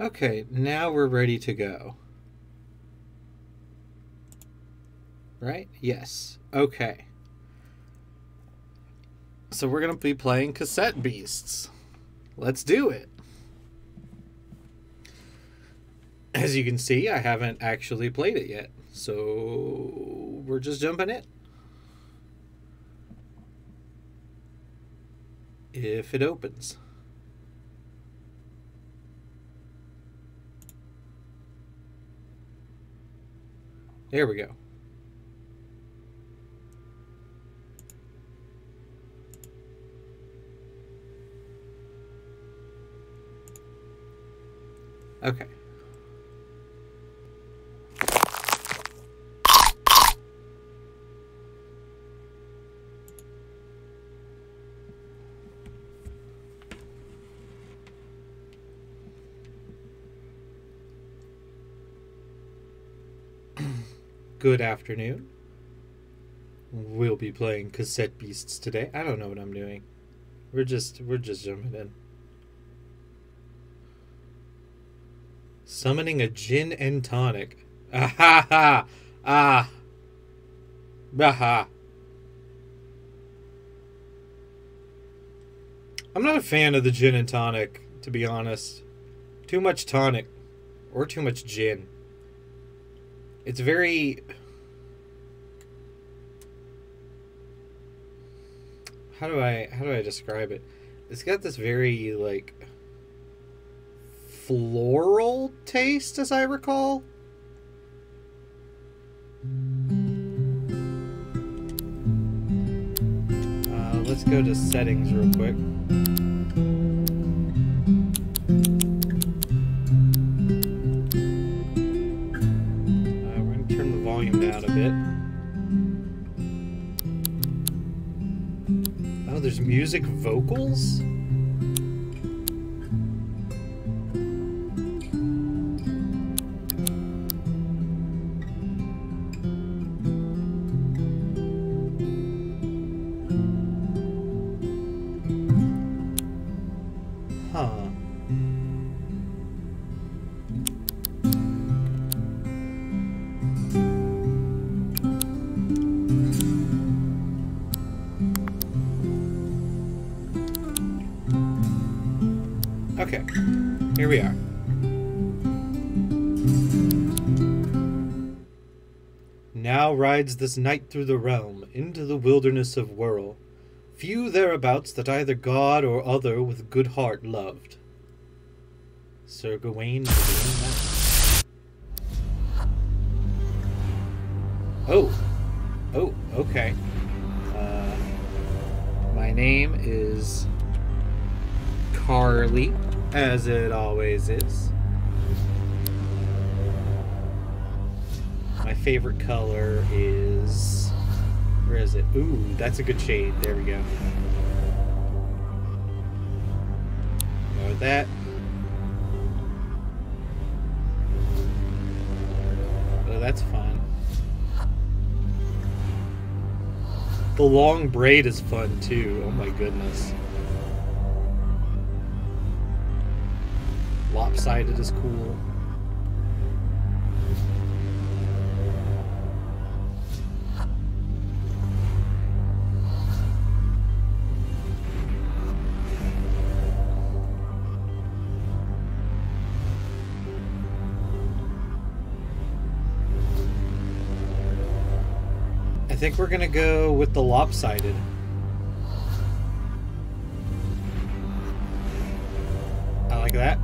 Okay, now we're ready to go. Right? Yes. Okay. So we're going to be playing Cassette Beasts. Let's do it. As you can see, I haven't actually played it yet. So we're just jumping in. If it opens. There we go. Okay. Good afternoon. We'll be playing Cassette Beasts today. I don't know what I'm doing. We're just we're just jumping in. Summoning a gin and tonic. Ah ha ha! Ah! Baha! I'm not a fan of the gin and tonic, to be honest. Too much tonic. Or too much gin. It's very. How do I how do I describe it? It's got this very like floral taste, as I recall. Uh, let's go to settings real quick. A bit. Oh, there's music vocals? Rides this knight through the realm into the wilderness of Wirral. Few thereabouts that either god or other with good heart loved. Sir Gawain. Oh, oh, okay. Uh, my name is Carly, as it always is. Favorite color is. Where is it? Ooh, that's a good shade. There we go. With that. Oh, that's fun. The long braid is fun too. Oh my goodness. Lopsided is cool. Think we're gonna go with the lopsided. I like that.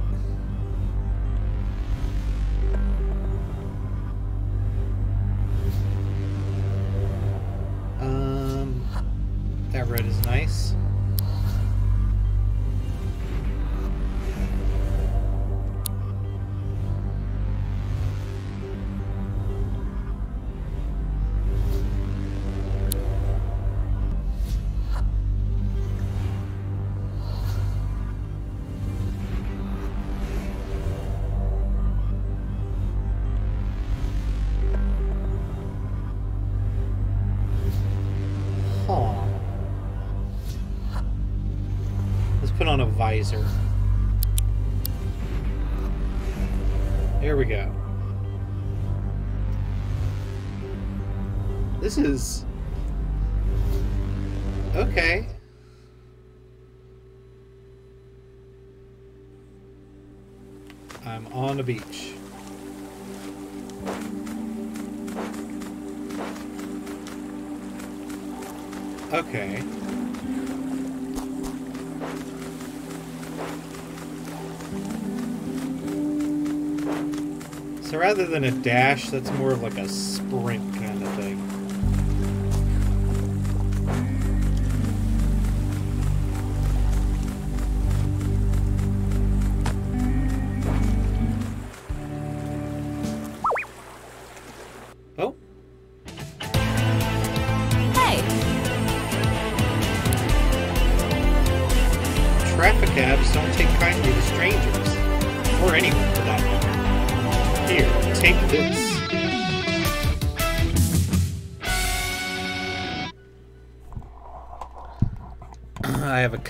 Than a dash, that's more of like a sprint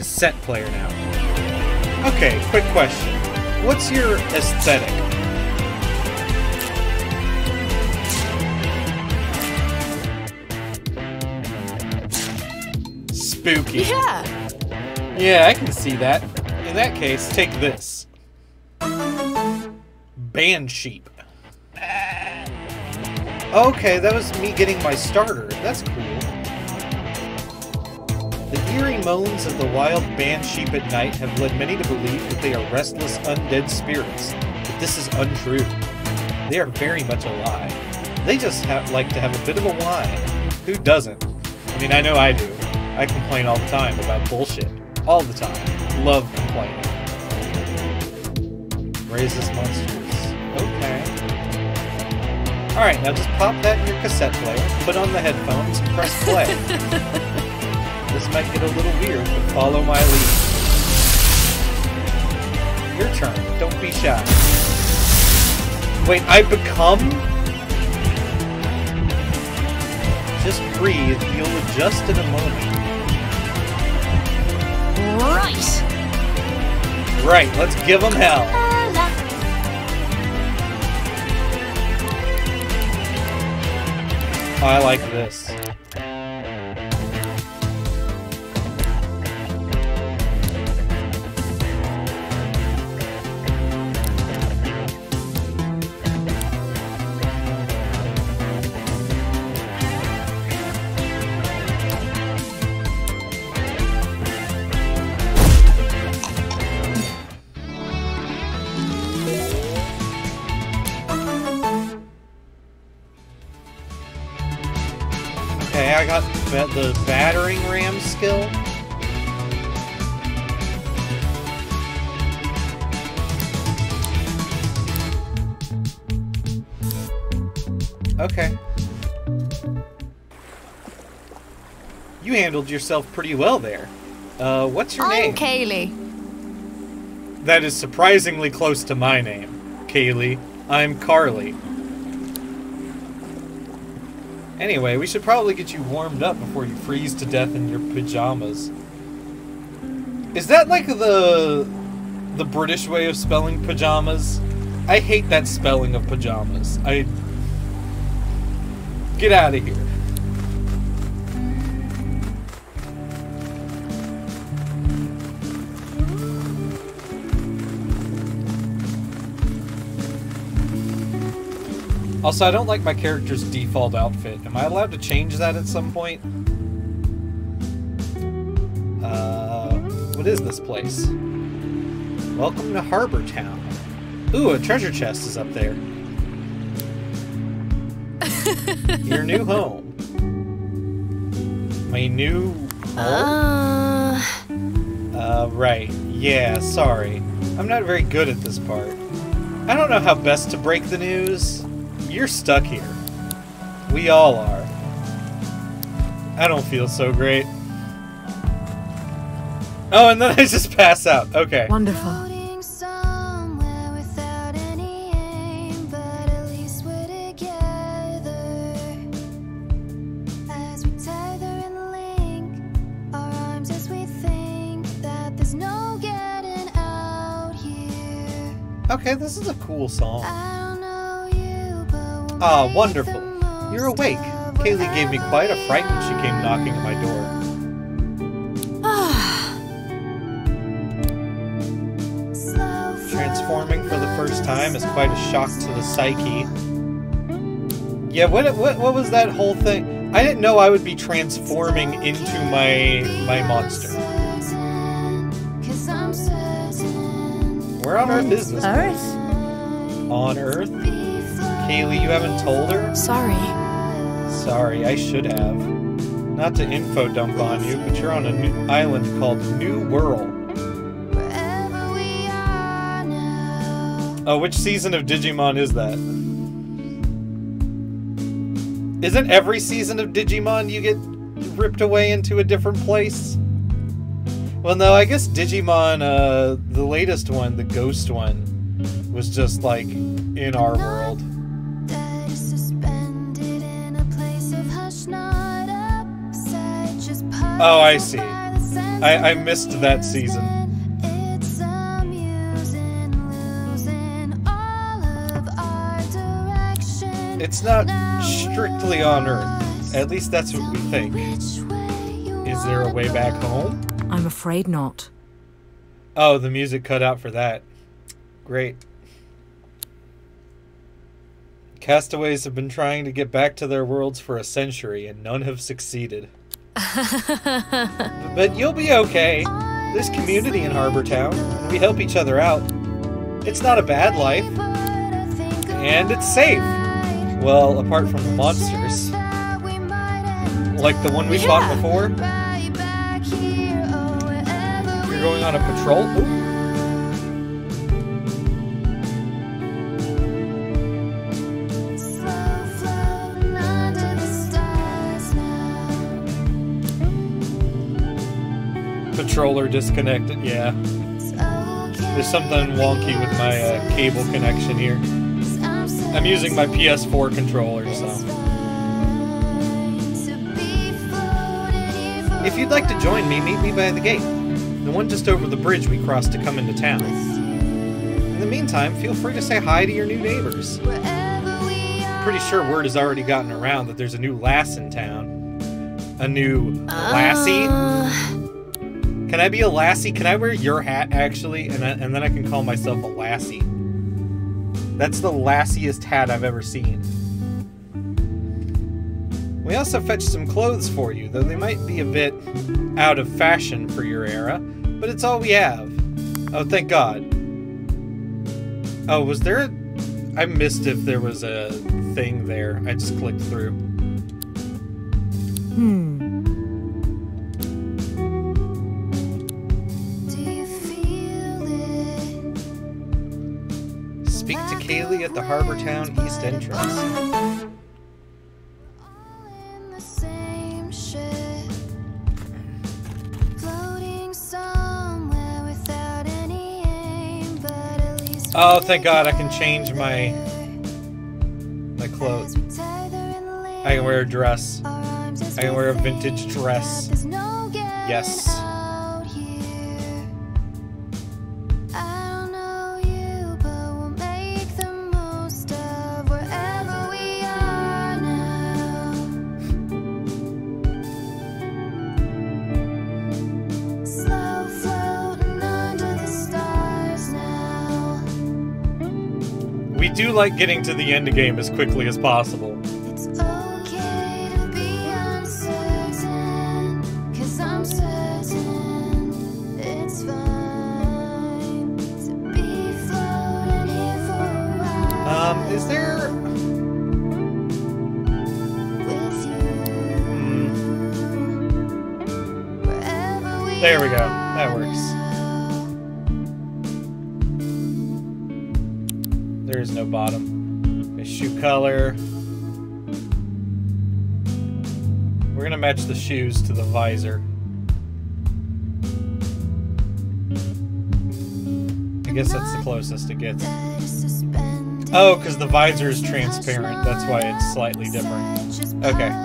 cassette player now. Okay, quick question. What's your aesthetic? Spooky. yeah. Yeah, I can see that. In that case, take this. Bansheep. Ah. Okay, that was me getting my starter. Eerie moans of the wild Bansheep at night have led many to believe that they are restless undead spirits, but this is untrue. They are very much alive. They just have, like to have a bit of a whine. Who doesn't? I mean, I know I do. I complain all the time about bullshit. All the time. Love complaining. Raises monsters. Okay. Alright, now just pop that in your cassette player, put on the headphones, press play. this might get a little weird, but follow my lead. Your turn. Don't be shy. Wait, I become? Just breathe. You'll adjust in a moment. Right. Right, let's give them hell. I like this. Handled yourself pretty well there. Uh, what's your name? I'm name? Kayleigh. That is surprisingly close to my name, Kayleigh. I'm Carly. Anyway, we should probably get you warmed up before you freeze to death in your pajamas. Is that like the the British way of spelling pajamas? I hate that spelling of pajamas. I get out of here. Also, I don't like my character's default outfit. Am I allowed to change that at some point? Uh, what is this place? Welcome to Harbor Town. Ooh, a treasure chest is up there. Your new home. My new home? Uh, Uh, right. Yeah, sorry. I'm not very good at this part. I don't know how best to break the news. You're stuck here. We all are. I don't feel so great. Oh, and then I just pass out. Okay. wonderful. Floating somewhere without any aim, but at least we're together. As we tether and link our arms as we think that there's no getting out here. Okay, this is a cool song. Ah, wonderful. You're awake. Kayleigh gave me quite a fright when she came knocking at my door. Transforming for the first time is quite a shock to the psyche. Yeah, what what what was that whole thing? I didn't know I would be transforming into my my monster. Where on earth is this? Earth? On Earth? Kayleigh, you haven't told her? Sorry. Sorry, I should have. Not to info dump on you, but you're on a new island called New Wirral. Oh, which season of Digimon is that? Isn't every season of Digimon you get ripped away into a different place? Well, no, I guess Digimon, uh, the latest one, the Ghost one, was just like in our world. Oh, I see. I, I missed that season. It's amusing losing all of our direction. It's not strictly on Earth. At least that's what we think. Which way you Is there a way back home? I'm afraid not. Oh, the music cut out for that. Great. Castaways have been trying to get back to their worlds for a century, and none have succeeded. but you'll be okay. This community in Harbor Town, we help each other out. It's not a bad life, and it's safe. Well, apart from the monsters. Like the one we fought before. You're going on a patrol? Ooh. Patroller disconnected, yeah. There's something wonky with my uh, cable connection here. I'm using my PS4 controller, so. If you'd like to join me, meet me by the gate. The one just over the bridge we crossed to come into town. In the meantime, feel free to say hi to your new neighbors. Pretty sure word has already gotten around that there's a new lass in town. A new lassie? Uh, Can I be a lassie? Can I wear your hat actually, and then, and then I can call myself a lassie? That's the lassiest hat I've ever seen. We also fetched some clothes for you, though they might be a bit out of fashion for your era, but it's all we have. Oh, thank God. Oh, was there a... I missed if there was a thing there. I just clicked through. hmm. Kayleigh at the Harbor Town East entrance. Oh, thank God I can change my my clothes. I can wear a dress. I can wear a vintage dress. Yes. Like getting to the end game as quickly as possible. The shoes to the visor. I guess that's the closest it gets. Oh, because the visor is transparent. That's why it's slightly different. Okay.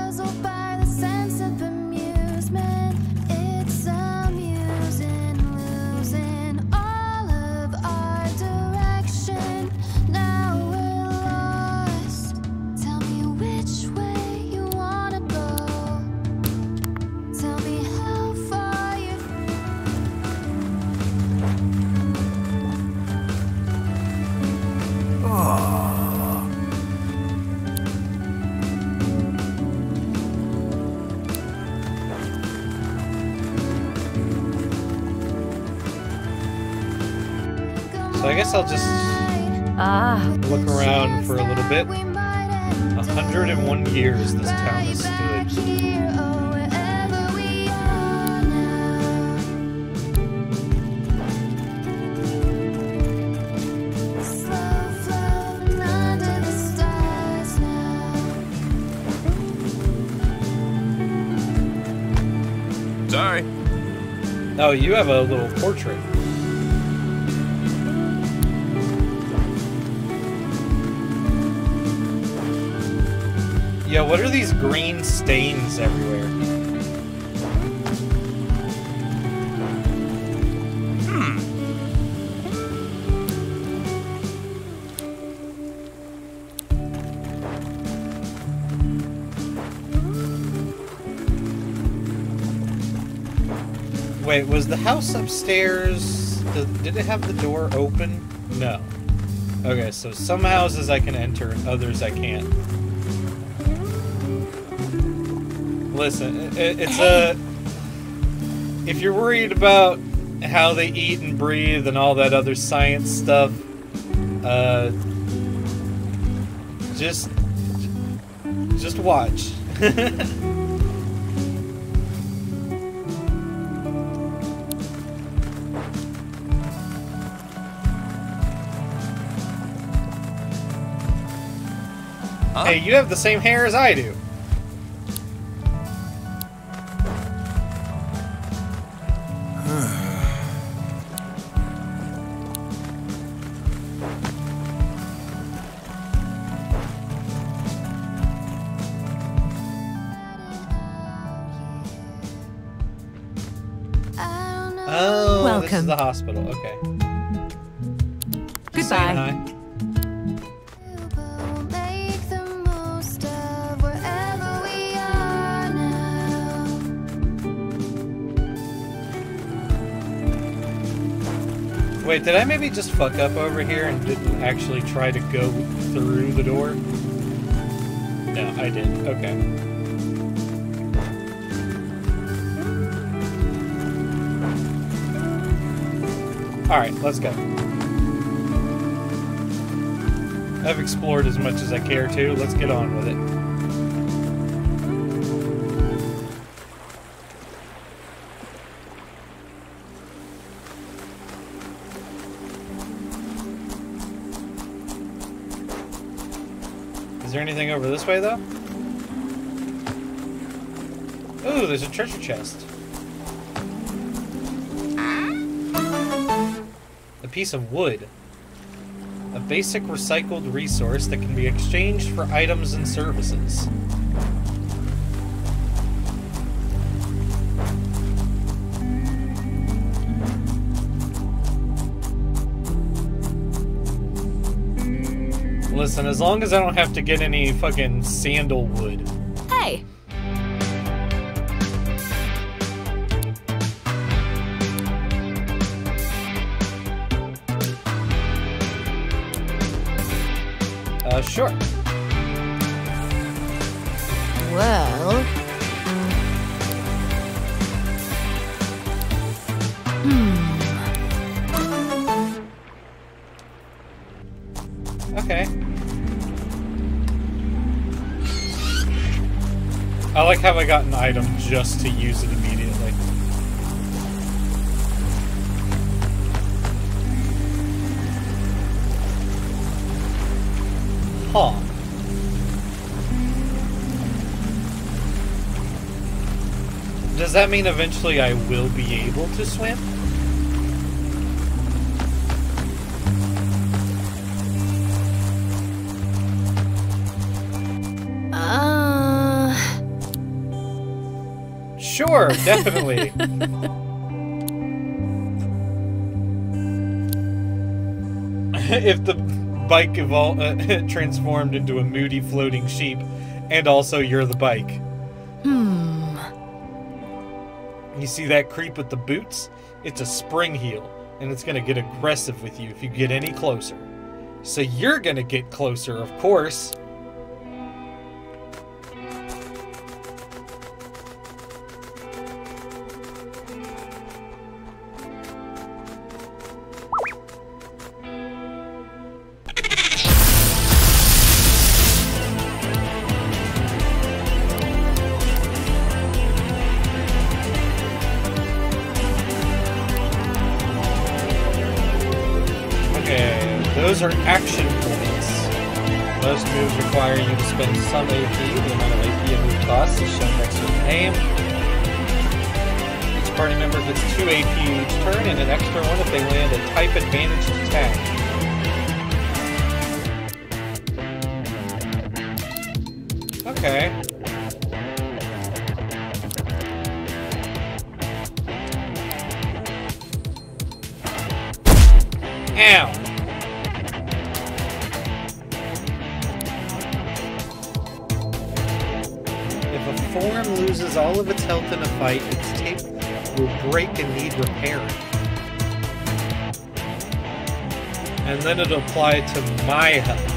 Guess I'll just Ah. look around for a little bit. We 101 years this town has stood. back here, wherever we are now. Slow floating under the stars now. Sorry. Oh, you have a little portrait. Yo, what are these green stains everywhere? Hmm. Wait, was the house upstairs? Did, did it have the door open? No. Okay, so some houses I can enter, others I can't. Listen, it, it's a. If you're worried about how they eat and breathe and all that other science stuff, uh, just just watch. Hey, you have the same hair as I do. Maybe just fuck up over here and didn't actually try to go through the door? No, I did. Okay. Alright, let's go. I've explored as much as I care to. Let's get on with it. Way, though? Ooh, there's a treasure chest. A piece of wood. A basic recycled resource that can be exchanged for items and services. Listen, as long as I don't have to get any fucking sandalwood. Just to use it immediately. Huh. Does that mean eventually I will be able to swim? Sure, definitely. if the bike evol- uh, transformed into a moody floating sheep, and also you're the bike. Hmm. You see that creep with the boots? It's a Springheel, and it's gonna get aggressive with you if you get any closer. So you're gonna get closer, of course. To my health.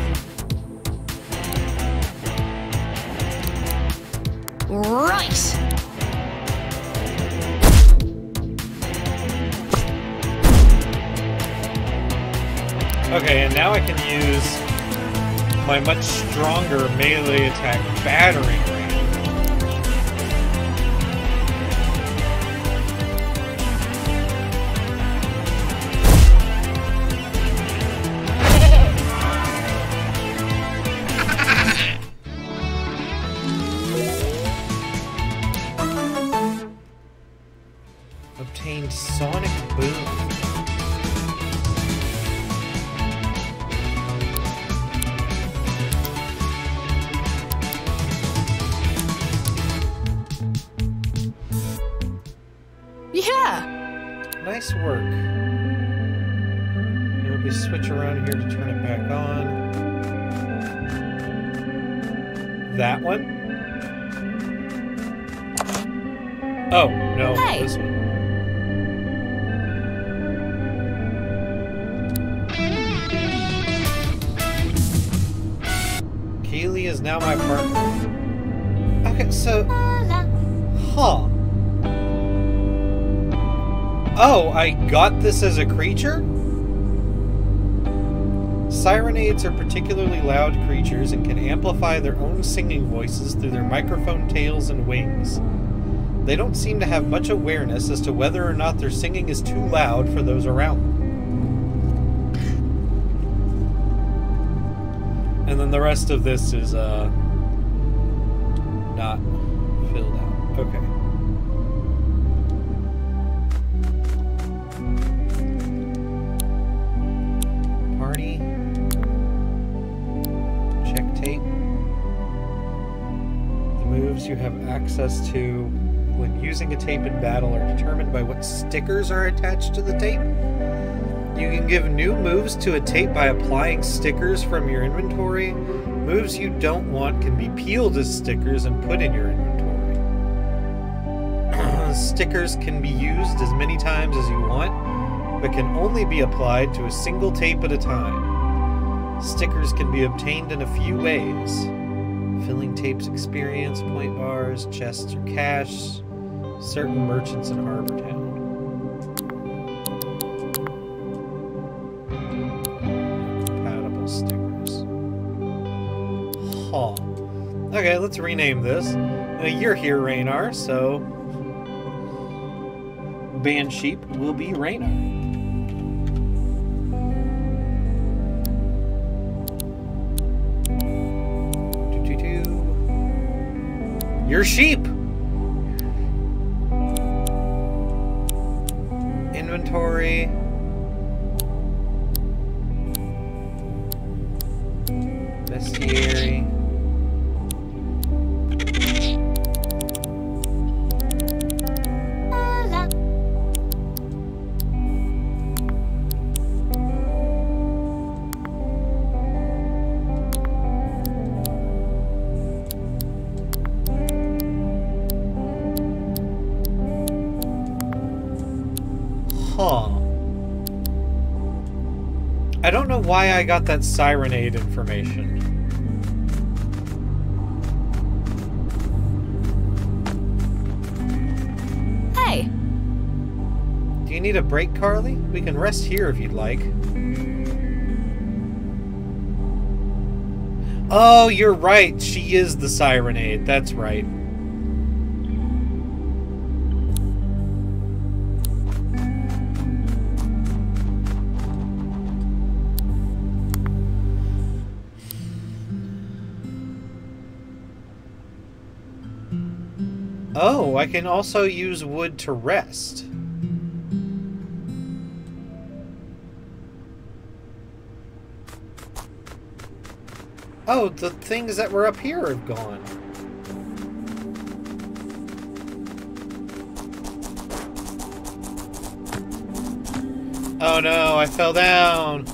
Oh, I got this as a creature? Sirenades are particularly loud creatures and can amplify their own singing voices through their microphone tails and wings. They don't seem to have much awareness as to whether or not their singing is too loud for those around them. And then the rest of this is, uh, not filled out. Okay. You have access to when using a tape in battle are determined by what stickers are attached to the tape. You can give new moves to a tape by applying stickers from your inventory. Moves you don't want can be peeled as stickers and put in your inventory. stickers can be used as many times as you want, but can only be applied to a single tape at a time. Stickers can be obtained in a few ways filling tapes experience, point bars, chests, or cash, certain merchants in Harbor Town. Compatible stickers. Okay, let's rename this. You're here, Raynar, so. Bansheep will be Raynar. Doo-doo-doo. Sheep! I got that Sirenade information. Hey. Do you need a break, Carly? We can rest here if you'd like. Oh, you're right. She is the Sirenade. That's right. I can also use wood to rest. Oh, the things that were up here have gone. Oh no, I fell down.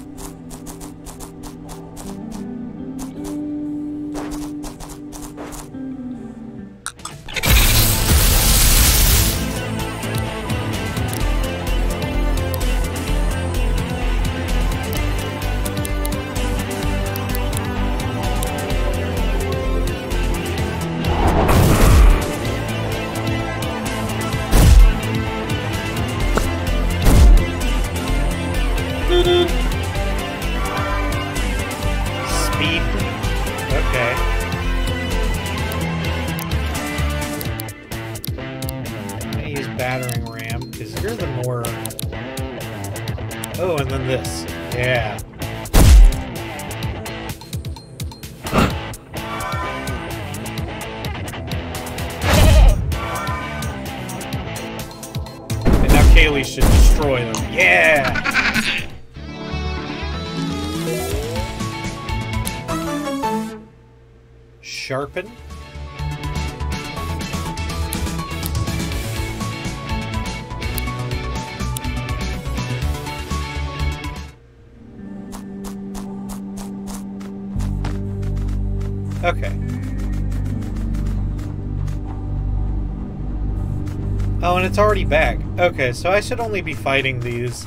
It's already back. Okay, so I should only be fighting these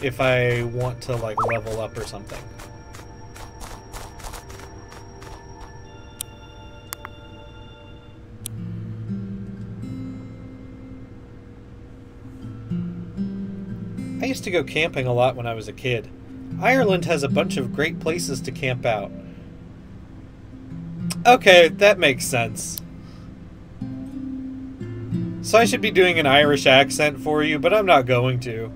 if I want to, like, level up or something. I used to go camping a lot when I was a kid. Ireland has a bunch of great places to camp out. Okay, that makes sense. So I should be doing an Irish accent for you, but I'm not going to.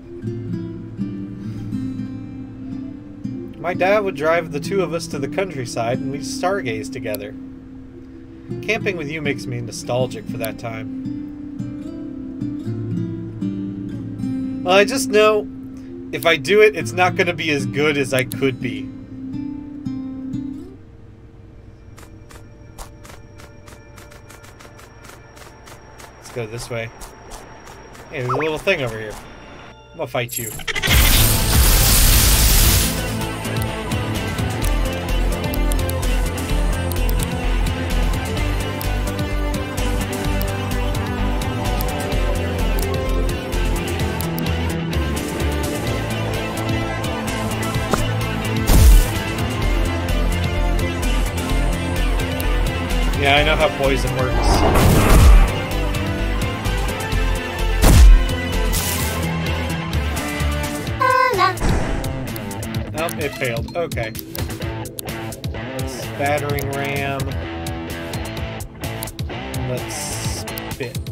My dad would drive the two of us to the countryside and we'd stargaze together. Camping with you makes me nostalgic for that time. Well, I just know if I do it, it's not going to be as good as I could be. Go this way. Hey, there's a little thing over here. I'm gonna fight you. Yeah, I know how poison works. Okay. Let's battering ram. Let's spit.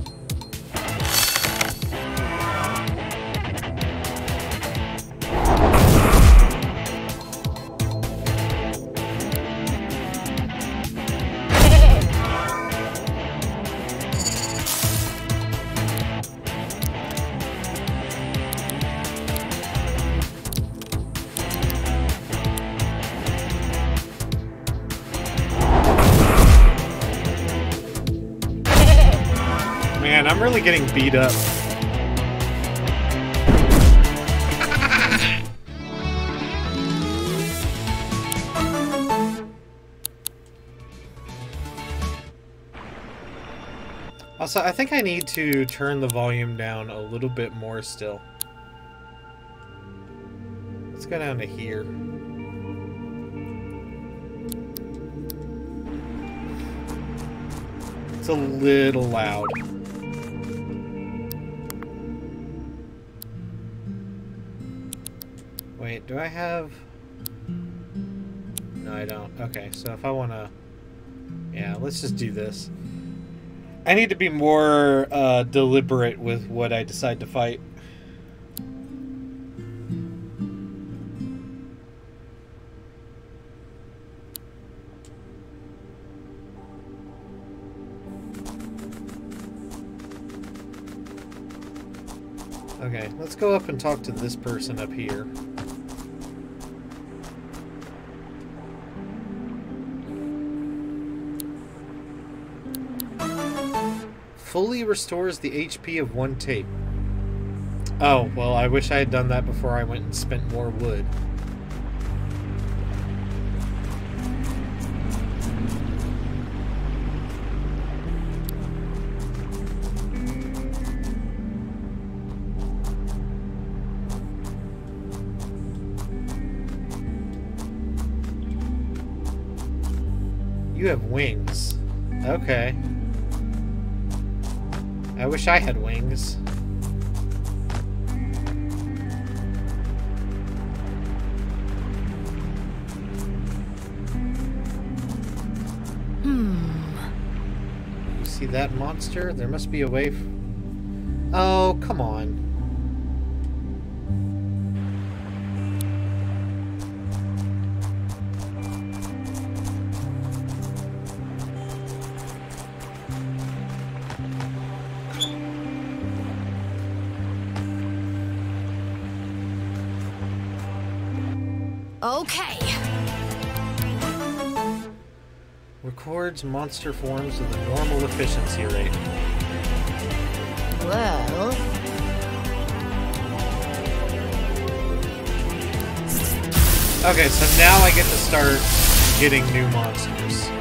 Beat up. Also, I think I need to turn the volume down a little bit more still. Let's go down to here. It's a little loud. Do I have... No, I don't. Okay, so if I want to... Yeah, let's just do this. I need to be more uh, deliberate with what I decide to fight. Okay, let's go up and talk to this person up here. Fully restores the HP of one tape. Oh, well, I wish I had done that before I went and spent more wood. Wish I had wings. Hmm. You see that monster? There must be a way. Oh, come on. Monster forms with a normal efficiency rate. Well. Okay, so now I get to start getting new monsters.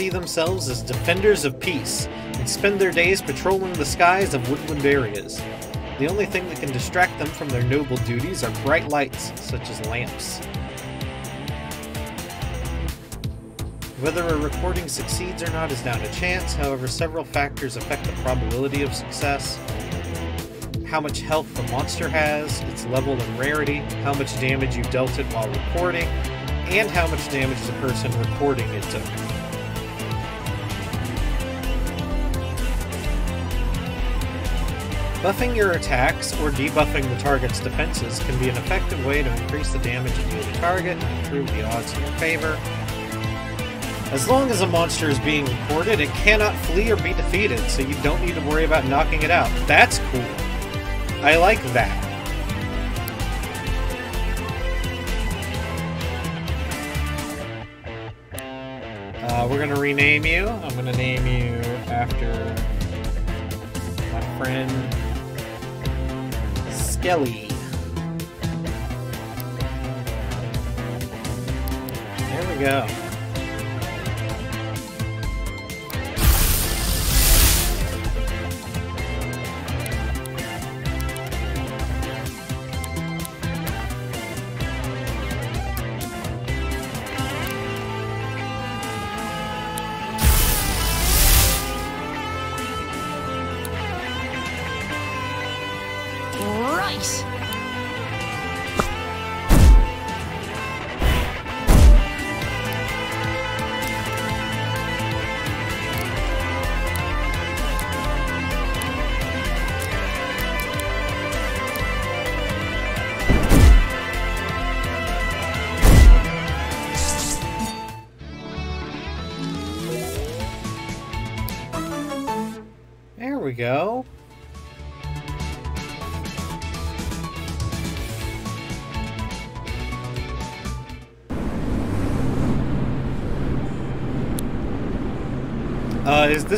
See themselves as defenders of peace and spend their days patrolling the skies of woodland areas. The only thing that can distract them from their noble duties are bright lights, such as lamps. Whether a recording succeeds or not is down to chance, however, several factors affect the probability of success. How much health the monster has, its level and rarity, how much damage you dealt it while recording, and how much damage the person recording it took. Buffing your attacks or debuffing the target's defenses can be an effective way to increase the damage you deal the target and improve the odds in your favor. As long as a monster is being recorded, it cannot flee or be defeated, so you don't need to worry about knocking it out. That's cool. I like that. Uh, we're gonna rename you. I'm gonna name you after my friend Skelly. There we go.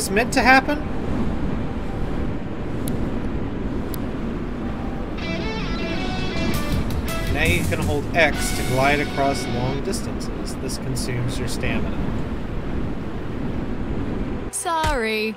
This meant to happen? Now you can hold X to glide across long distances. This consumes your stamina. Sorry.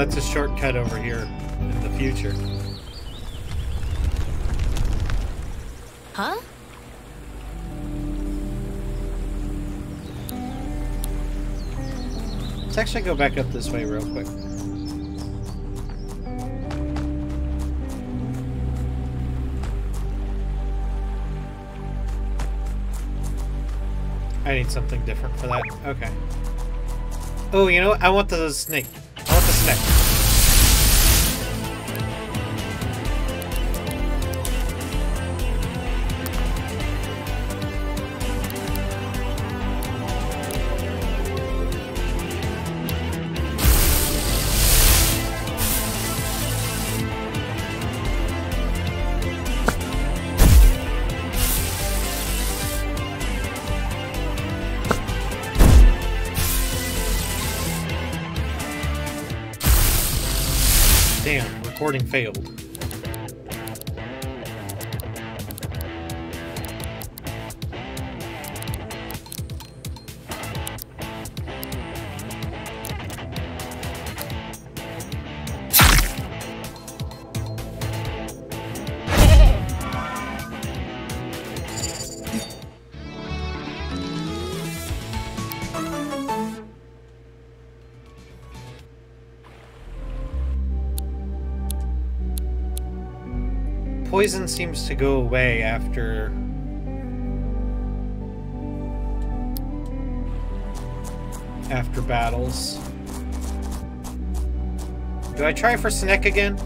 That's a shortcut over here in the future. Huh? Let's actually go back up this way real quick. I need something different for that. Okay. Oh, you know what? I want the snake. I recording failed. Poison seems to go away after after battles. Do I try for Sneck again?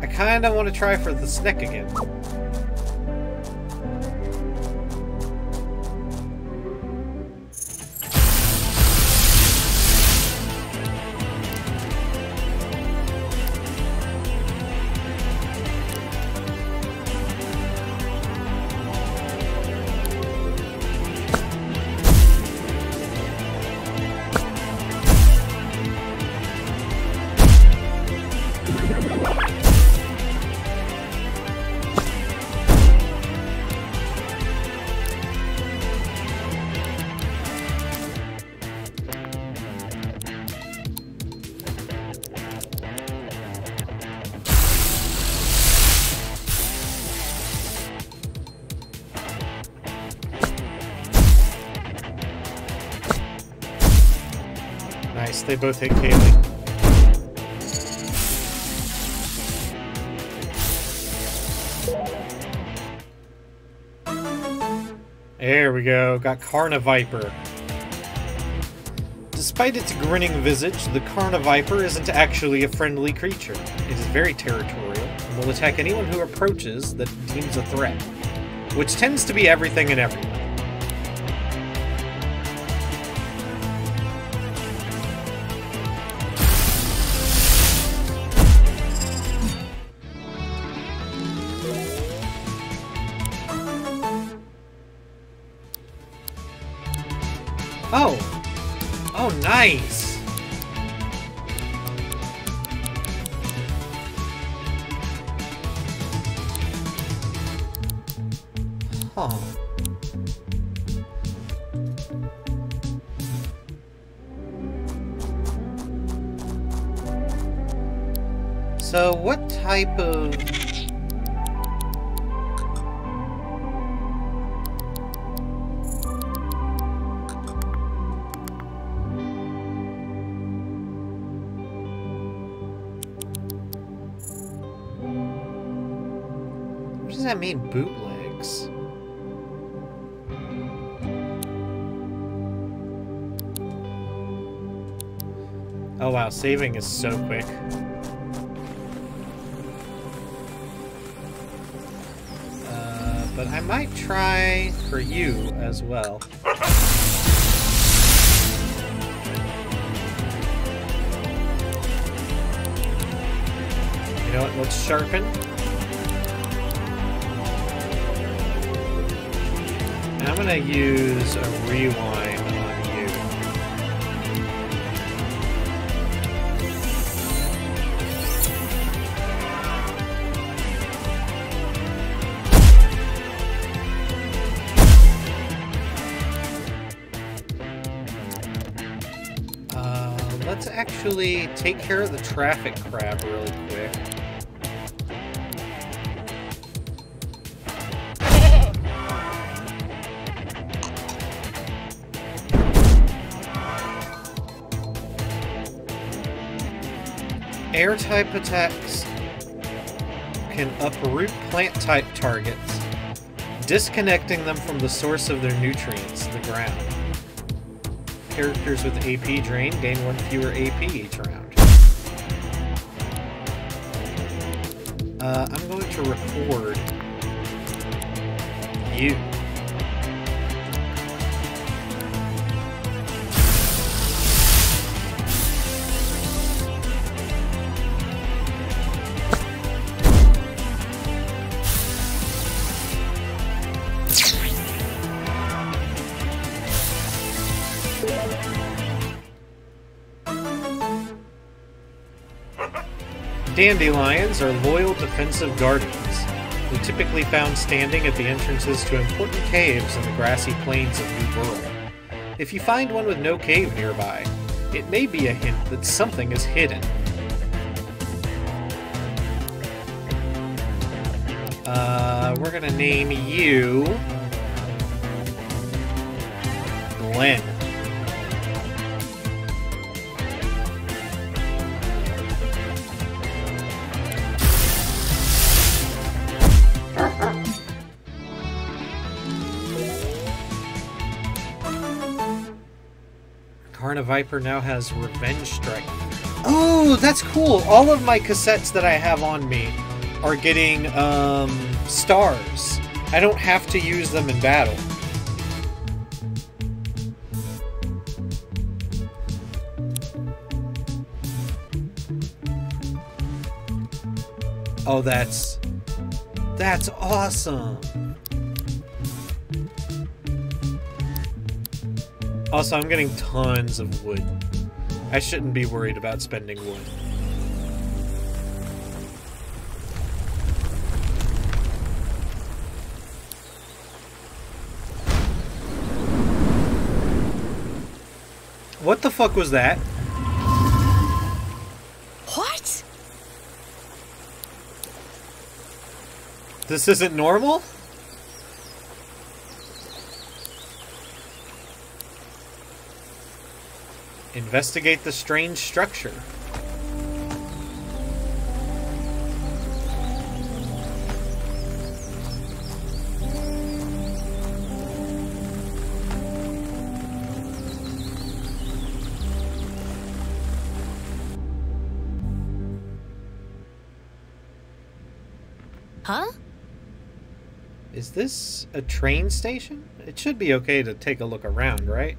I kinda want to try for the Sneck again. They both hit Kayleigh. There we go, got Carniviper. Despite its grinning visage, the Carniviper isn't actually a friendly creature. It is very territorial and will attack anyone who approaches that deems a threat, which tends to be everything and everyone. Saving is so quick. Uh, but I might try for you as well. You know what, let's sharpen. And I'm gonna use a rewind take care of the traffic crab really quick. Air type attacks can uproot plant type targets, disconnecting them from the source of their nutrients, the ground. Characters with AP drain gain one fewer AP each round. Uh, I'm going to record you. Dandylions are loyal defensive guardians, who typically found standing at the entrances to important caves in the grassy plains of New Wirral. If you find one with no cave nearby, it may be a hint that something is hidden. Uh, we're gonna name you Carniviper now has Revenge Strike. Oh, that's cool! All of my cassettes that I have on me are getting um, stars. I don't have to use them in battle. Oh, that's that's awesome. Also, I'm getting tons of wood. I shouldn't be worried about spending wood. What the fuck was that? What? This isn't normal? Investigate the strange structure. Huh? Is this a train station? It should be okay to take a look around, right?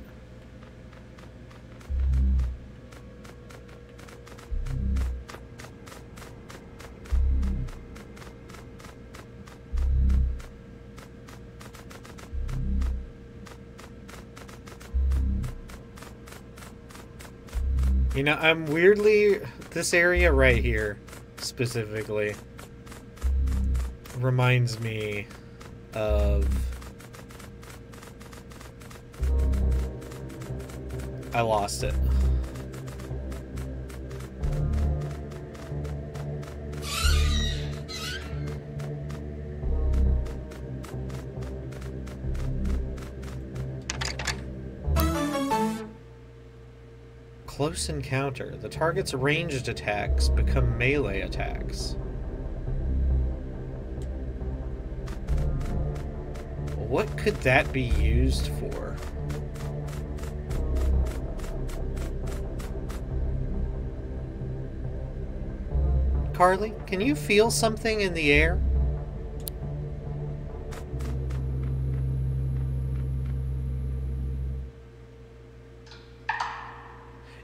You know, I'm weirdly this area right here specifically reminds me of I lost it. Close encounter. The target's ranged attacks become melee attacks. What could that be used for? Carly, can you feel something in the air?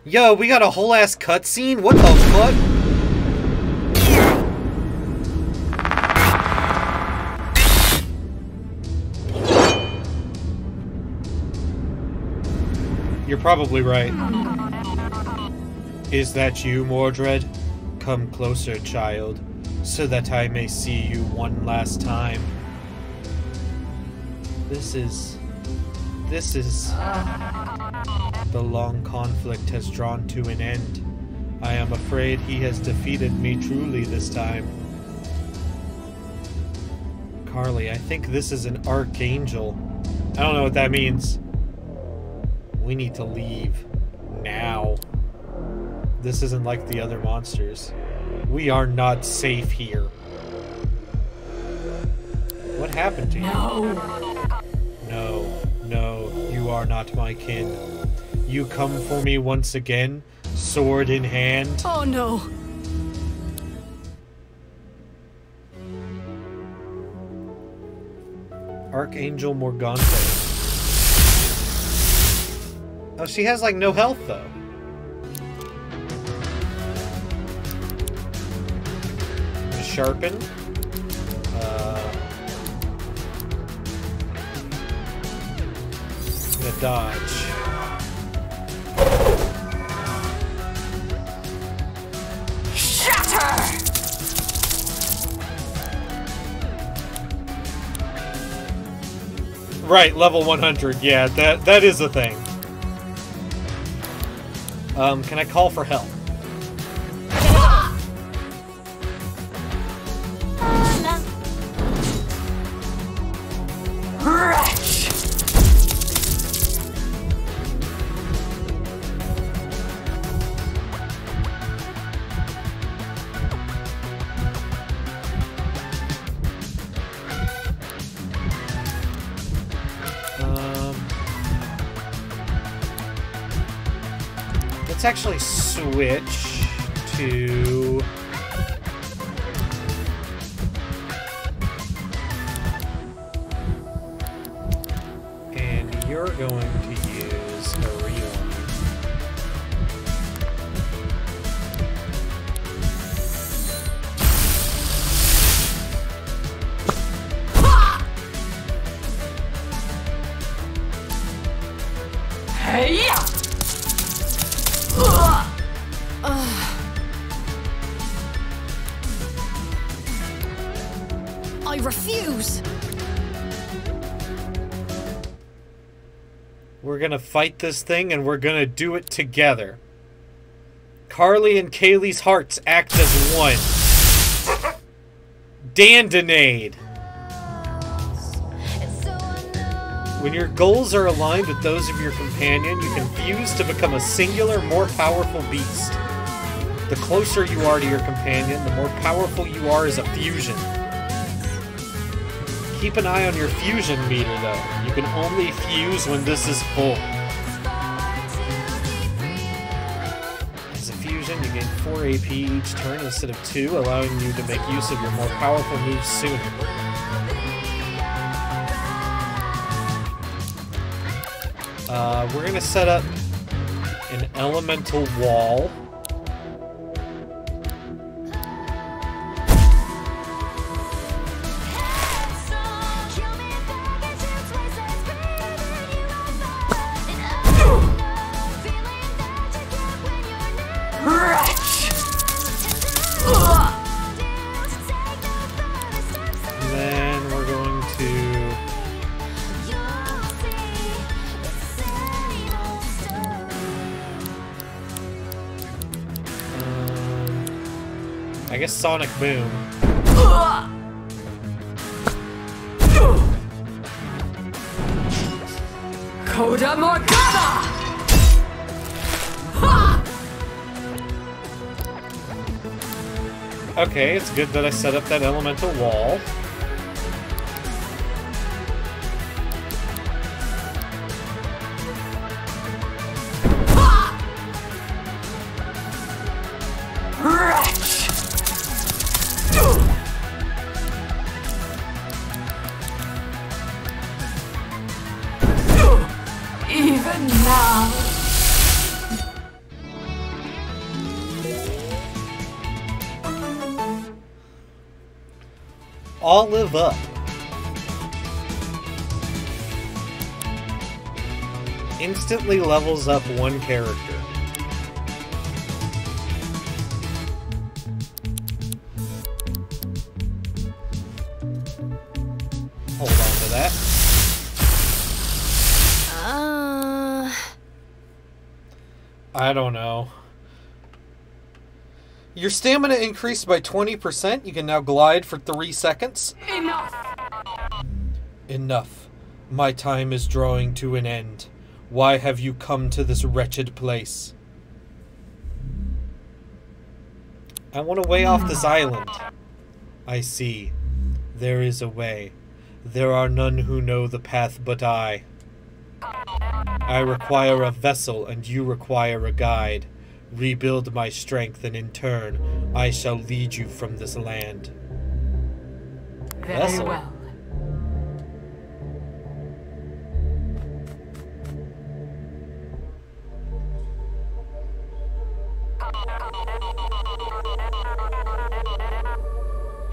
Yo, we got a whole ass cutscene? What the fuck? You're probably right. Is that you, Mordred? Come closer, child, so that I may see you one last time. This is... This is... The long conflict has drawn to an end. I am afraid he has defeated me truly this time. Carly, I think this is an archangel. I don't know what that means. We need to leave. Now. This isn't like the other monsters. We are not safe here. What happened to you? No, no, no, you are not my kin. You come for me once again, sword in hand. Oh no. Archangel Morgante. Oh, she has like no health though. Sharpen. Uh, the dodge. Right, level 100. Yeah, that that is a thing. Um, can I call for help? Fight this thing and we're gonna do it together. Carly and Kayleigh's hearts act as one. Unknown. When your goals are aligned with those of your companion, you can fuse to become a singular, more powerful beast. The closer you are to your companion, the more powerful you are as a fusion. Keep an eye on your fusion meter, though. You can only fuse when this is full. 4 AP each turn instead of 2, allowing you to make use of your more powerful moves sooner. Uh, we're gonna set up an elemental wall. Sonic Boom. Coda Morgana! Okay, it's good that I set up that elemental wall. Levels up one character. Hold on to that. Uh, I don't know. Your stamina increased by 20%. You can now glide for 3 seconds. Enough! Enough. My time is drawing to an end. Why have you come to this wretched place? I want a way off this island. I see. There is a way. There are none who know the path but I. I require a vessel, and you require a guide. Rebuild my strength, and in turn, I shall lead you from this land. Very Vessel. well.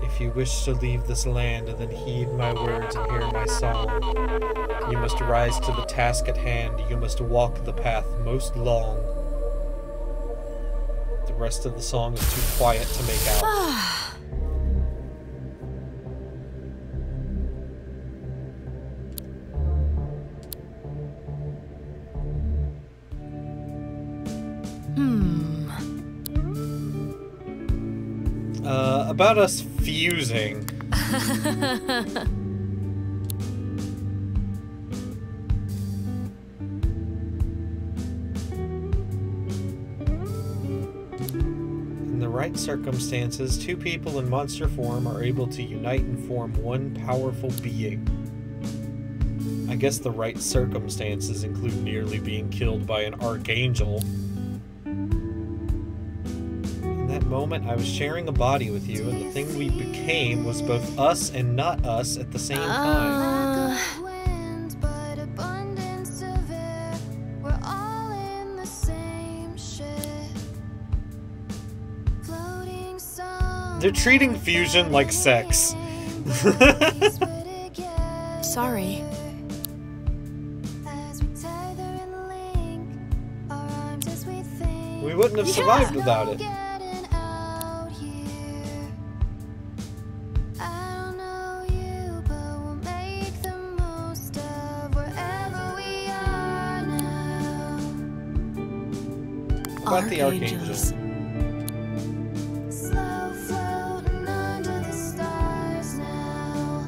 If you wish to leave this land, then heed my words and hear my song. You must rise to the task at hand. You must walk the path most long. The rest of the song is too quiet to make out. Hmm. Uh, about us fusing. In the right circumstances, two people in monster form are able to unite and form one powerful being. I guess the right circumstances include nearly being killed by an archangel. In that moment, I was sharing a body with you, and the thing we became was both us and not us at the same ah. time. Lack of wind, but abundance of air. We're all in the same ship. Floating somewhere They're treating fusion like sex. place we're together. Sorry. We tether and link our arms as we think. We wouldn't have survived without it. About the archangel. Slow floating under the stars now.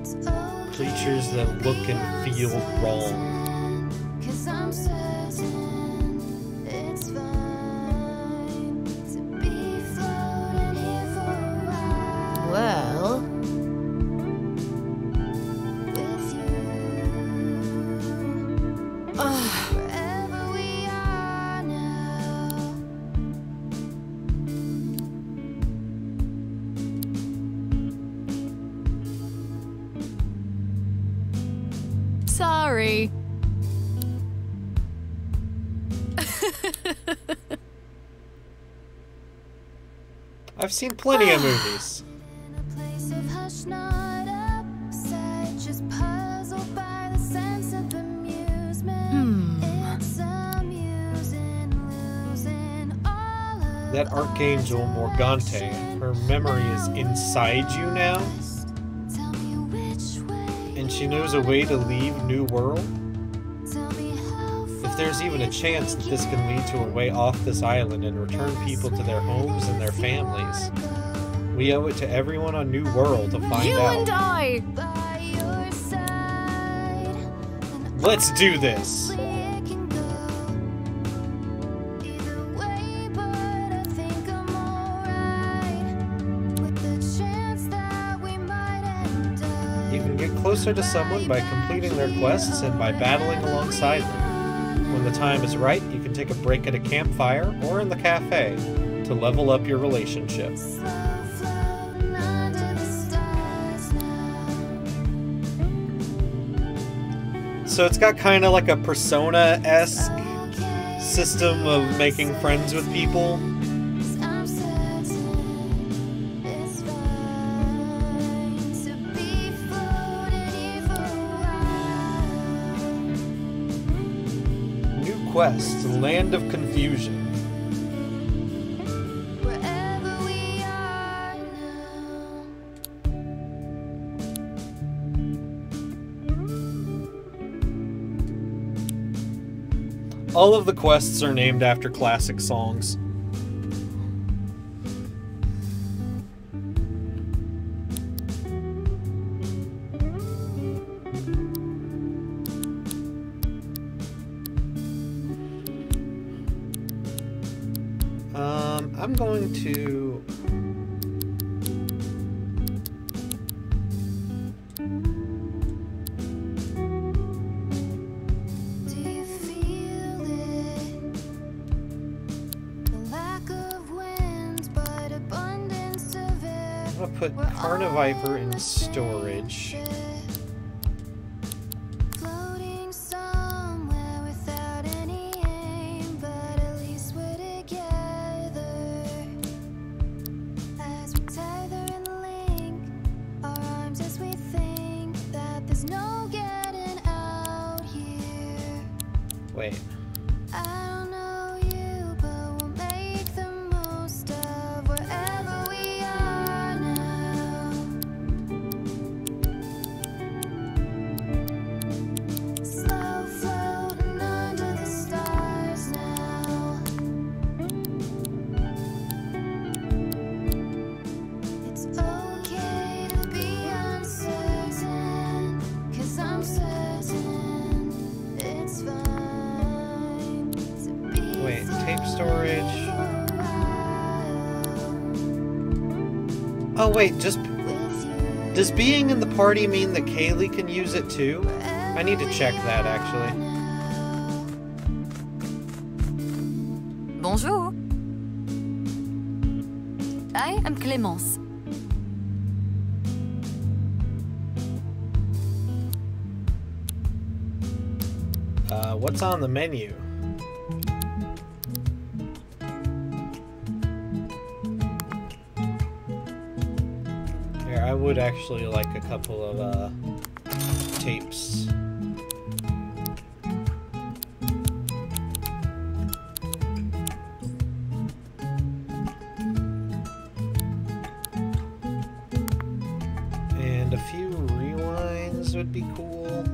It's okay Creatures that look and feel wrong. Amusing, plenty of movies. Hmm. That archangel Morgante, her memory is inside you now, Tell me which way and she knows a way to leave New Wirral. Tell me how If there's even a chance that this can lead to a way off this island and return people to their homes and their families, we owe it to everyone on New Wirral to find you out. and I! side. Let's do this. It can go either way, but I think I'm alright with the chance that we might end up. You can get closer to someone by completing their quests and by battling alongside them. The time is right, you can take a break at a campfire or in the cafe to level up your relationship. Slow floating under the stars now. So it's got kind of like a persona esque system of making friends with people. Quest, Land of Confusion. All of the quests are named after classic songs. Wait, just does being in the party mean that Kayleigh can use it too? I need to check that actually. Bonjour. I am Clémence. Uh, what's on the menu? Actually like a couple of uh, tapes. And a few rewinds would be cool.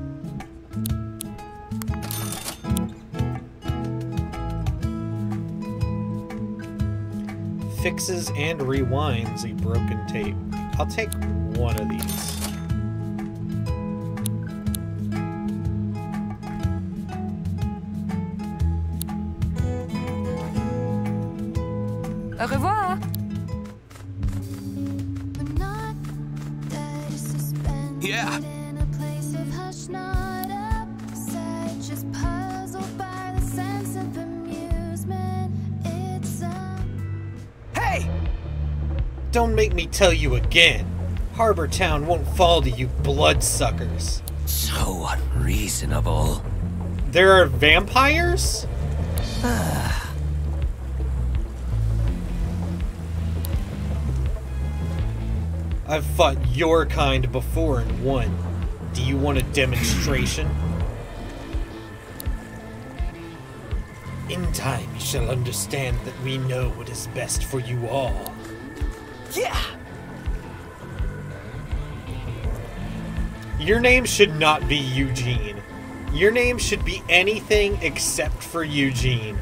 fixes and rewinds a broken tape. I'll take tell you again. Harbor Town won't fall to you bloodsuckers. So unreasonable. There are vampires? I've fought your kind before and won. Do you want a demonstration? In time, you shall understand that we know what is best for you all. Your name should not be Eugene. Your name should be anything except for Eugene.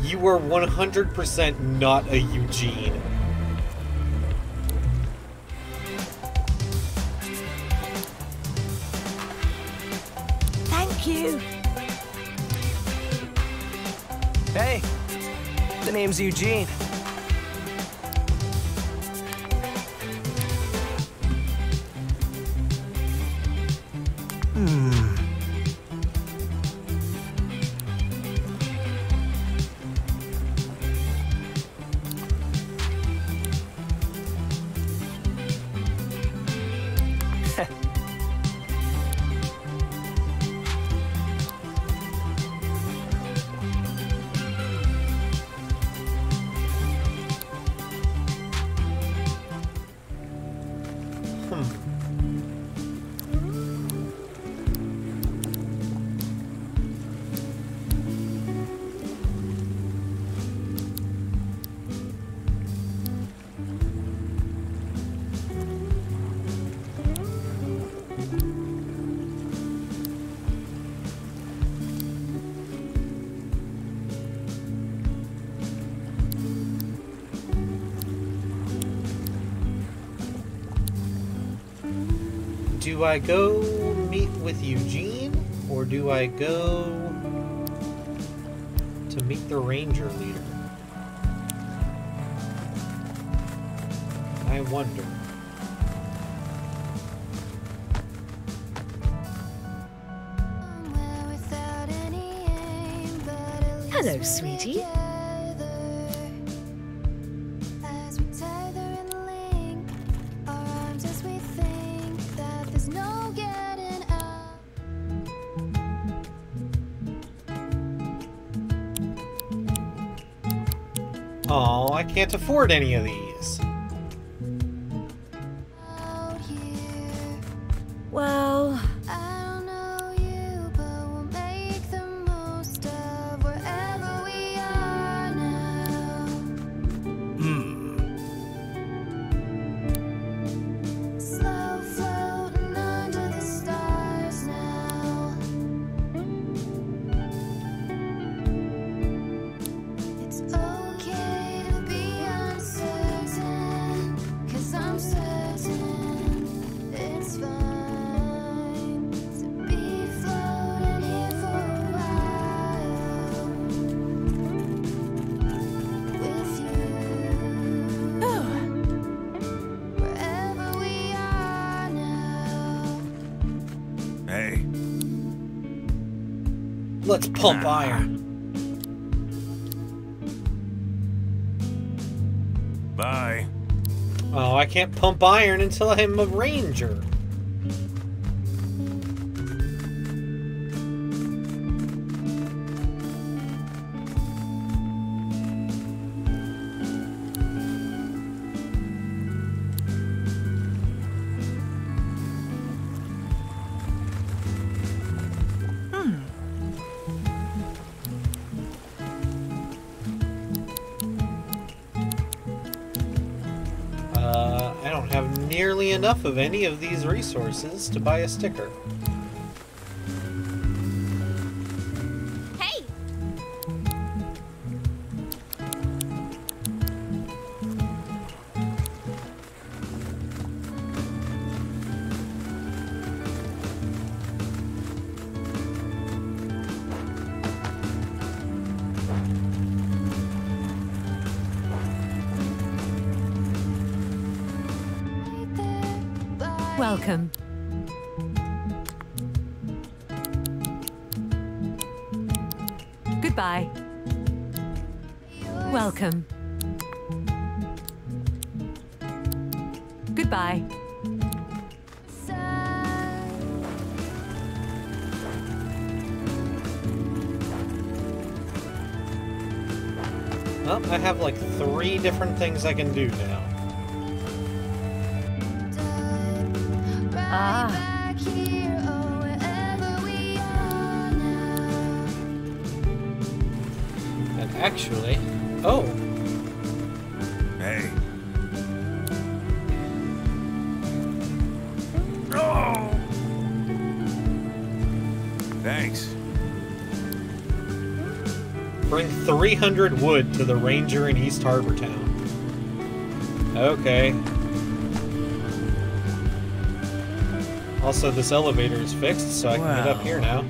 You are 100% not a Eugene. Thank you. Hey, the name's Eugene. Do I go meet with Eugene or do I go to meet the ranger leader? I wonder. Hello, sweetie. Can't afford any of these. Let's pump iron. bye. Oh, I can't pump iron until I'm a ranger. Enough of any of these resources to buy a sticker. Things I can do now. Ah. back here, wherever we are now. And actually, oh, Hey. Oh! Thanks. bring 300 wood to the ranger in East Harbor Town. Okay. Also, this elevator is fixed, so I can get up here now.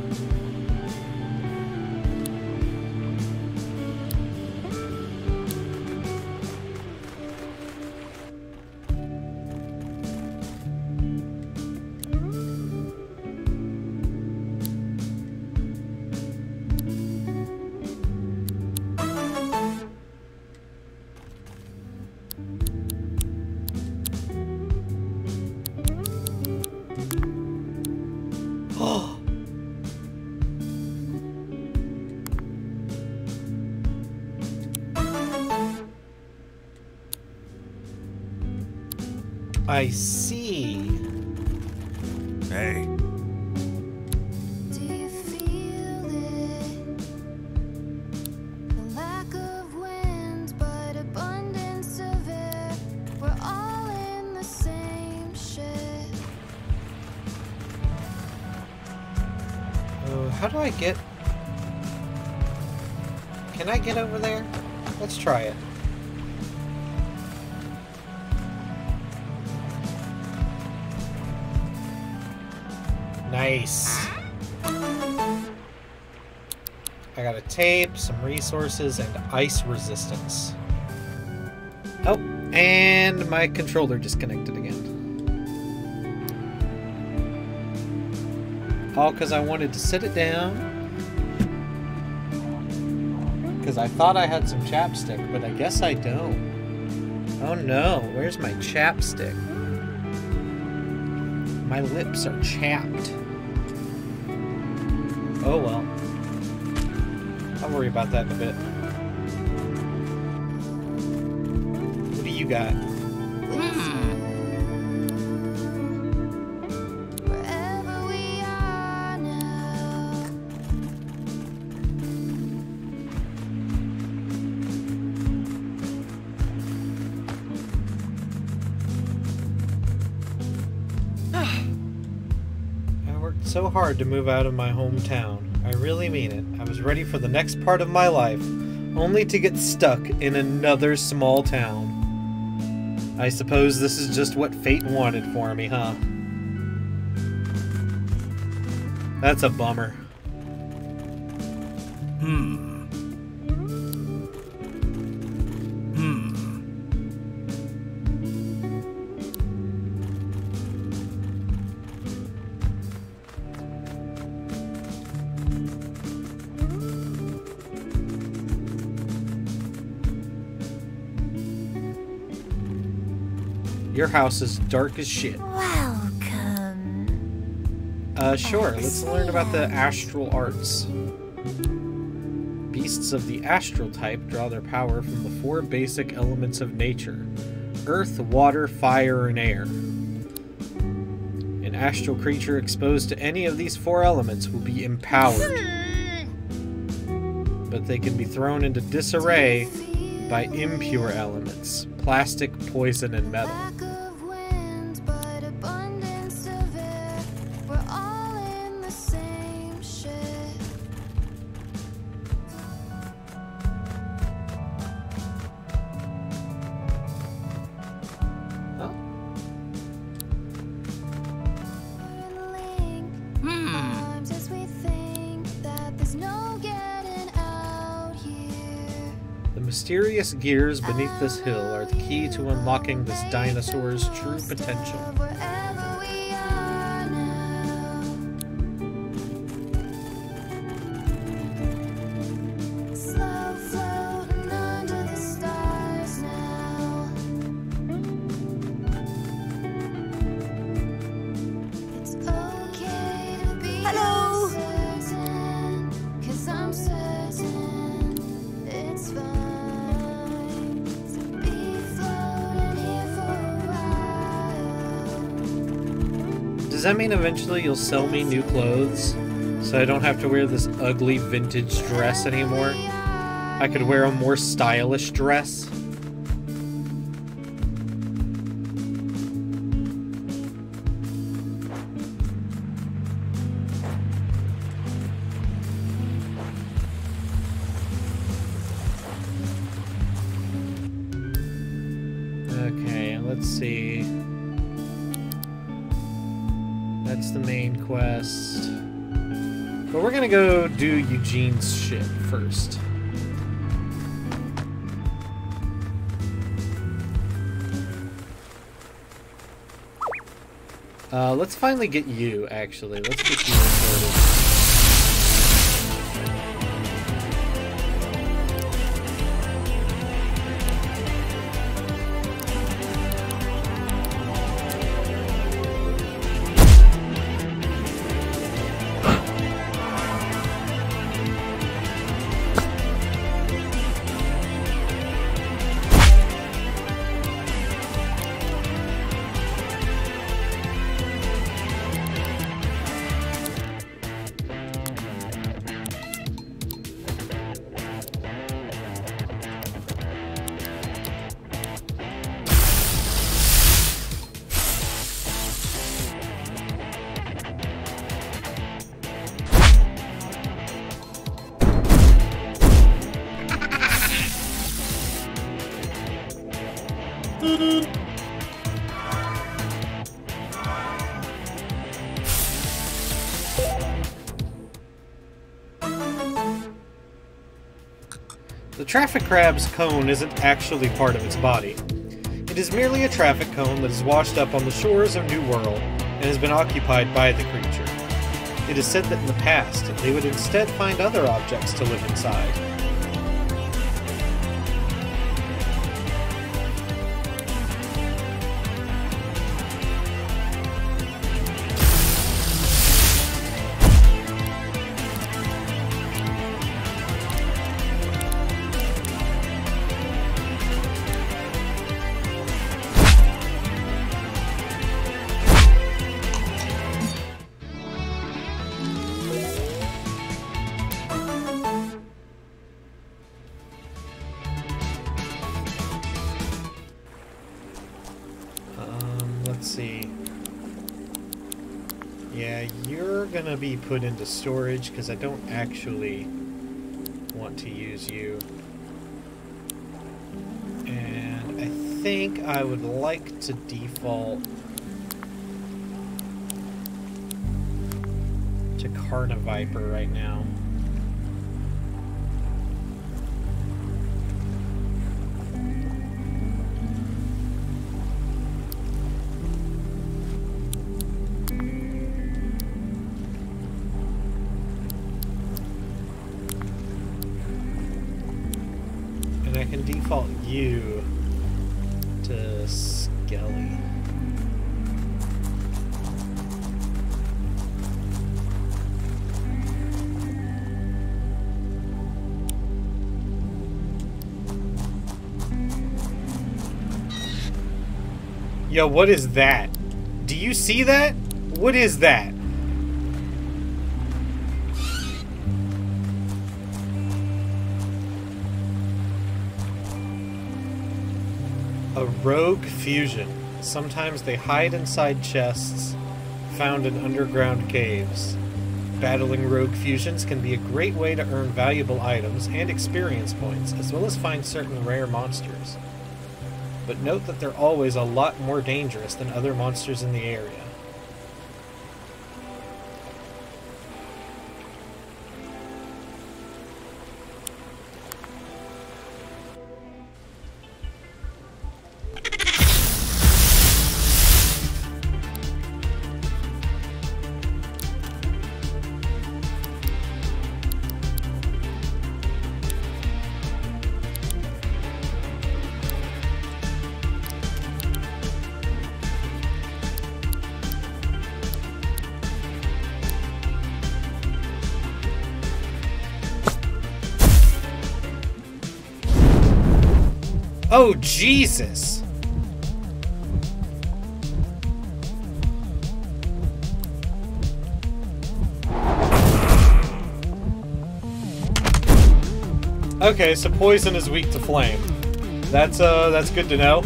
Some resources, and ice resistance. Oh, and my controller disconnected again. All because I wanted to sit it down. Because I thought I had some chapstick, but I guess I don't. Oh no, where's my chapstick? My lips are chapped. About that in a bit. What do you got? Wherever we are now. I worked so hard to move out of my hometown. Really mean it. I was ready for the next part of my life, only to get stuck in another small town. I suppose this is just what fate wanted for me, huh? That's a bummer. House is dark as shit. Welcome. Uh, sure, let's learn about the astral arts. Beasts of the astral type draw their power from the four basic elements of nature earth, water, fire, and air. An astral creature exposed to any of these four elements will be empowered, but they can be thrown into disarray by impure elements plastic, poison, and metal. Mysterious gears beneath this hill are the key to unlocking this dinosaur's true potential. Eventually you'll sell me new clothes so I don't have to wear this ugly vintage dress anymore? I could wear a more stylish dress. Eugene's shit first. Uh, let's finally get you, actually. Let's get you recorded. Traffic crab's cone isn't actually part of its body. It is merely a traffic cone that is washed up on the shores of New Wirral and has been occupied by the creature. It is said that in the past, they would instead find other objects to live inside. Put into storage because I don't actually want to use you. And I think I would like to default to Carniviper right now. What is that? Do you see that? What is that? A rogue fusion. Sometimes they hide inside chests found in underground caves. Battling rogue fusions can be a great way to earn valuable items and experience points, as well as find certain rare monsters. But note that they're always a lot more dangerous than other monsters in the area. Jesus! Okay, so poison is weak to flame. That's uh that's good to know.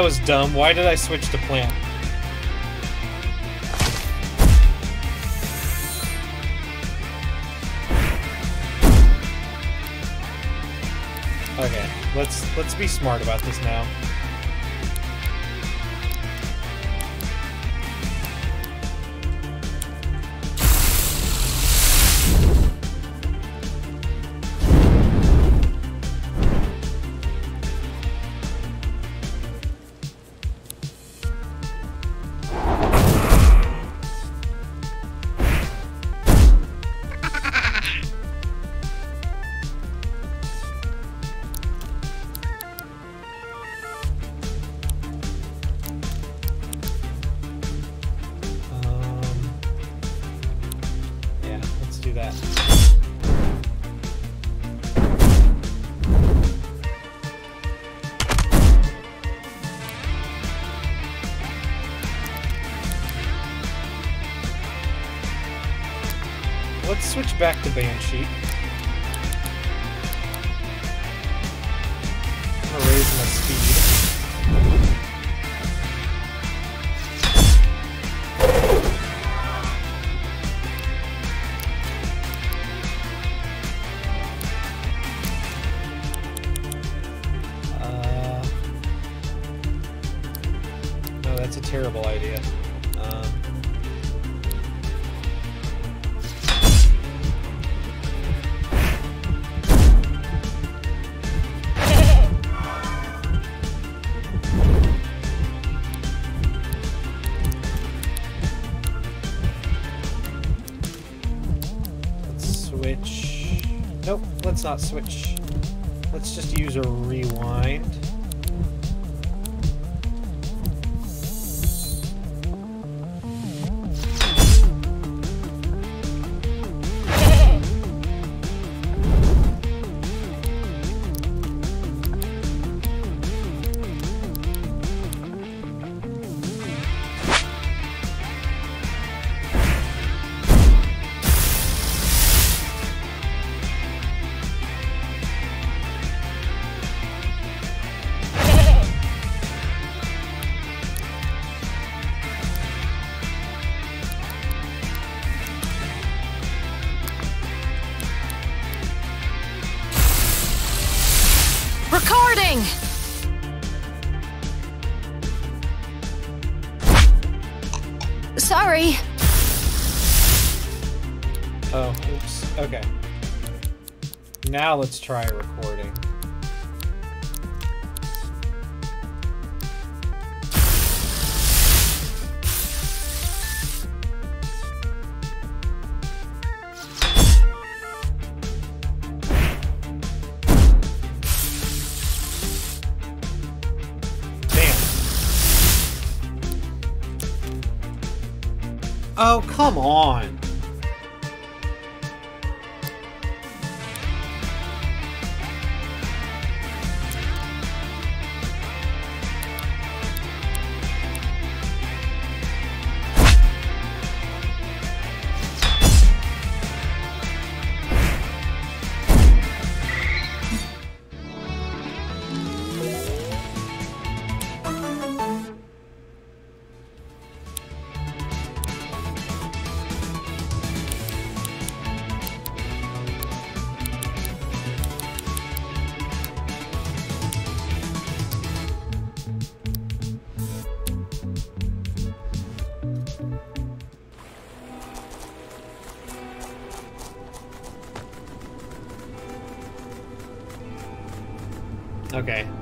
That was dumb. Why did I switch to plant? Okay, let's let's be smart about this now. Terrible idea. Um, let's switch. Nope, let's not switch. Let's just use a rewind. Now let's try recording.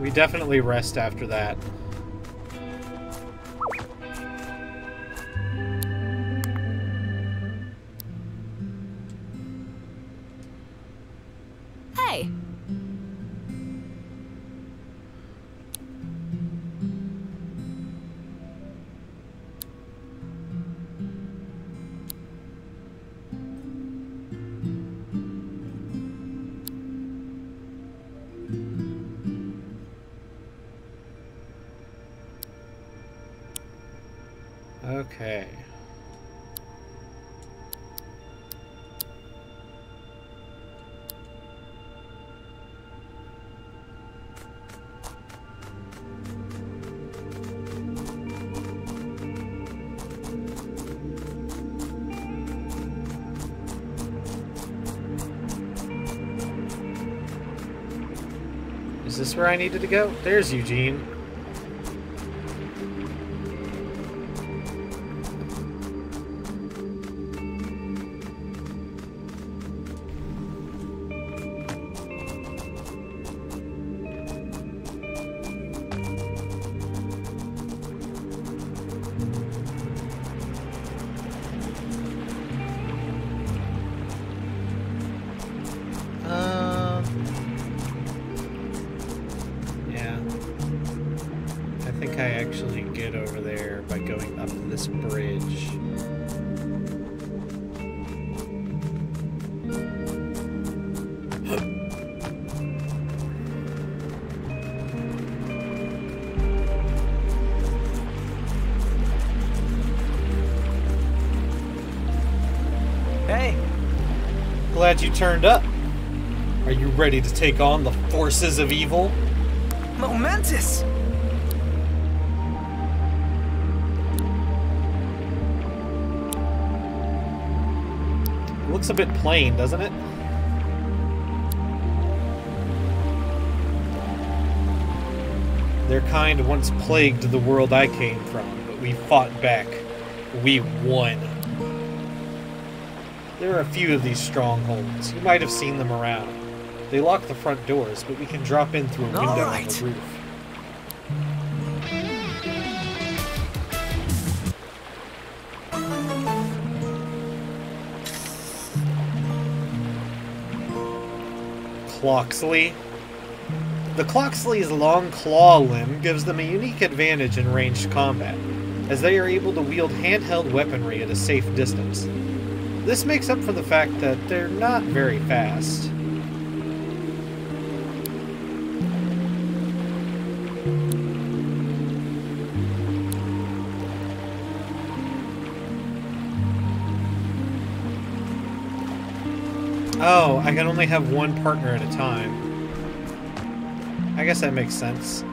We definitely rest after that. I needed to go? There's Eugene. Turned up. Are you ready to take on the forces of evil? momentous! It looks a bit plain, doesn't it? Their kind once plagued the world I came from, but we fought back. We won. There are a few of these strongholds. You might have seen them around. They lock the front doors, but we can drop in through a window on the roof. Clocksley. The Clocksley's long claw limb gives them a unique advantage in ranged combat, as they are able to wield handheld weaponry at a safe distance. This makes up for the fact that they're not very fast. Oh, I can only have one partner at a time. I guess that makes sense.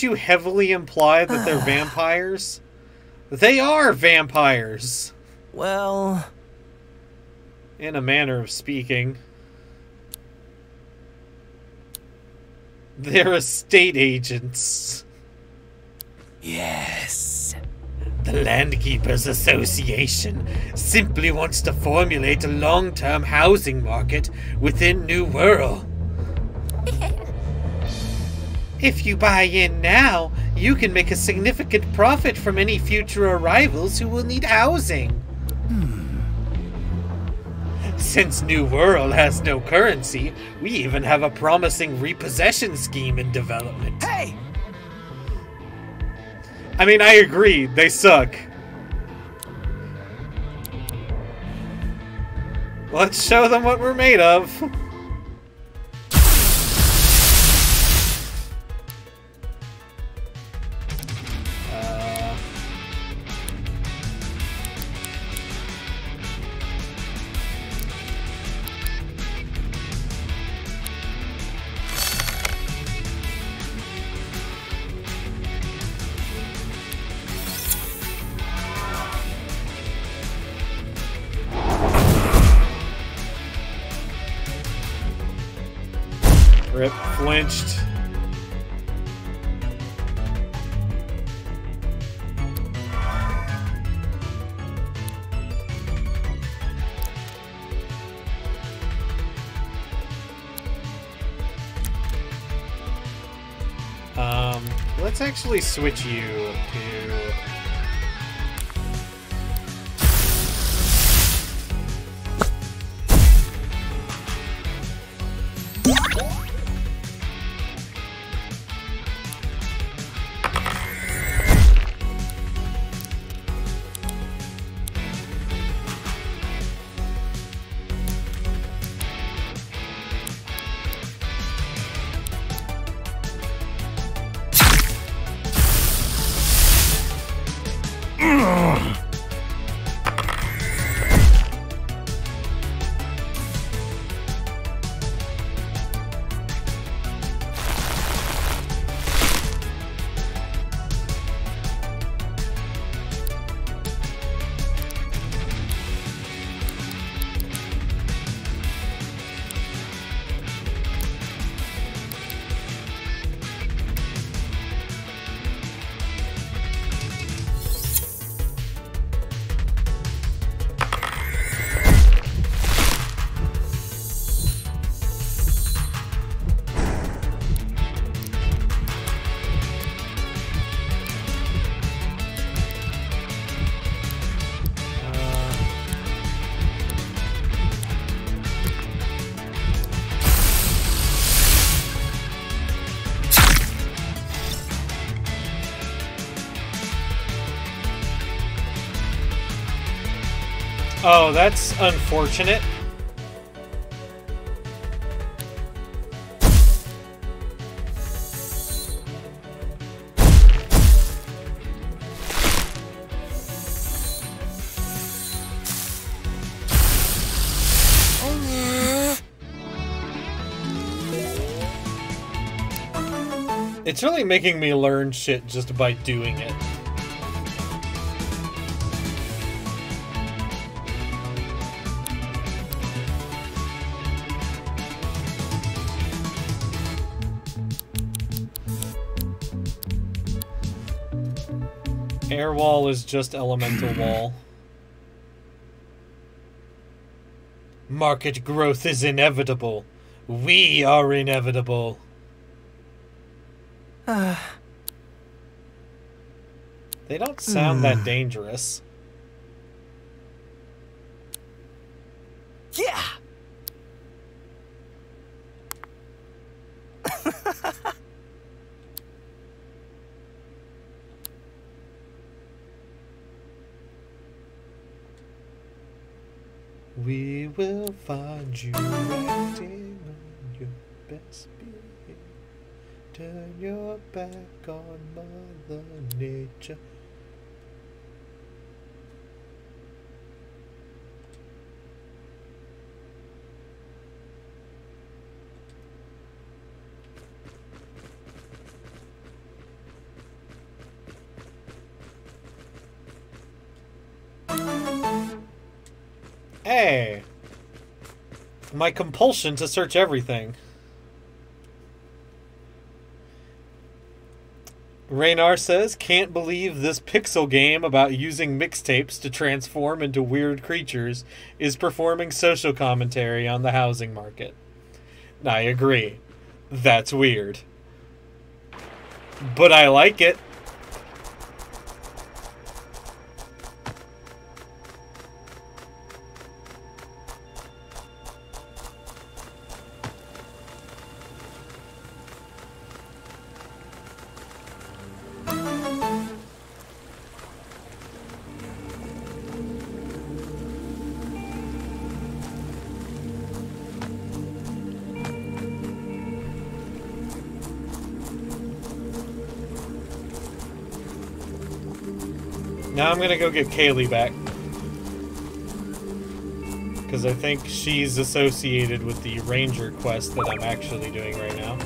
Didn't you heavily imply that they're vampires? They are vampires! Well, In a manner of speaking. They're estate agents. yes. The Landkeepers Association simply wants to formulate a long term housing market within New Wirral. If you buy in now, you can make a significant profit from any future arrivals who will need housing. Hmm. Since New Wirral has no currency, we even have a promising repossession scheme in development. Hey! I mean, I agree, they suck. Let's show them what we're made of. Um, let's actually switch you Oh, that's unfortunate. It's really making me learn shit just by doing it. Just elemental wall. Market growth is inevitable. We are inevitable. Ah. they don't sound that hmm. dangerous. Yeah! We will find you acting on your best behavior. Turn your back on Mother Nature. My compulsion to search everything. Raynar says, can't believe this pixel game about using mixtapes to transform into weird creatures is performing social commentary on the housing market. I agree. That's weird. But I like it. Get Kayleigh back. Because I think she's associated with the ranger quest that I'm actually doing right now.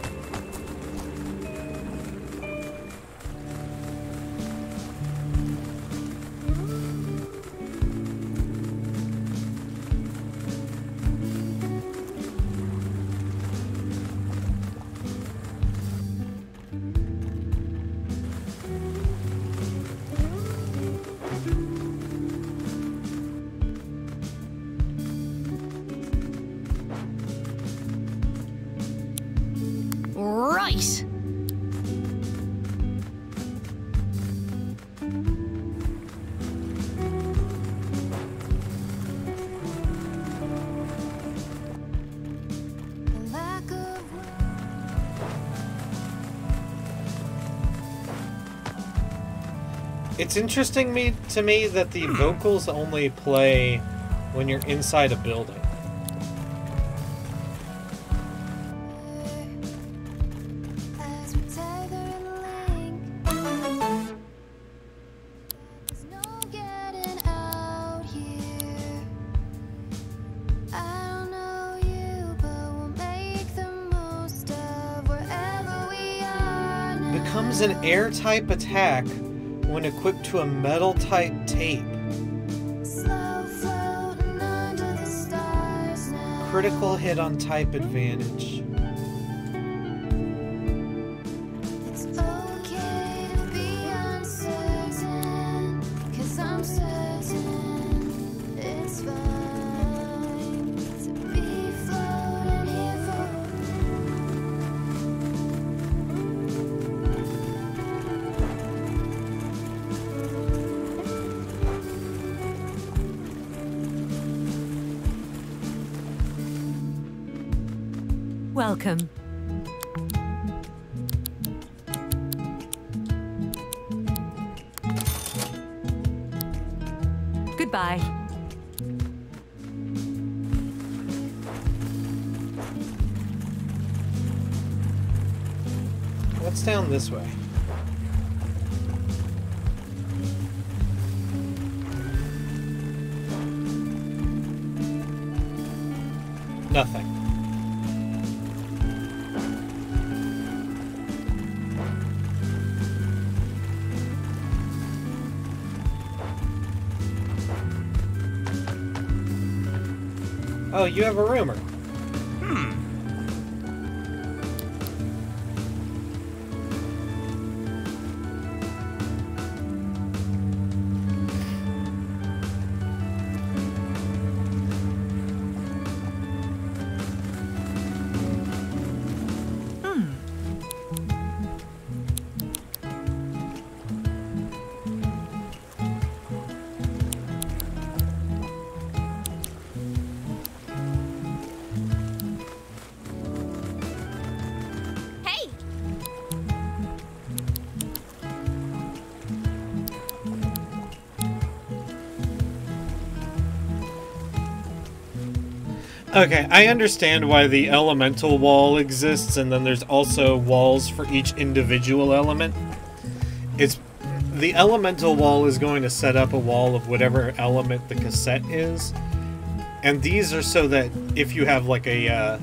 It's interesting me to me that the hmm. vocals only play when you're inside a building. as we tether and link. There's no getting out here. I don't know you, but we'll make the most of wherever we are now. Becomes an air type attack when equipped to a metal type tape. Slow floating under the stars now. Critical hit on type advantage. Oh, you have a rumor. Okay, I understand why the elemental wall exists, and then there's also walls for each individual element. It's the elemental wall is going to set up a wall of whatever element the cassette is, and these are so that if you have like a uh,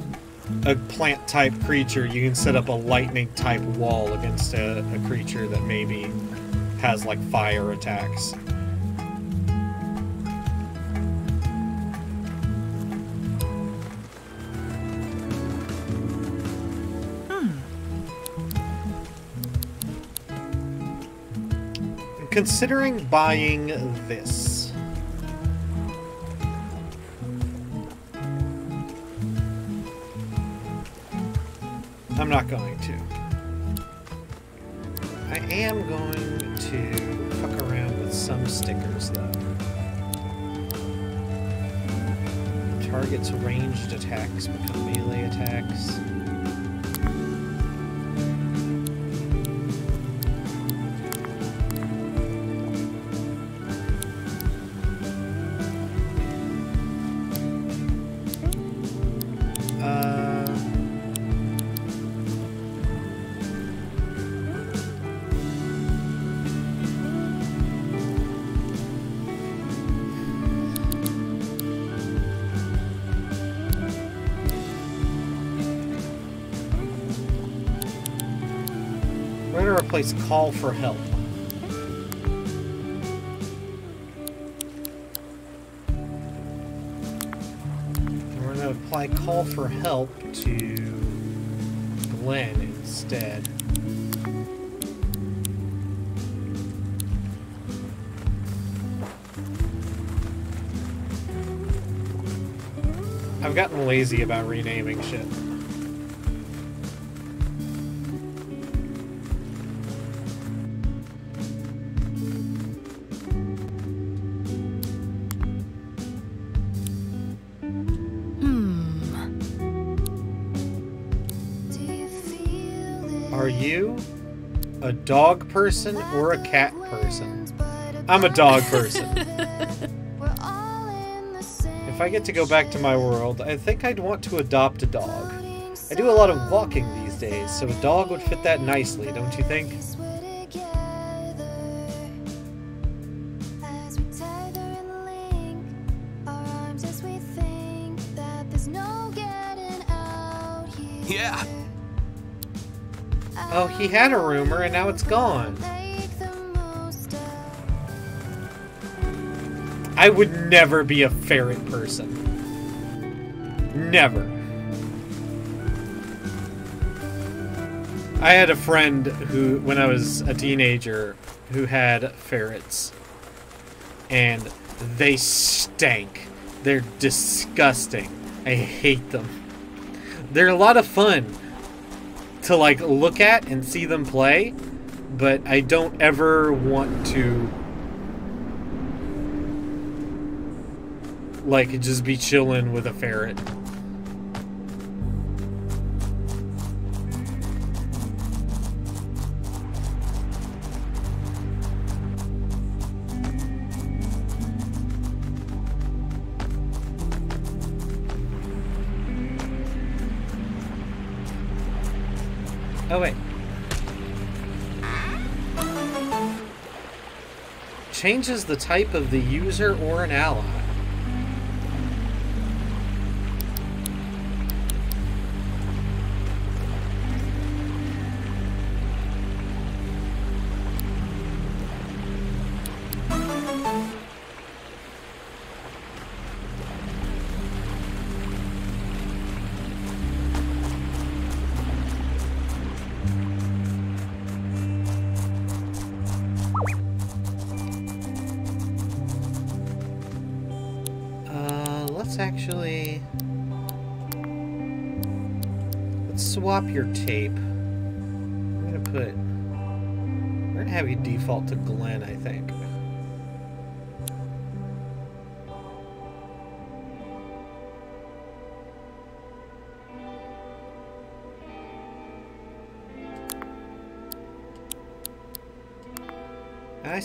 a plant type creature, you can set up a lightning type wall against a, a creature that maybe has like fire attacks. Considering buying this. I'm not going to. I am going to fuck around with some stickers though. Targets ranged attacks become melee attacks. Replace call for help. We're gonna apply call for help to Glenn instead. I've gotten lazy about renaming shit. Dog person or a cat person? I'm a dog person. we're all in the same If I get to go back to my world, I think I'd want to adopt a dog. I do a lot of walking these days, so a dog would fit that nicely, don't you think? He had a rumor and now it's gone. I would never be a ferret person. Never. I had a friend who, when I was a teenager, who had ferrets. And they stank. They're disgusting. I hate them. They're a lot of fun to like look at and see them play, but I don't ever want to like just be chilling with a ferret. Changes the type of the user or an ally.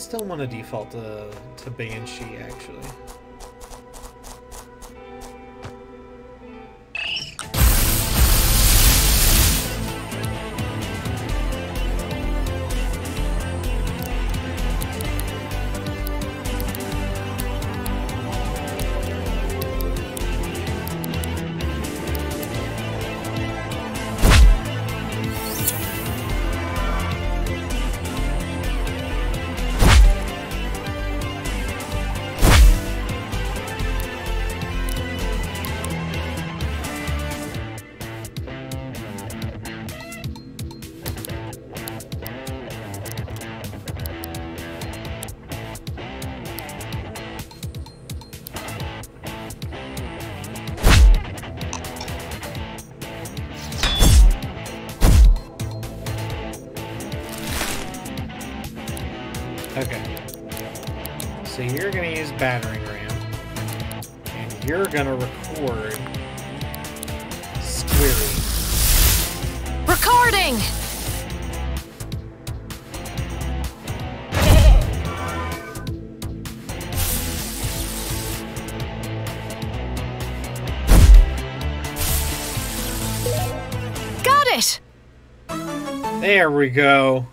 Still want to default to, to Bansheep, actually. Battering ram. And you're going to record Squirry. Recording! Got it! There we go.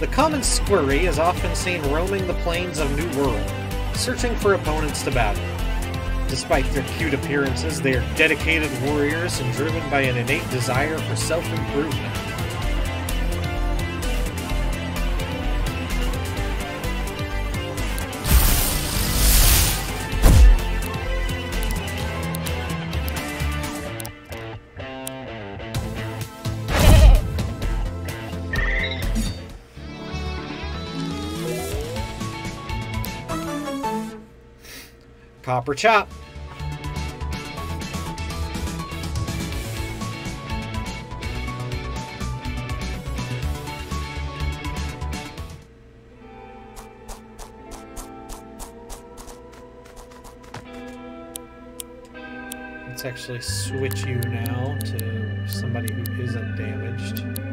The common squirry is often seen roaming the plains of New Wirral, searching for opponents to battle. Despite their cute appearances, they are dedicated warriors and driven by an innate desire for self-improvement. Copper chop. Let's actually switch you now to somebody who isn't damaged.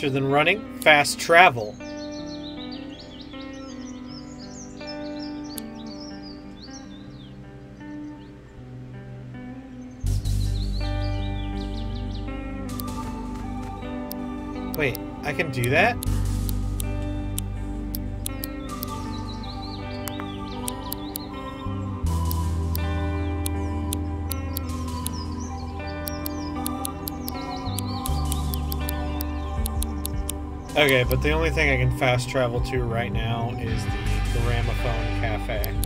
Faster than running. Fast travel. Wait, I can do that? Okay, but the only thing I can fast travel to right now is the, Gramophone Cafe.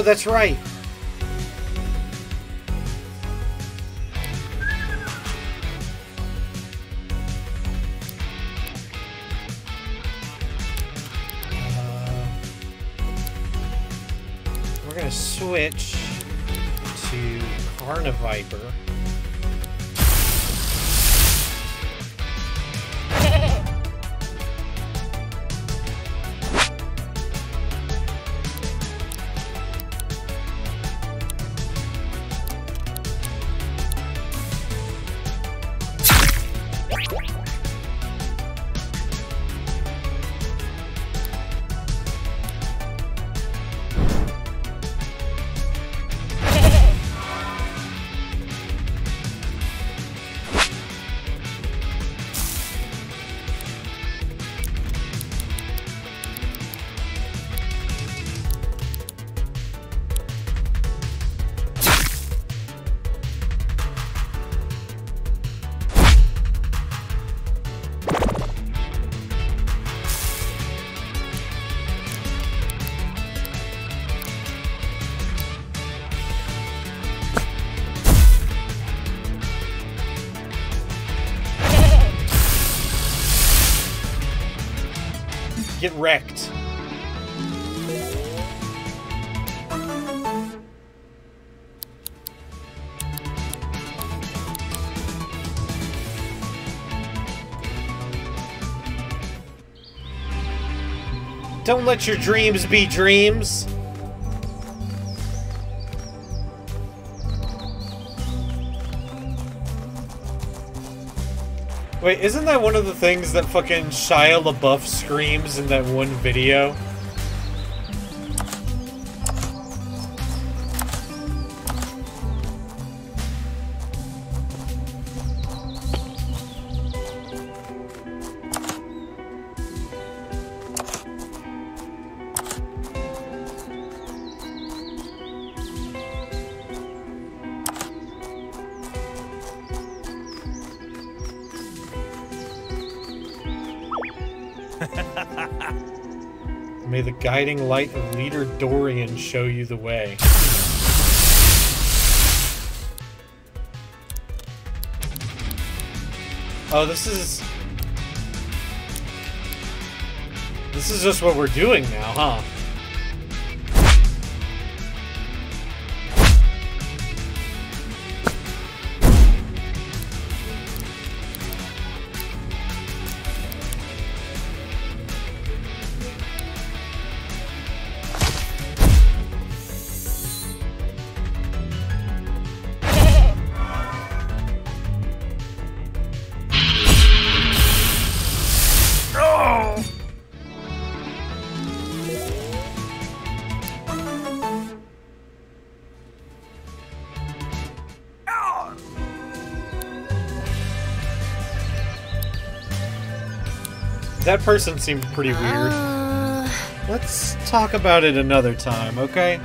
Oh, that's right. Don't let your dreams be dreams. Wait, isn't that one of the things that fucking Shia LaBeouf screams in that one video? Guiding light of Leader Dorian show you the way. Oh, this is... This is just what we're doing now, huh? Person seemed pretty weird. Uh, Let's talk about it another time, okay?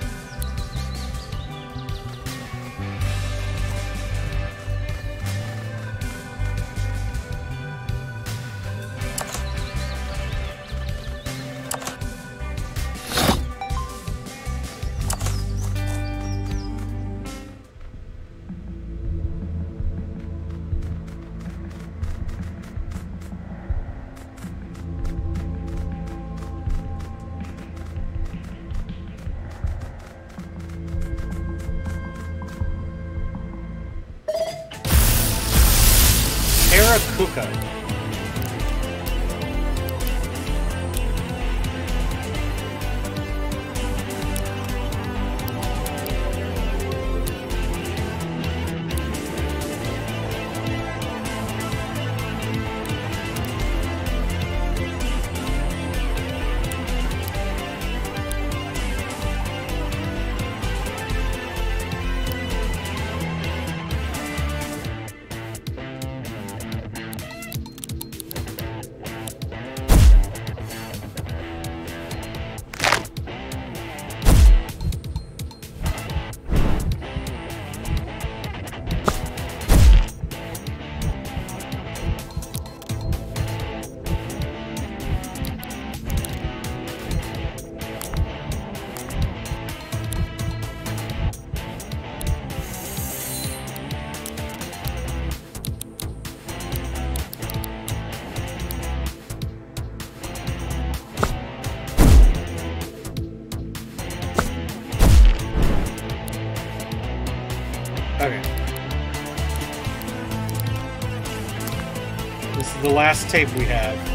Last tape we have.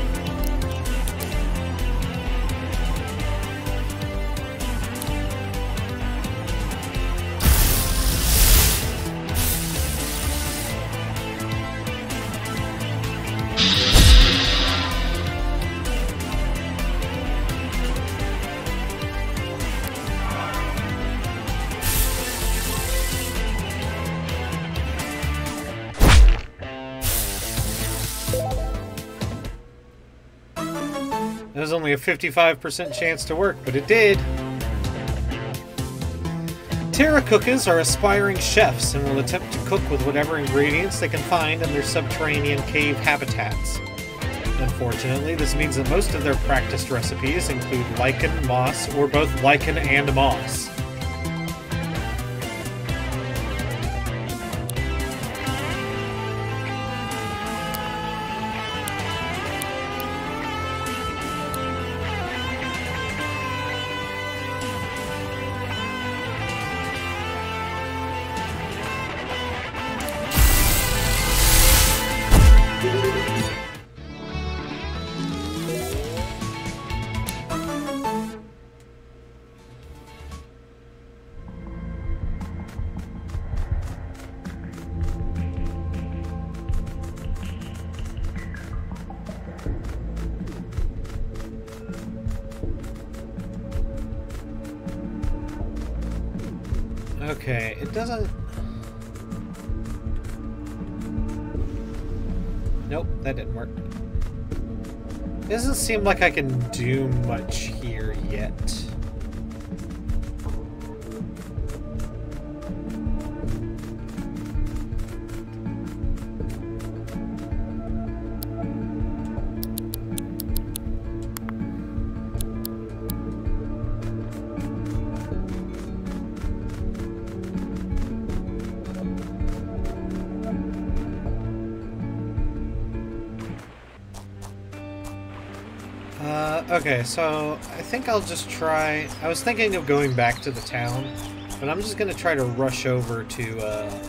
Only a 55% chance to work, but it did. Terracookas are aspiring chefs and will attempt to cook with whatever ingredients they can find in their subterranean cave habitats. Unfortunately, this means that most of their practiced recipes include lichen, moss, or both lichen and moss. Seem like I can do much here yet. So I think I'll just try. I was thinking of going back to the town, but I'm just gonna try to rush over to uh,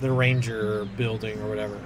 the ranger building or whatever.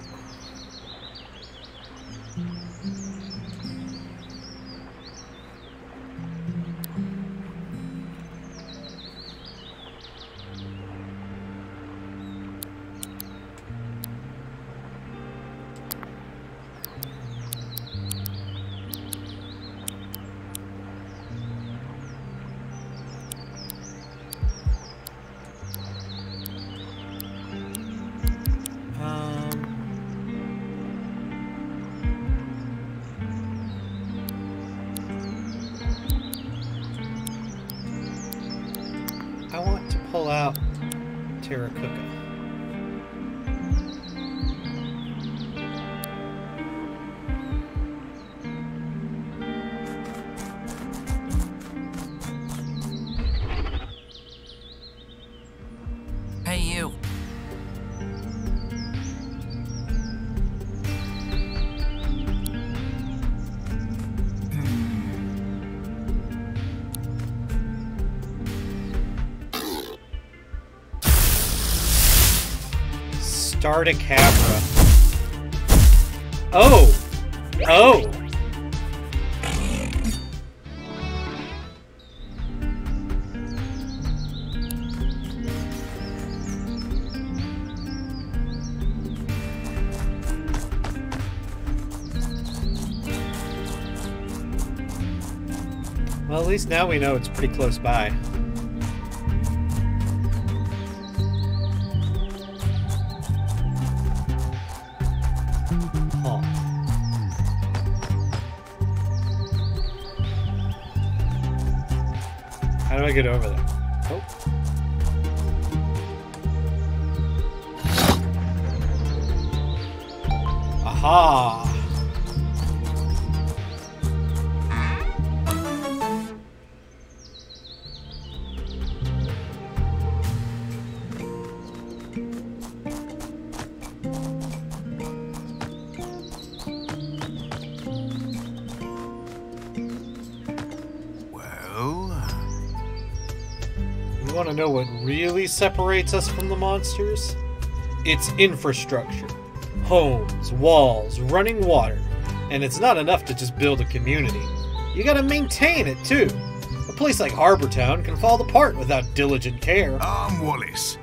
Starticabra. Oh! Oh! Well, at least now we know it's pretty close by. Get over separates us from the monsters? It's infrastructure homes, walls, running water. And it's not enough to just build a community. You gotta maintain it too. A place like Harbortown can fall apart without diligent care. I'm Wallace.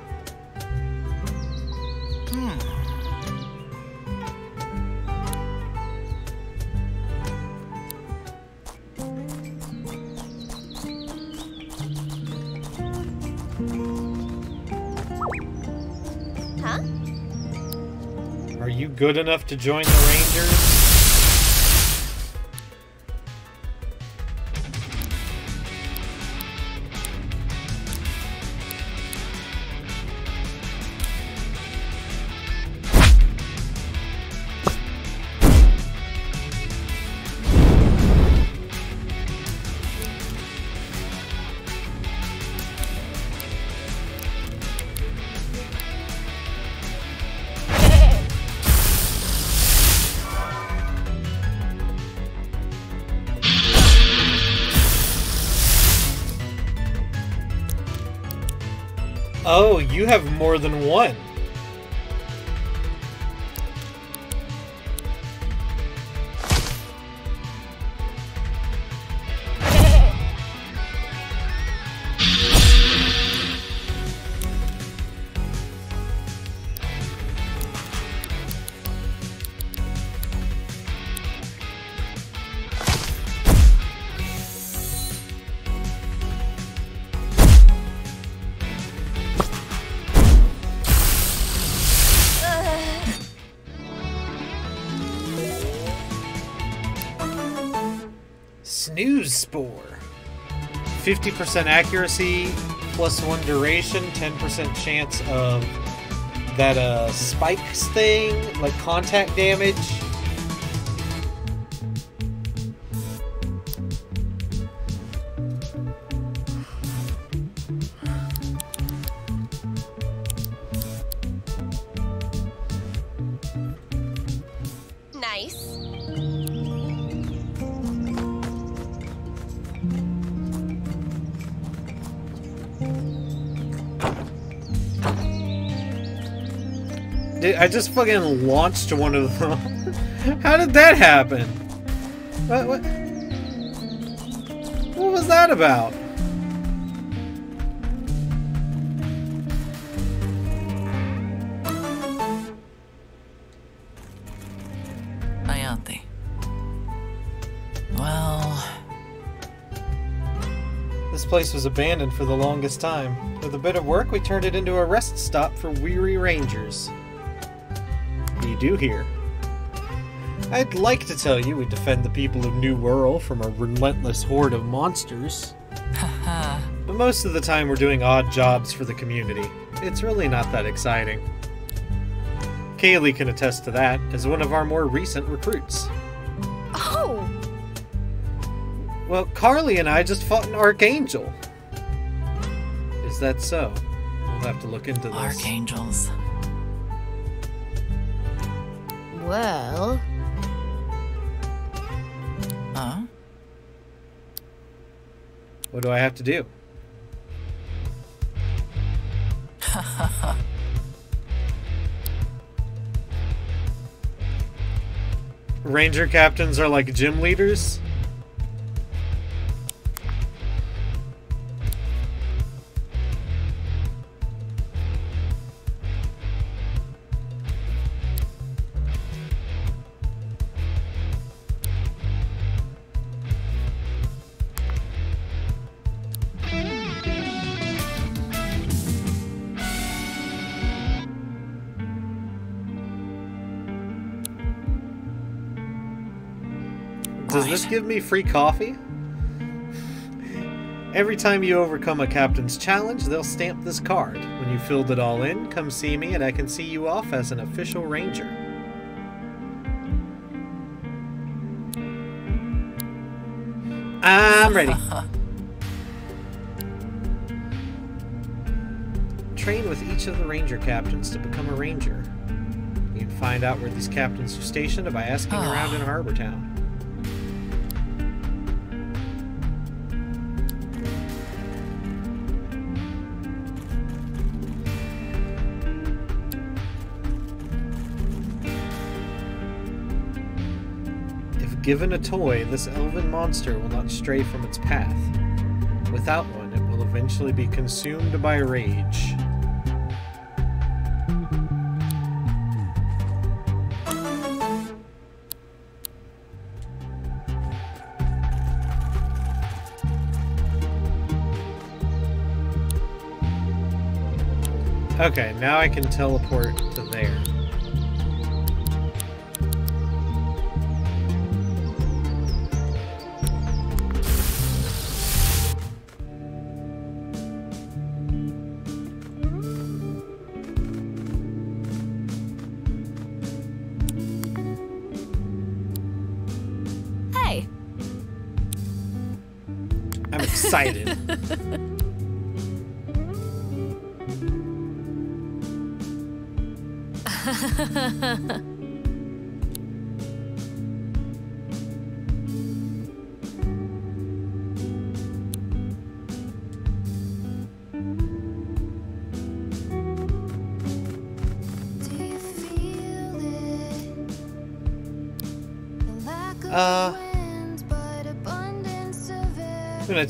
Good enough to join the Rangers? More than one. 50% accuracy, plus one duration, 10% chance of that uh, spikes thing, like contact damage. I just fucking launched one of them. How did that happen? What, what? What was that about? Ianthe. Well, This place was abandoned for the longest time. With a bit of work, we turned it into a rest stop for weary rangers. What do here? I'd like to tell you we defend the people of New Wirral from a relentless horde of monsters. but most of the time we're doing odd jobs for the community. It's really not that exciting. Kayleigh can attest to that as one of our more recent recruits. Oh, Well, Carly and I just fought an Archangel. Is that so? We'll have to look into this. archangels. Well, Huh? What do I have to do? Ranger captains are like gym leaders? Give me free coffee? Every time you overcome a captain's challenge, they'll stamp this card. When you filled it all in, come see me and I can see you off as an official ranger. I'm ready. Train with each of the ranger captains to become a ranger. You can find out where these captains are stationed by asking around in ah. Harbor Town. Given a toy, this elven monster will not stray from its path. Without one, it will eventually be consumed by rage. Okay, now I can teleport to there.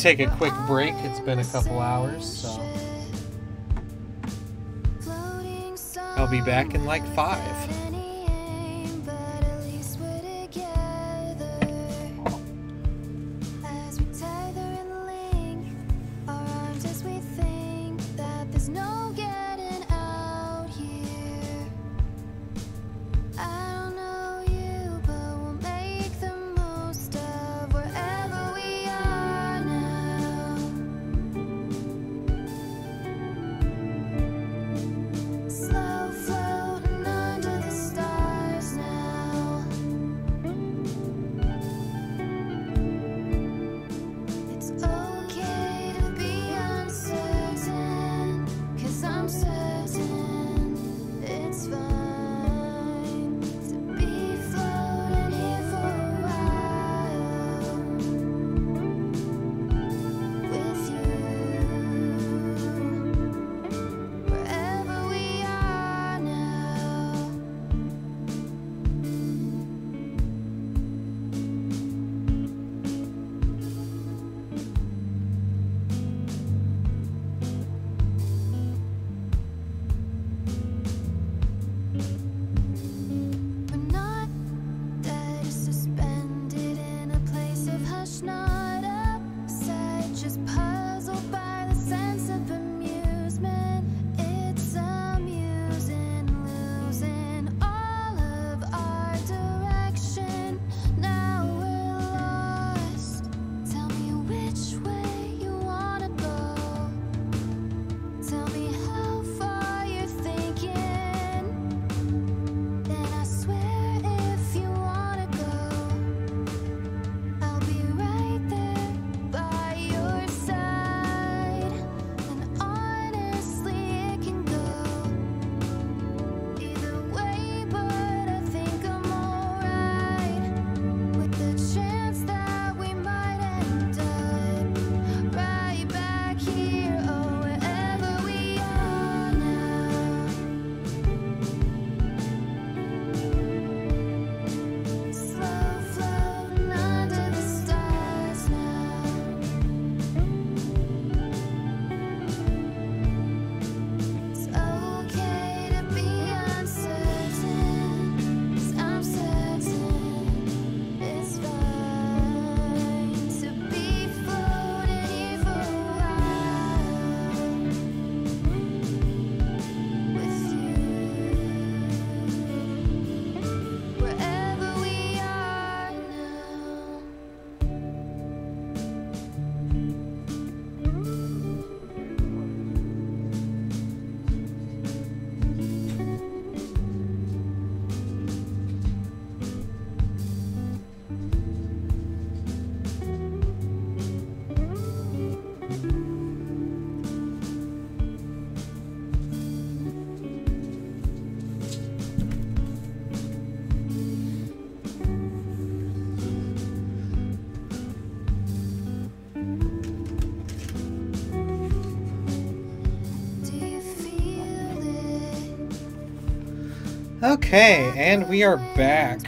take a quick break. It's been a couple hours, so. I'll be back in like five. Okay, and we are back.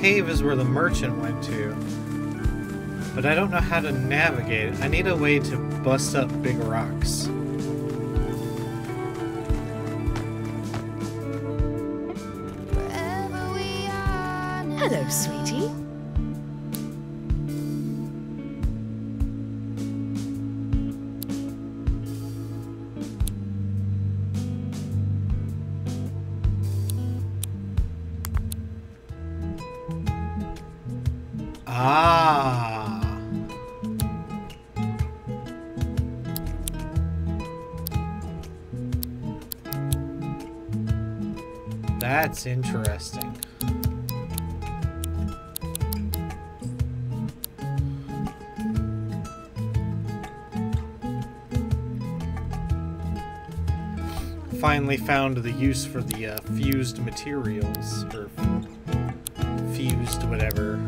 Cave is where the merchant went to. But I don't know how to navigate. I need a way to bust up big rocks. Found the use for the uh, fused materials, or fused whatever.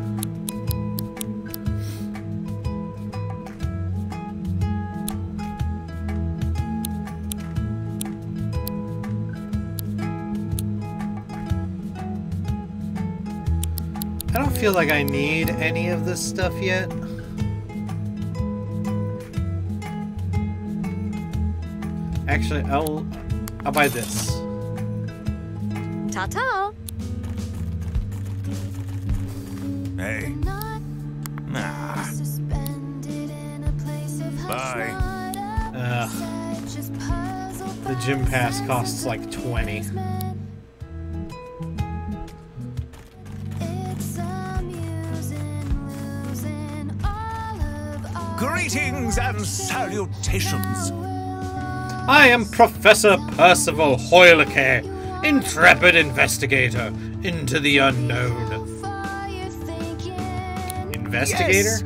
I don't feel like I need any of this stuff yet. Actually, I'll I'll buy this. Ta ta. Hey. Nah. suspended in a place of hush, Bye. Ugh. upset, just puzzled The gym pass costs like 20. amusement. It's amusing losing all of our Greetings and salutations. I am Professor Percival Hoylake, intrepid investigator into the unknown. Investigator?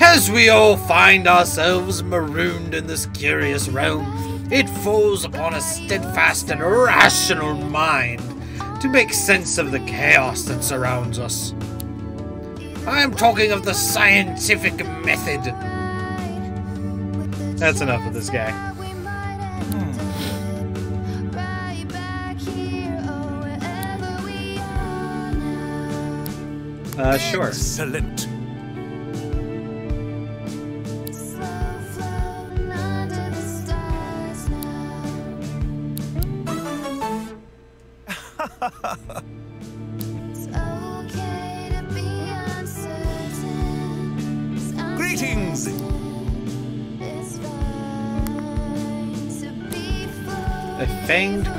As we all find ourselves marooned in this curious realm, it falls upon a steadfast and rational mind to make sense of the chaos that surrounds us. I am talking of the scientific method. That's enough of this guy. Uh, sure. Excellent.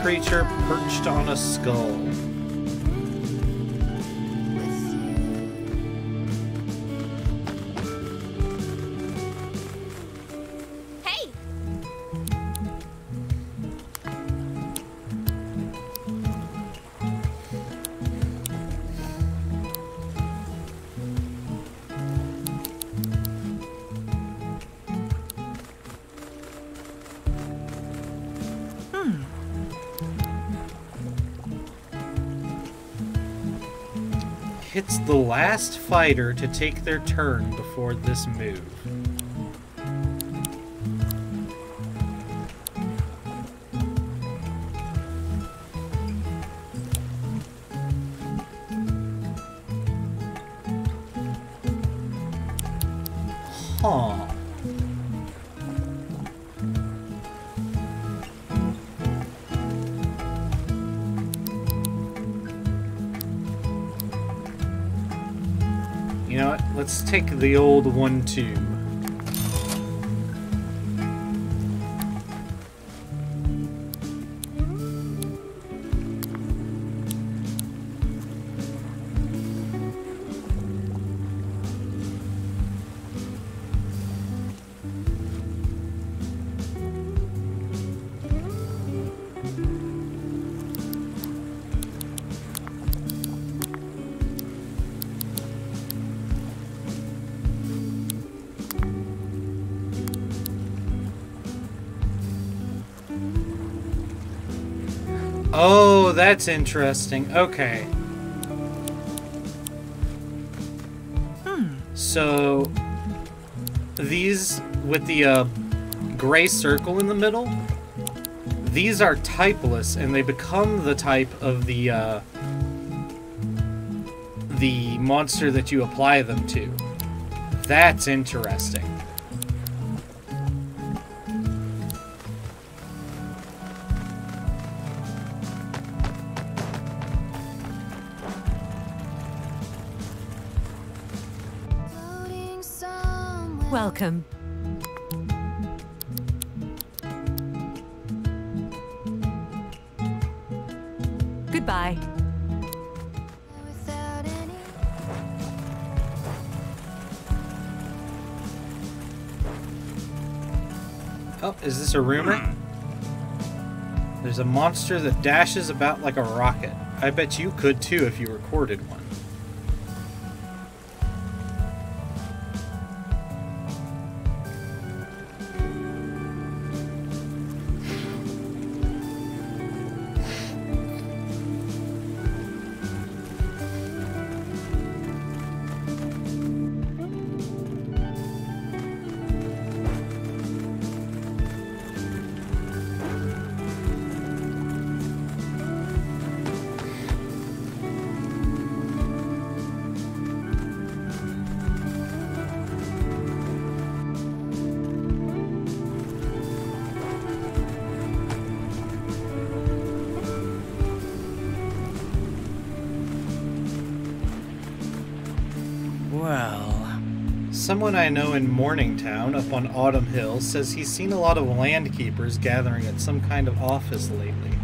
Creature perched on a skull. Fighter to take their turn before this move. pick the old 1 too. Interesting. Okay. So these with the uh, gray circle in the middle, these are typeless, and they become the type of the uh, the monster that you apply them to. That's interesting. This a rumor? There's a monster that dashes about like a rocket. I bet you could too if you recorded one. Someone I know in Morningtown up on Autumn Hill says he's seen a lot of land keepers gathering at some kind of office lately.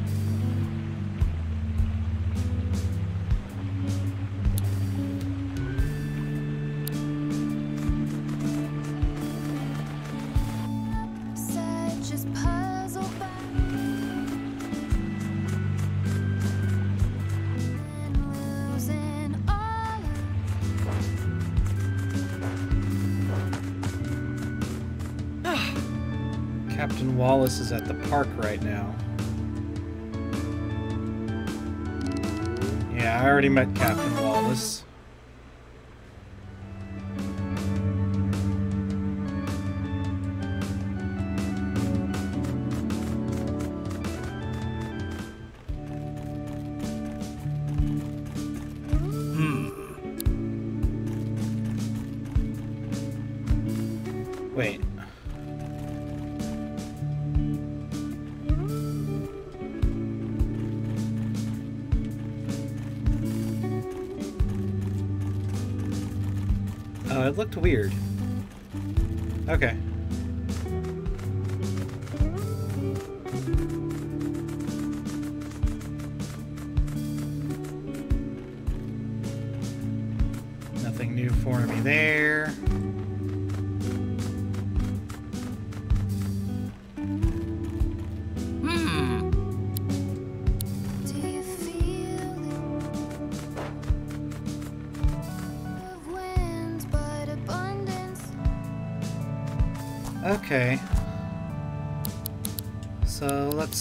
Wallace is at the park right now. Yeah, I already met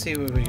see what we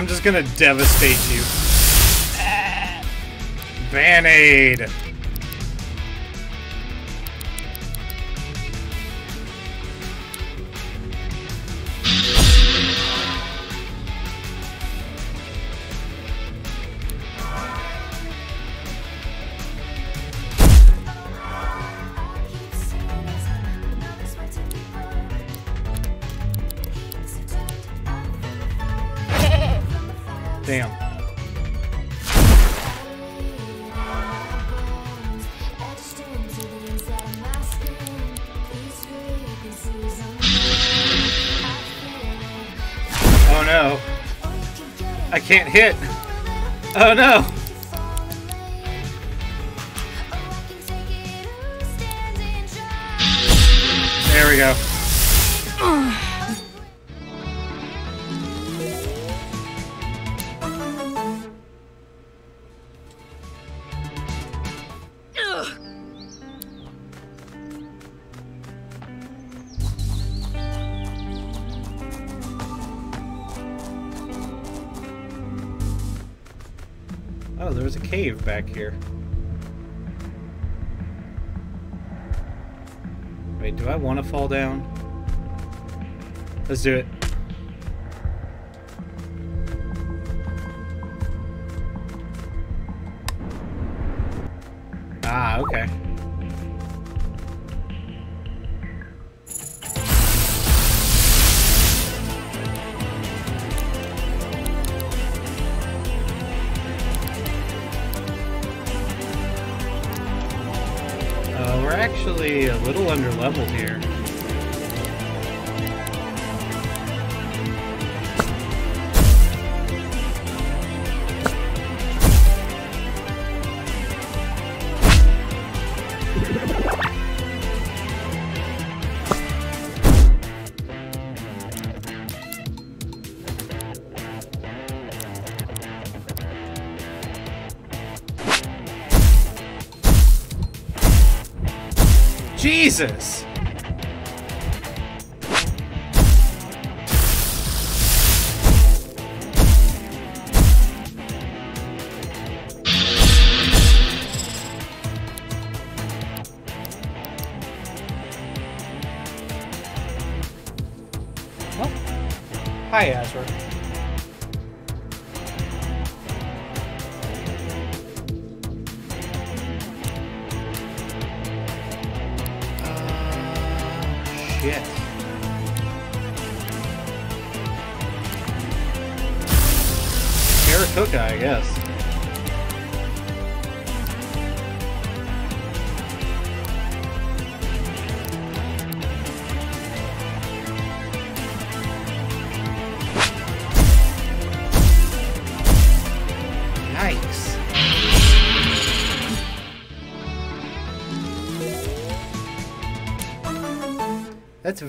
I'm just gonna devastate you. Band-Aid! Can't hit. Oh no. Let's do it.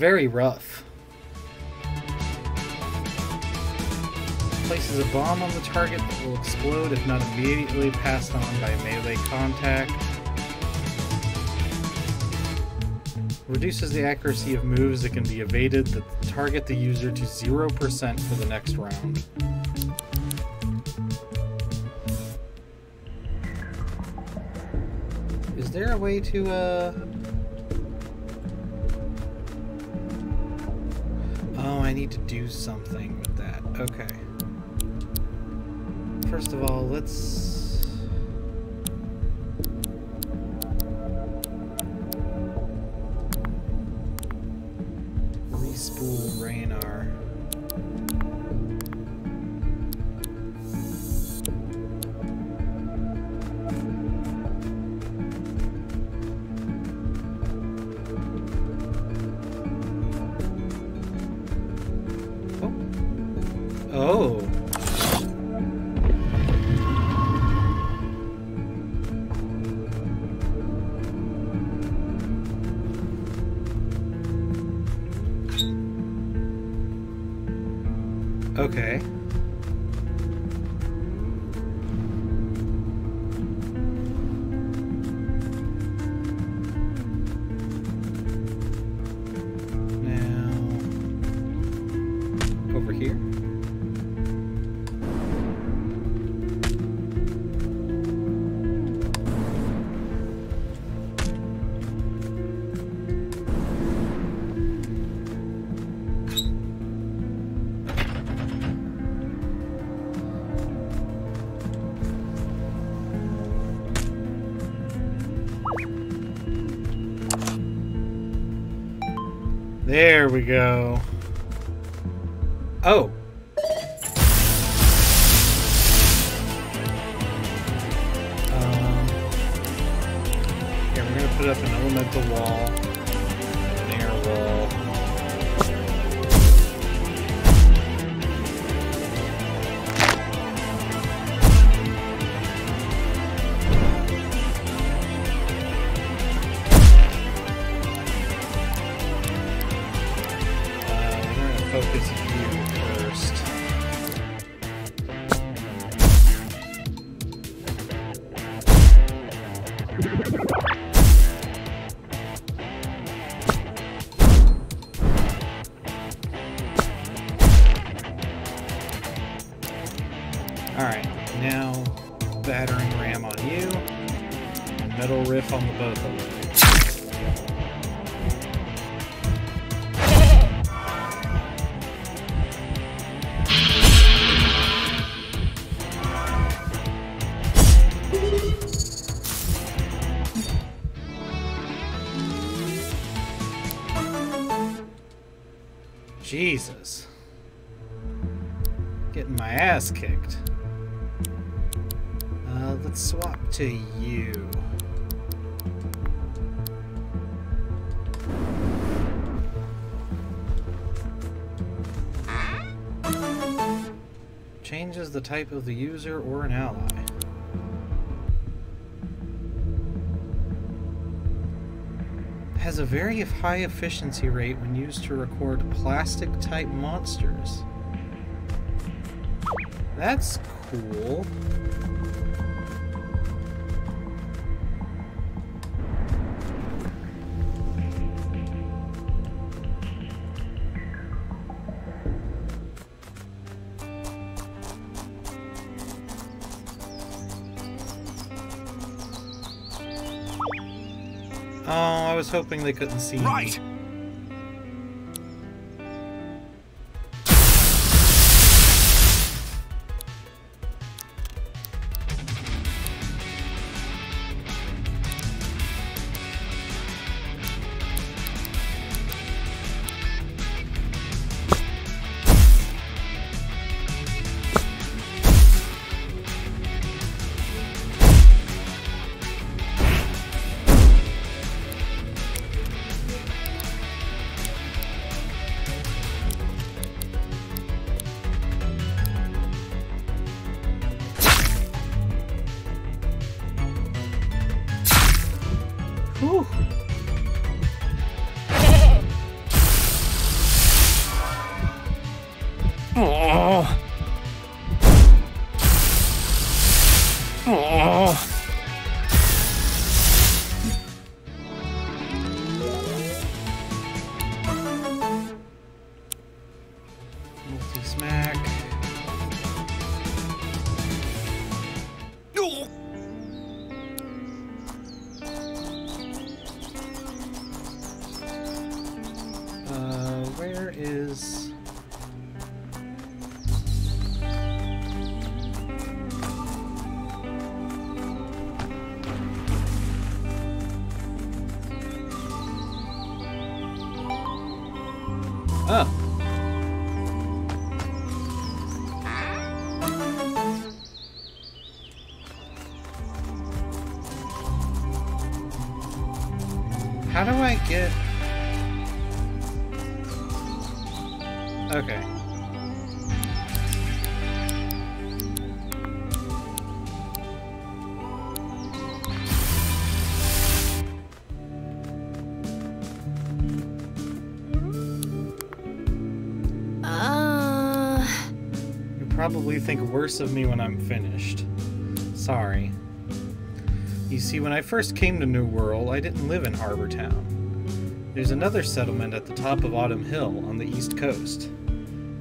Very rough. Places a bomb on the target that will explode if not immediately passed on by melee contact. Reduces the accuracy of moves that can be evaded that target the user to 0% for the next round. Is there a way to, uh... something Okay. Go. To you. Changes the type of the user or an ally. Has a very high efficiency rate when used to record plastic type monsters. That's cool. Hoping they couldn't see. Right. Think worse of me when I'm finished. Sorry. You see, when I first came to New World, I didn't live in Harbor Town. There's another settlement at the top of Autumn Hill on the east coast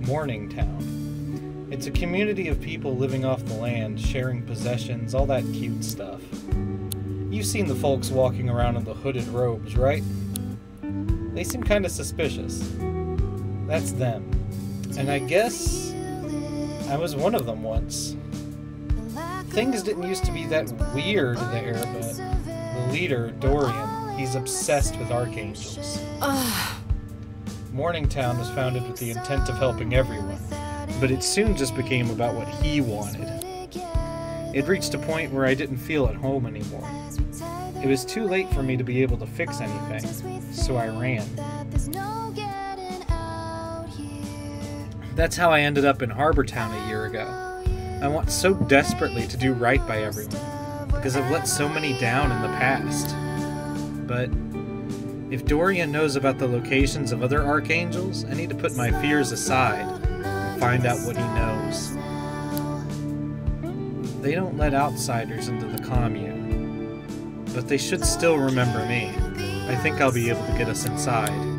Morningtown. It's a community of people living off the land, sharing possessions, all that cute stuff. You've seen the folks walking around in the hooded robes, right? They seem kind of suspicious. That's them. And I guess I was one of them once. Things didn't used to be that weird there, but the leader, Dorian, he's obsessed with archangels. Morningtown was founded with the intent of helping everyone, but it soon just became about what he wanted. It reached a point where I didn't feel at home anymore. It was too late for me to be able to fix anything, so I ran. That's how I ended up in Harbortown a year ago. I want so desperately to do right by everyone, because I've let so many down in the past. But if Dorian knows about the locations of other archangels, I need to put my fears aside and find out what he knows. They don't let outsiders into the commune, but they should still remember me. I think I'll be able to get us inside.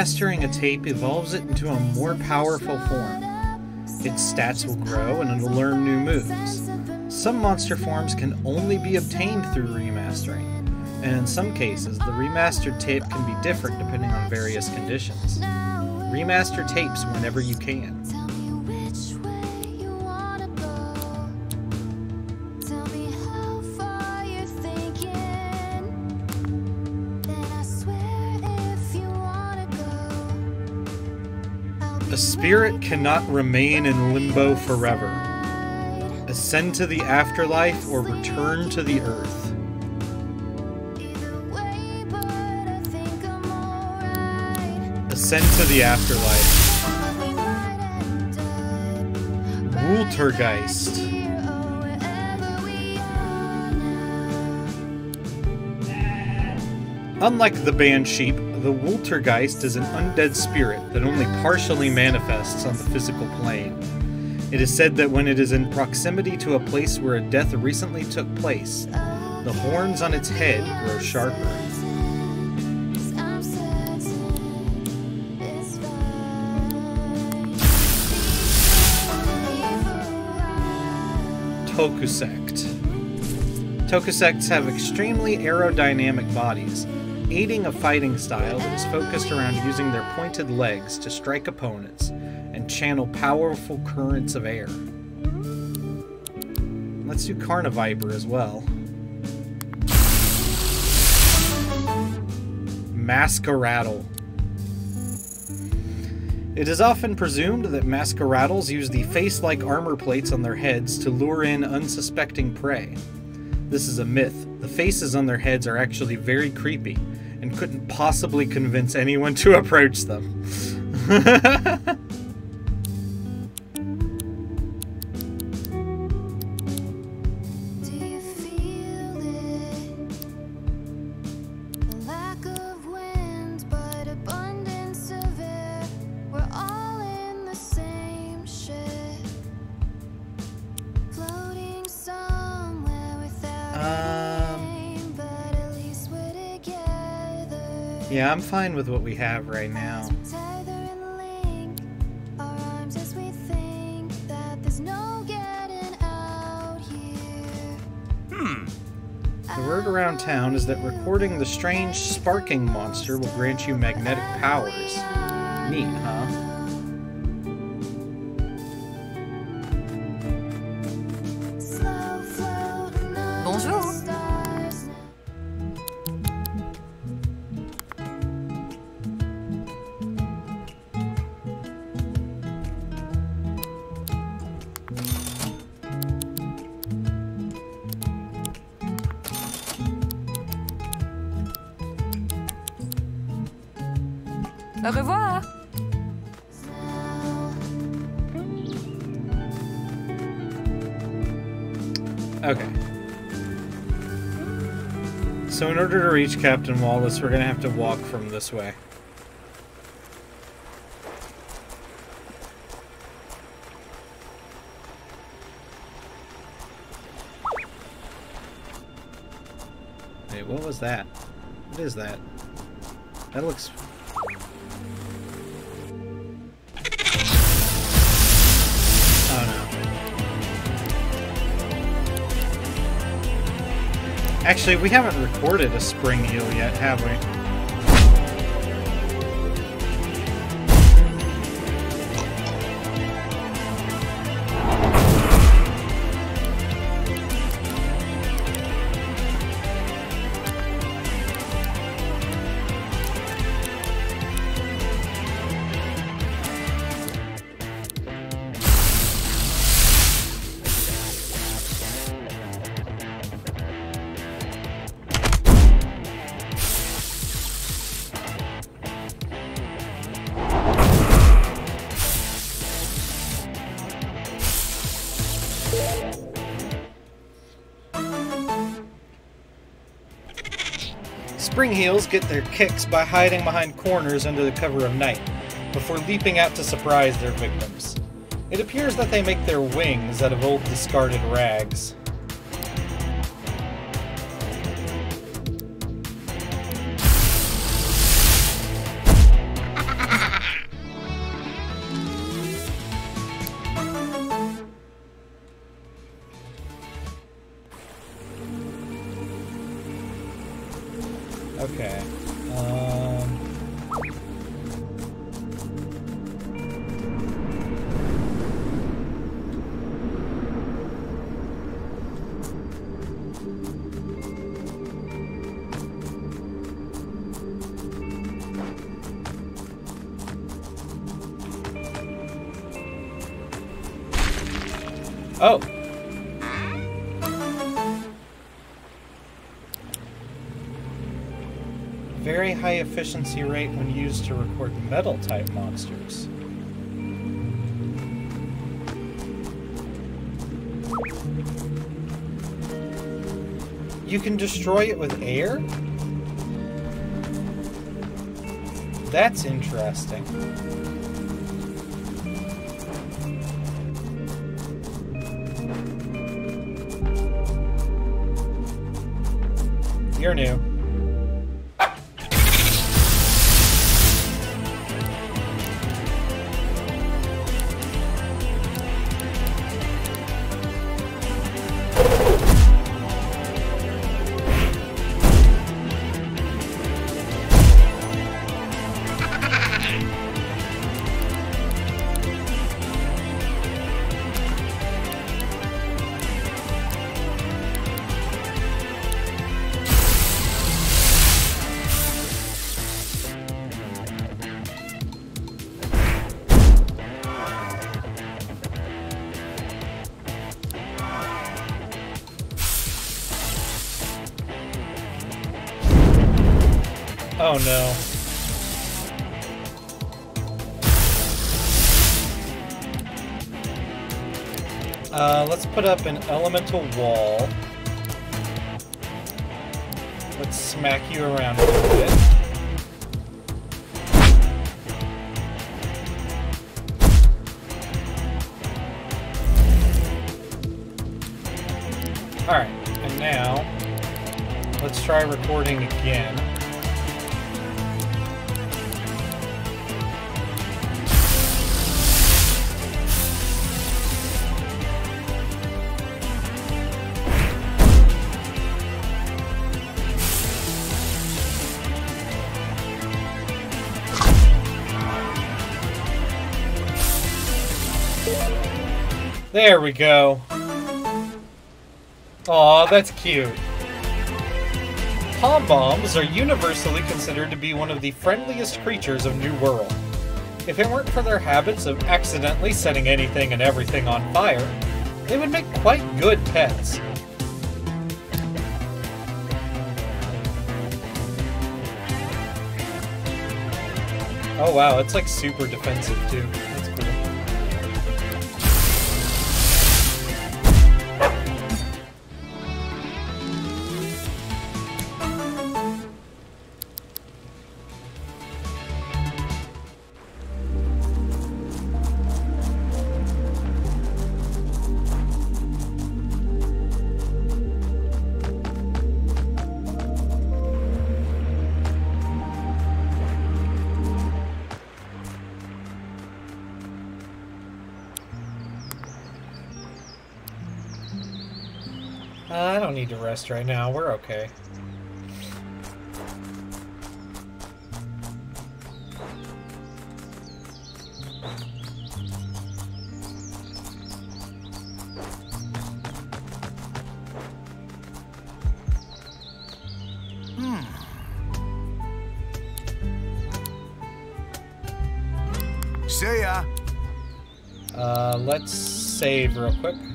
Remastering a tape evolves it into a more powerful form. Its stats will grow and it'll learn new moves. Some monster forms can only be obtained through remastering, and in some cases, the remastered tape can be different depending on various conditions. Remaster tapes whenever you can. Spirit cannot remain in limbo forever. Ascend to the afterlife or return to the earth. Ascend to the afterlife. Wooltergeist. Unlike the Bansheep, the Wooltergeist is an undead spirit that only partially manifests on the physical plane. It is said that when it is in proximity to a place where a death recently took place, the horns on its head grow sharper. Tokusect. Tokusects have extremely aerodynamic bodies, aiding a fighting style that is focused around using their pointed legs to strike opponents and channel powerful currents of air. Let's do Carniviper as well. Masquerattle. It is often presumed that masquerattles use the face-like armor plates on their heads to lure in unsuspecting prey. This is a myth. The faces on their heads are actually very creepy and couldn't possibly convince anyone to approach them. yeah, I'm fine with what we have right now. Tether and link our arms as we think that there's no getting out here. Hmm. The word around town is that recording the strange sparking monster will grant you magnetic powers. Neat, huh? Reach Captain Wallace, we're gonna have to walk from this way. Wait, what was that? What is that? That looks... Actually, we haven't recorded a Springheel yet, have we? Get their kicks by hiding behind corners under the cover of night, before leaping out to surprise their victims. It appears that they make their wings out of old discarded rags. Efficiency rate when used to record metal type monsters. You can destroy it with air? That's interesting. You're new. Put up an elemental wall. Let's smack you around There we go. Aw, that's cute. Pombombs are universally considered to be one of the friendliest creatures of New Wirral. If it weren't for their habits of accidentally setting anything and everything on fire, they would make quite good pets. Oh wow, it's like super defensive too. That's cool. Rest right now. We're okay. See ya. Uh, let's save real quick.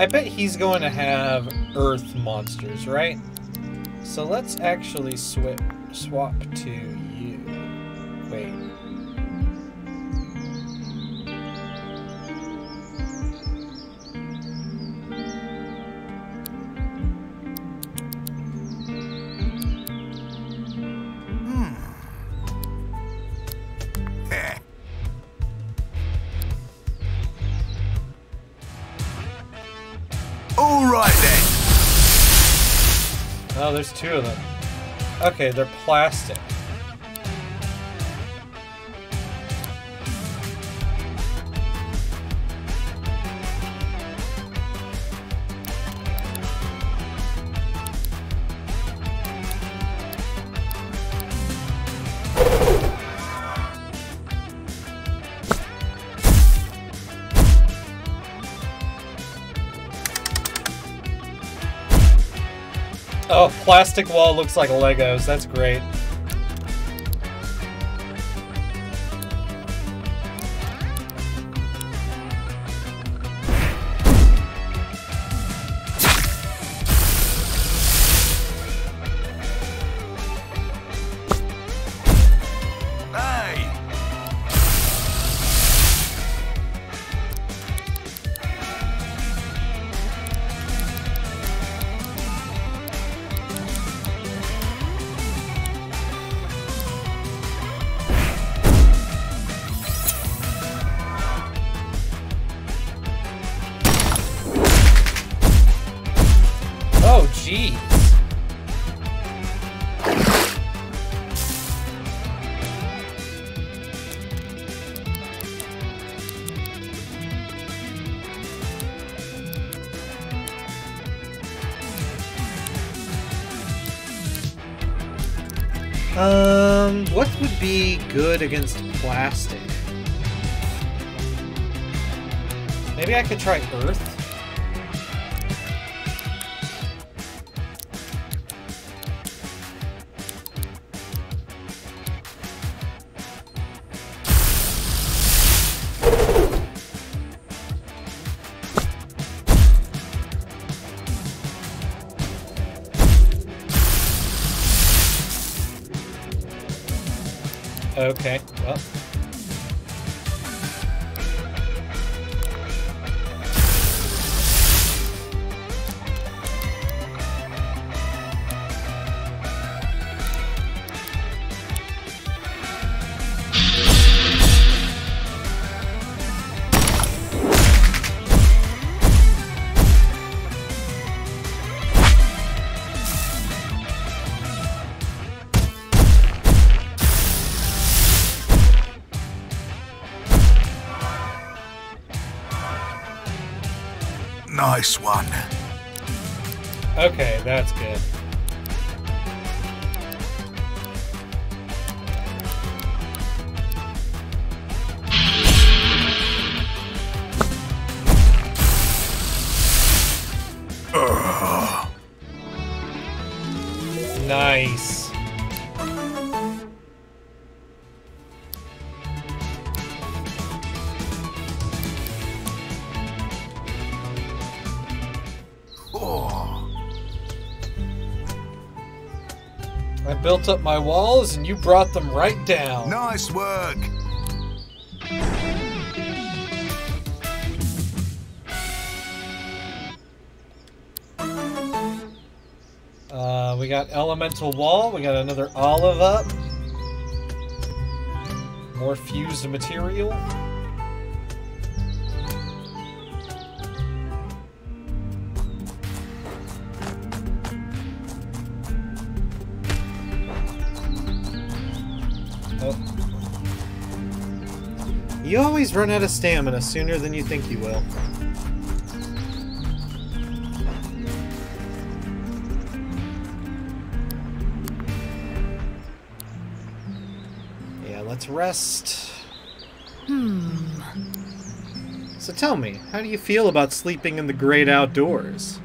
I bet he's going to have Earth monsters, right? So let's actually swip, swap to there's two of them. Okay, they're plastic. Plastic wall looks like Legos. That's great. Good against plastic? Maybe I could try earth? Nice one. Built up my walls and you brought them right down. nice work. Uh, we got elemental wall. We got another olive up. More fused material. Always run out of stamina sooner than you think you will. Yeah, let's rest. Hmm. So tell me, how do you feel about sleeping in the great outdoors?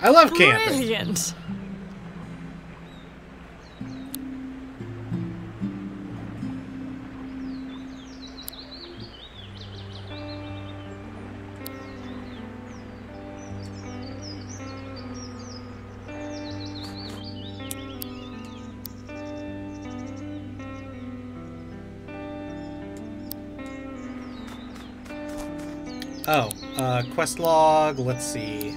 I love camping. Brilliant. Quest log, let's see.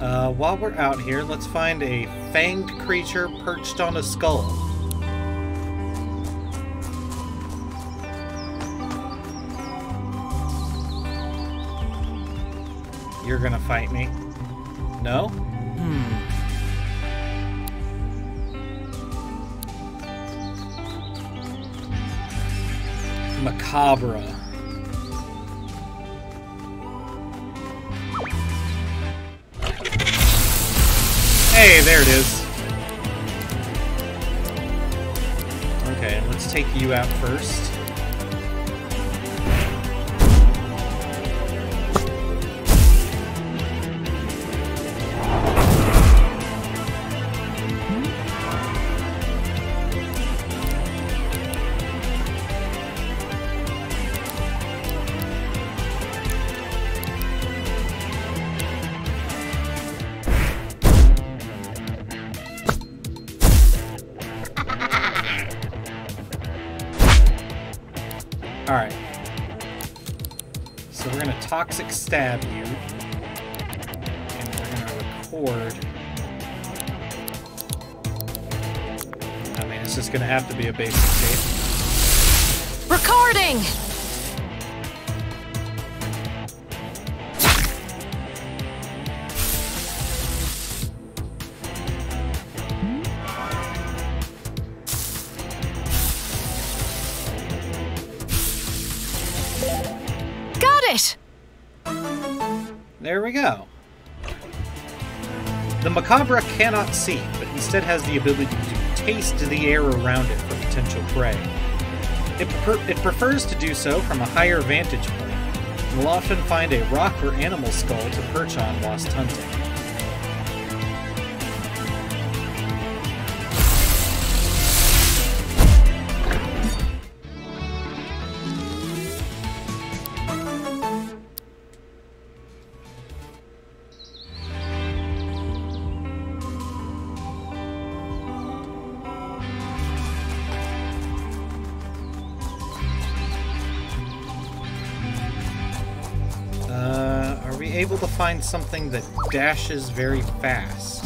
Uh, while we're out here, let's find a fanged creature perched on a skull. Macabra. Alright. So we're gonna toxic stab you. And we're gonna record. I mean, it's just gonna have to be a basic tape. Recording! The Macabra cannot see, but instead has the ability to taste the air around it for potential prey. It, it prefers to do so from a higher vantage point, and will often find a rock or animal skull to perch on whilst hunting. Find something that dashes very fast?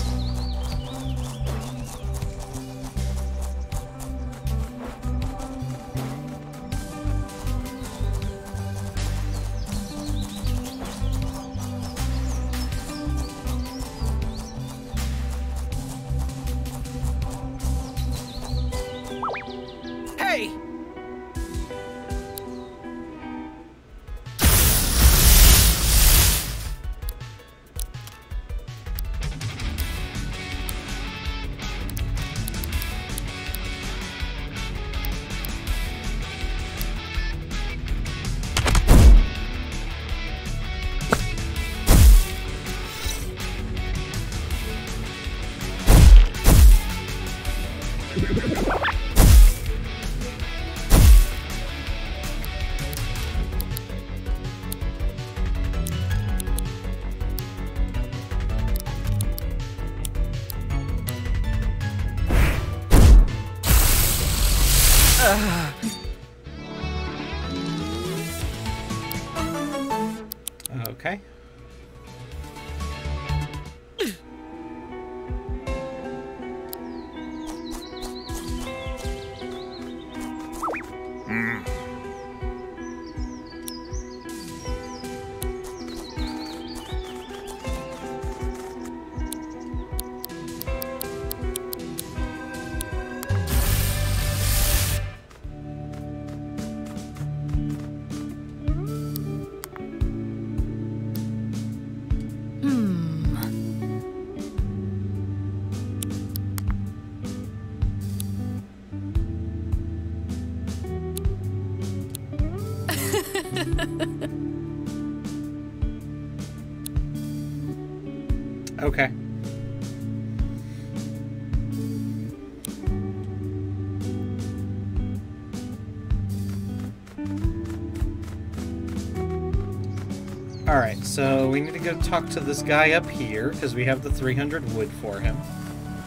We need to go talk to this guy up here because we have the 300 wood for him.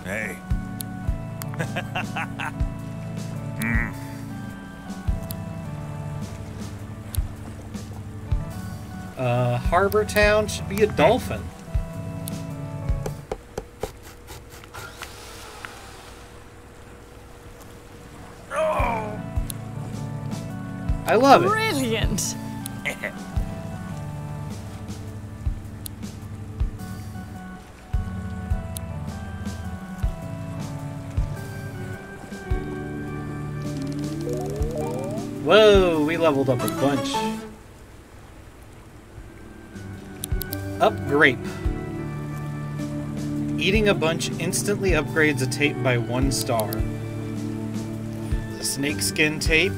Hey. Uh, Harbor Town should be a dolphin. I love it. Leveled up a bunch. Up grape. Eating a bunch instantly upgrades a tape by one star. The snakeskin tape.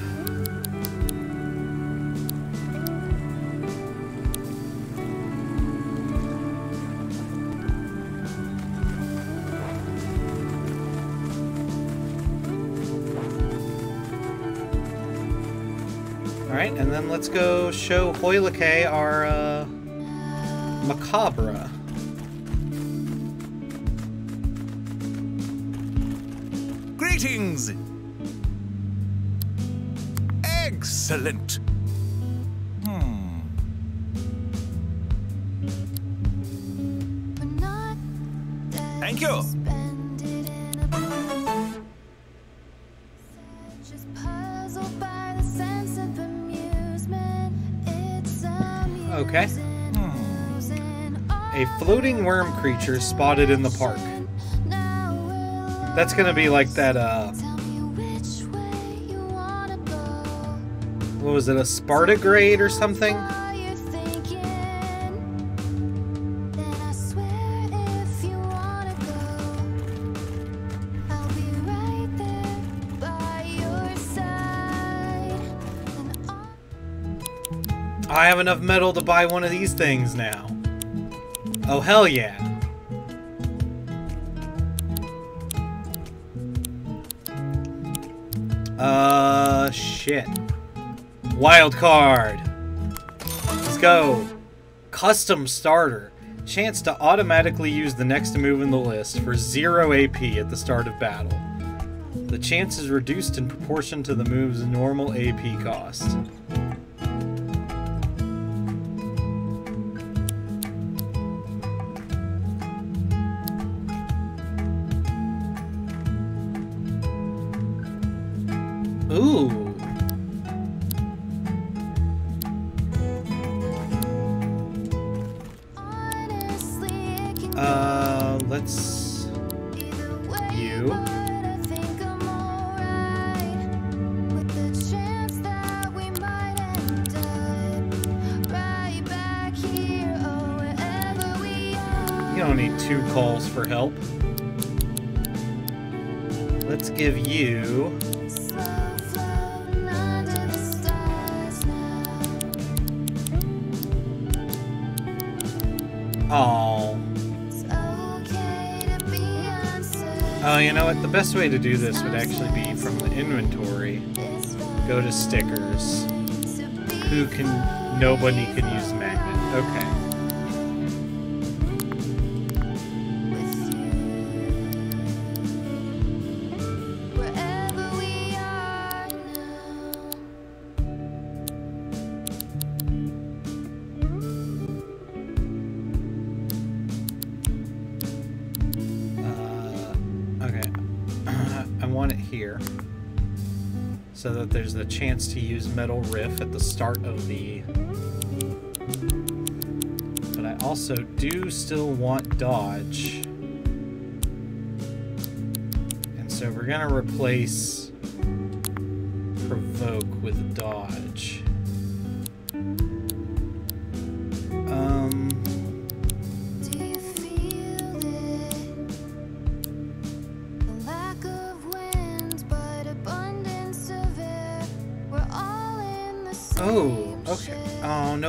Go show Hoylake our uh, Macabra. Worm creature spotted in the park. That's gonna be like that, uh, what was it, a Spartagrade or something? I have enough metal to buy one of these things now. Oh, hell yeah. Uh, shit. Wild card. Let's go. Custom starter. Chance to automatically use the next move in the list for 0 AP at the start of battle. The chance is reduced in proportion to the move's normal AP cost. Way to do this would actually be from the inventory. Go to stickers. Who can. Nobody can use magnet. Okay. Here. So that there's a chance to use Metal Riff at the start of the. But I also do still want Dodge. And so we're gonna replace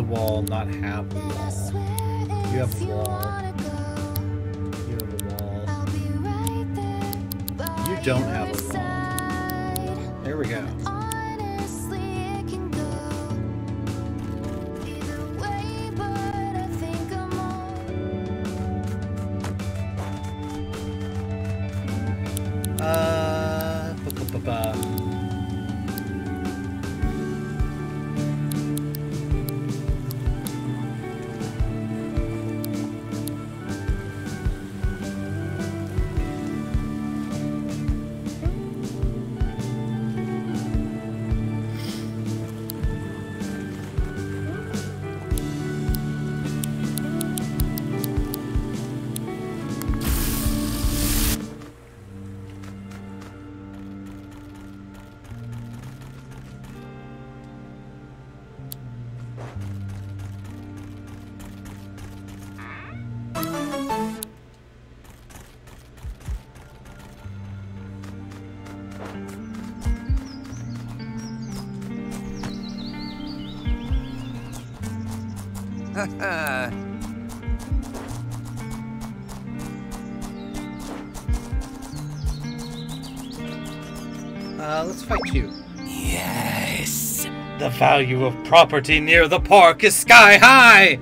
a wall, not have a wall. You have a wall. value of property near the park is sky high.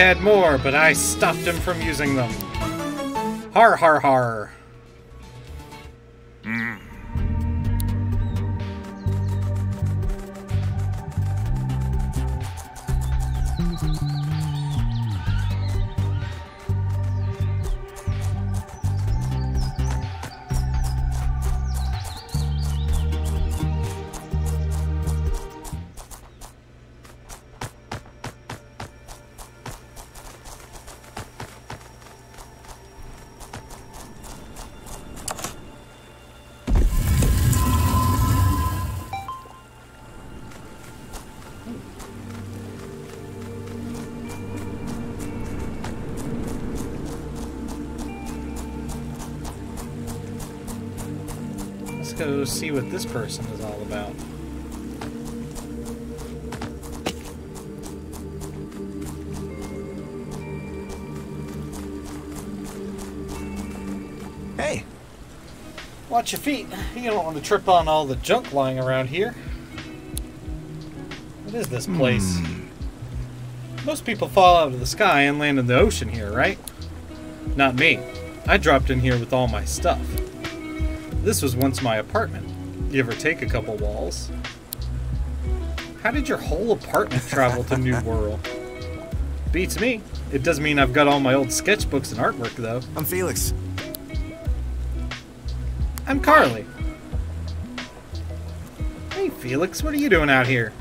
Had more, but I stopped him from using them. Har har har. Go see what this person is all about. Hey, Watch your feet. You don't want to trip on all the junk lying around here. What is this place? Hmm. Most people fall out of the sky and land in the ocean here, right? Not me. I dropped in here with all my stuff. This was once my apartment. You ever take a couple walls? How did your whole apartment travel to New Wirral? Beats me. It does mean I've got all my old sketchbooks and artwork, though. I'm Felix. I'm Carly. Hey, Felix, what are you doing out here?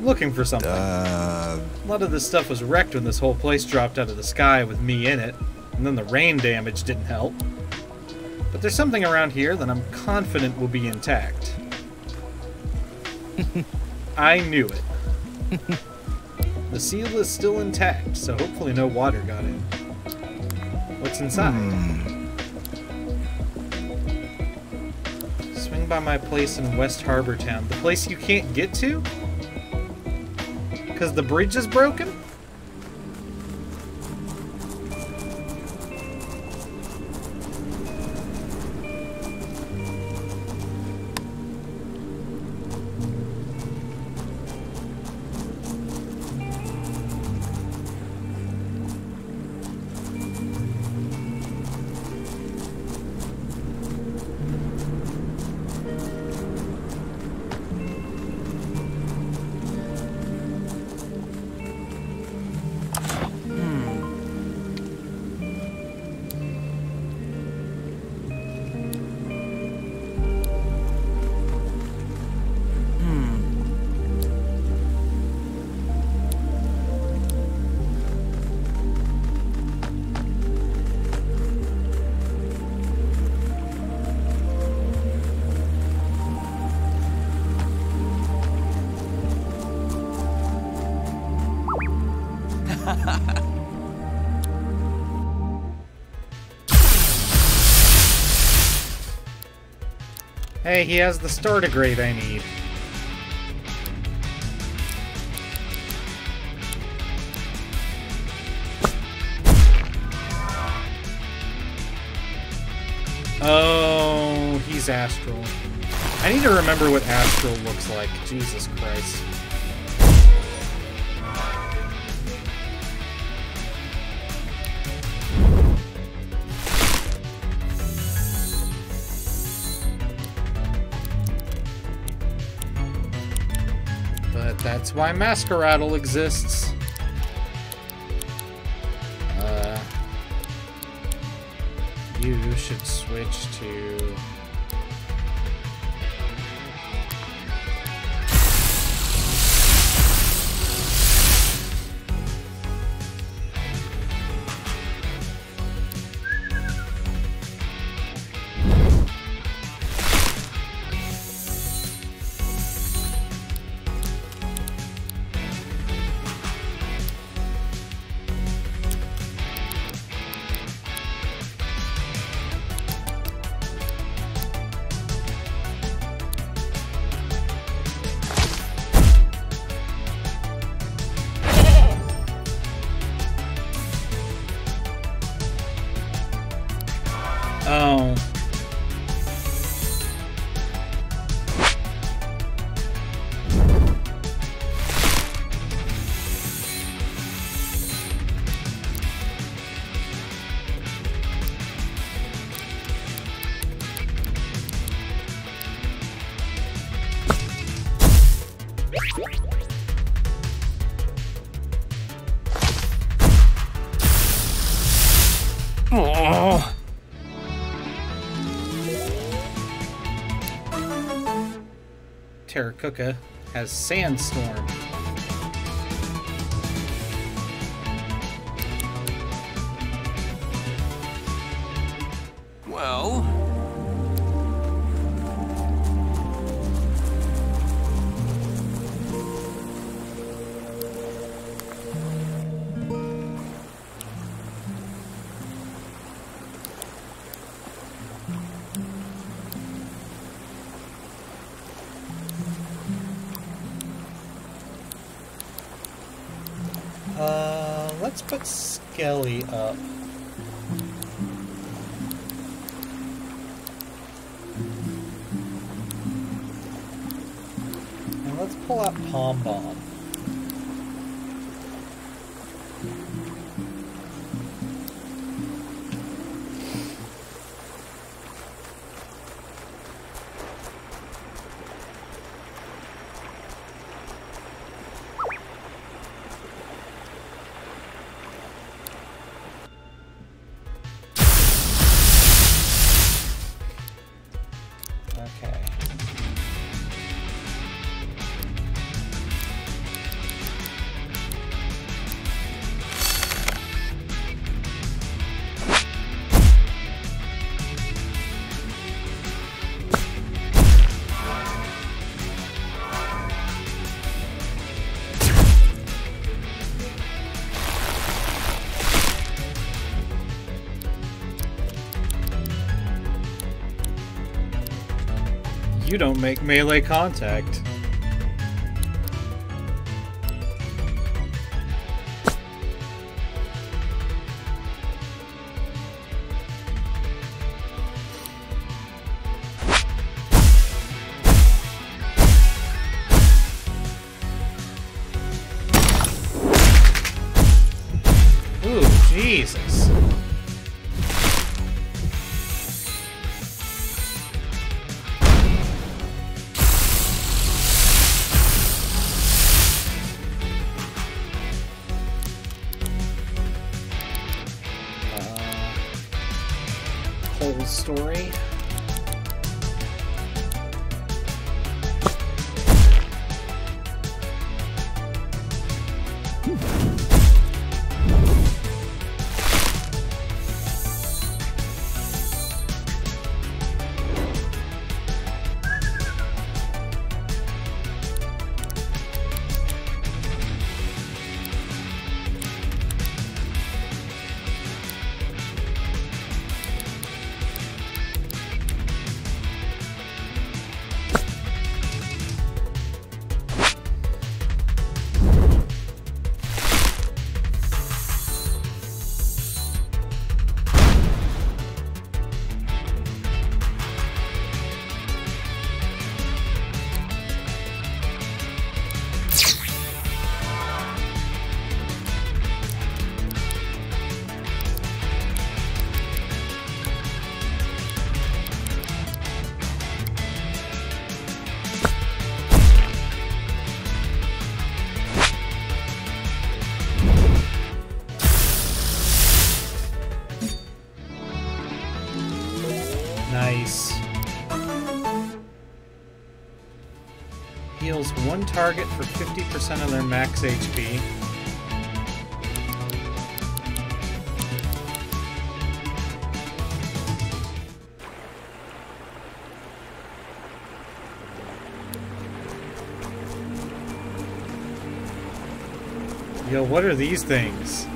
Looking for something. Uh, A lot of this stuff was wrecked when this whole place dropped out of the sky with me in it, and then the rain damage didn't help. There's something around here that I'm confident will be intact. I knew it. the seal is still intact, so hopefully no water got in. What's inside? Hmm. Swing by my place in West Harbor Town. The place you can't get to? Because the bridge is broken? He has the starter grade I need. Oh, he's Astral. I need to remember what Astral looks like. Jesus Christ. That's why Masquerattle exists. Terracooka has Sandstorm. You don't make melee contact. One target for 50% of their max HP. Yo, what are these things?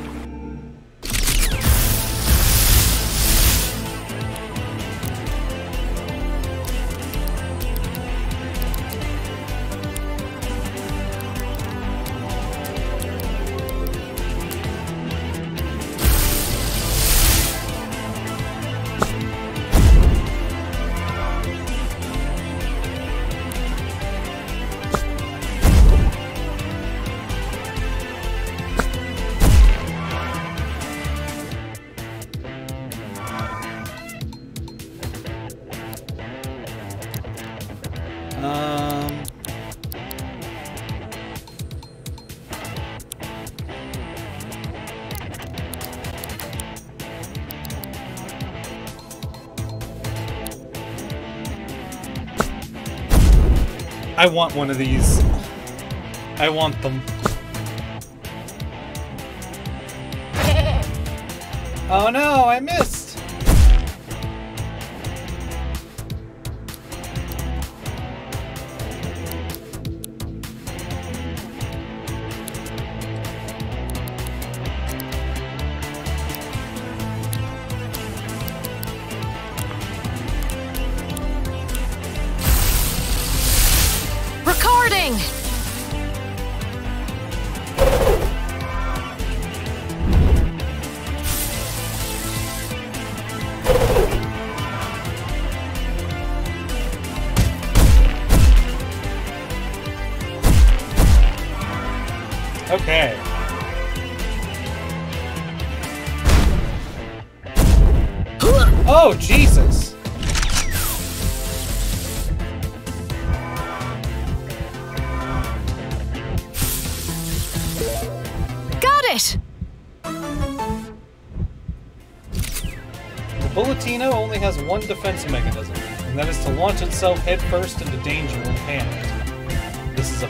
I want one of these. I want them. Oh no, I missed!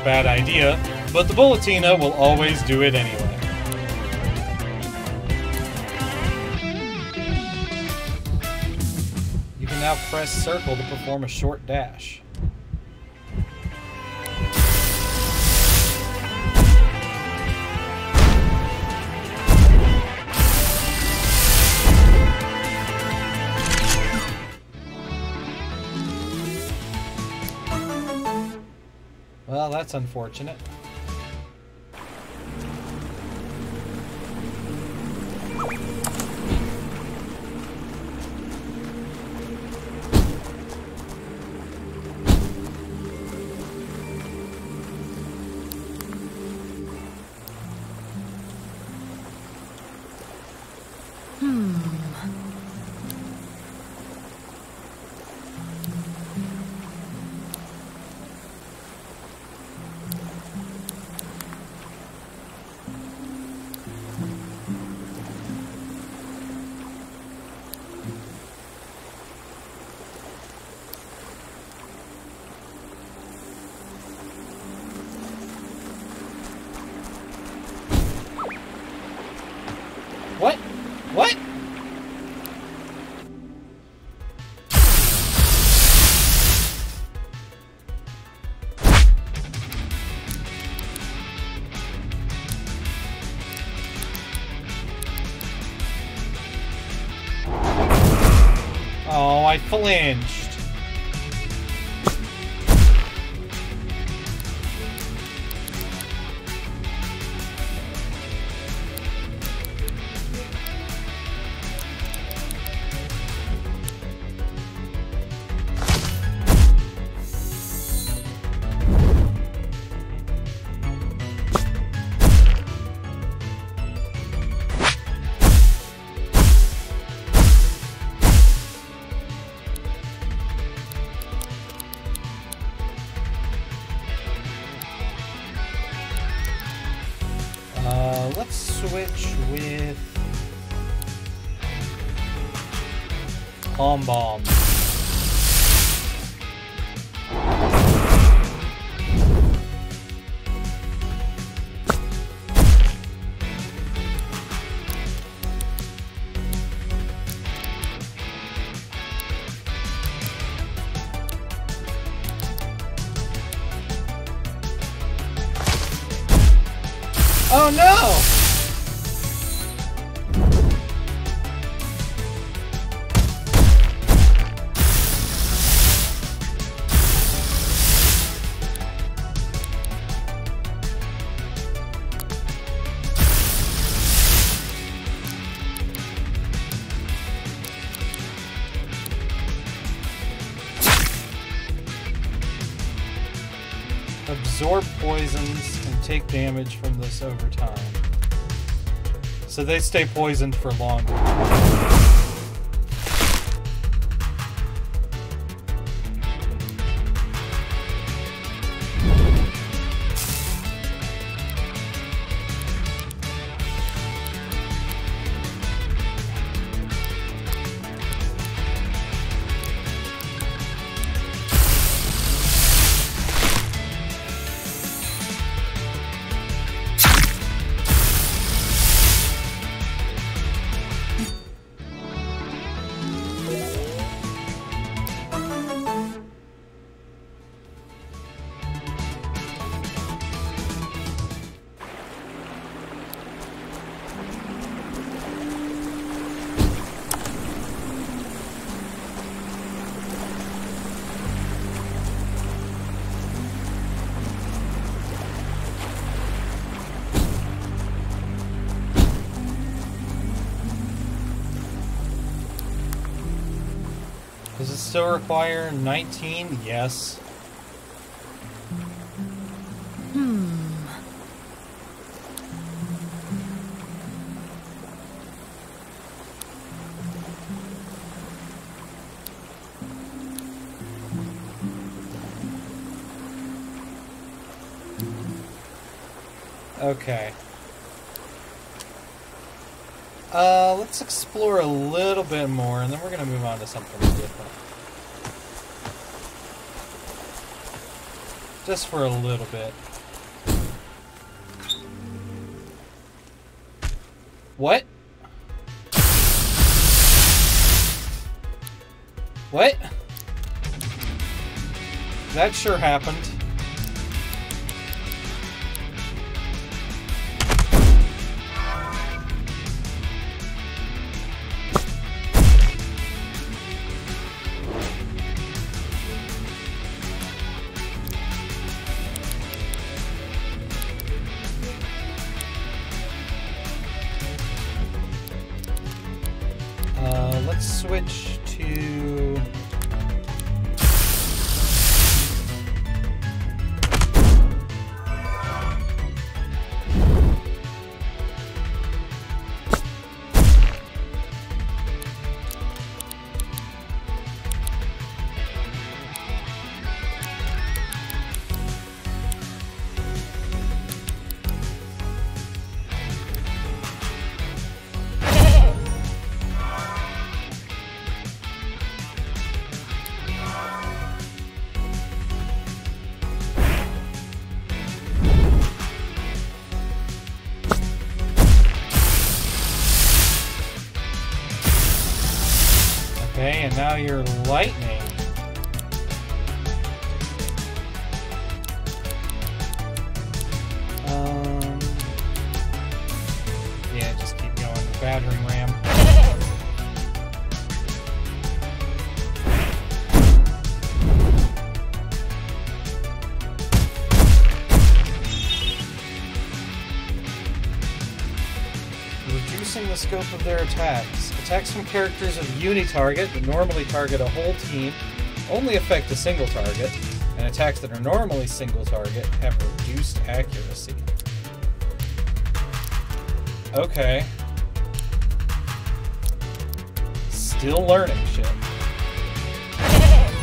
Bad idea, but the Bulletino will always do it anyway. You can now press circle to perform a short dash. That's unfortunate. Oh, take damage from this over time. So they stay poisoned for longer. Still require 19? Yes. Okay. Uh, let's explore a little bit more, and then we're gonna move on to something different. Just for a little bit. What? What? That sure happened. Attacks. Attacks from characters of uni-target that normally target a whole team only affect a single target, and attacks that are normally single target have reduced accuracy. Okay. Still learning shit.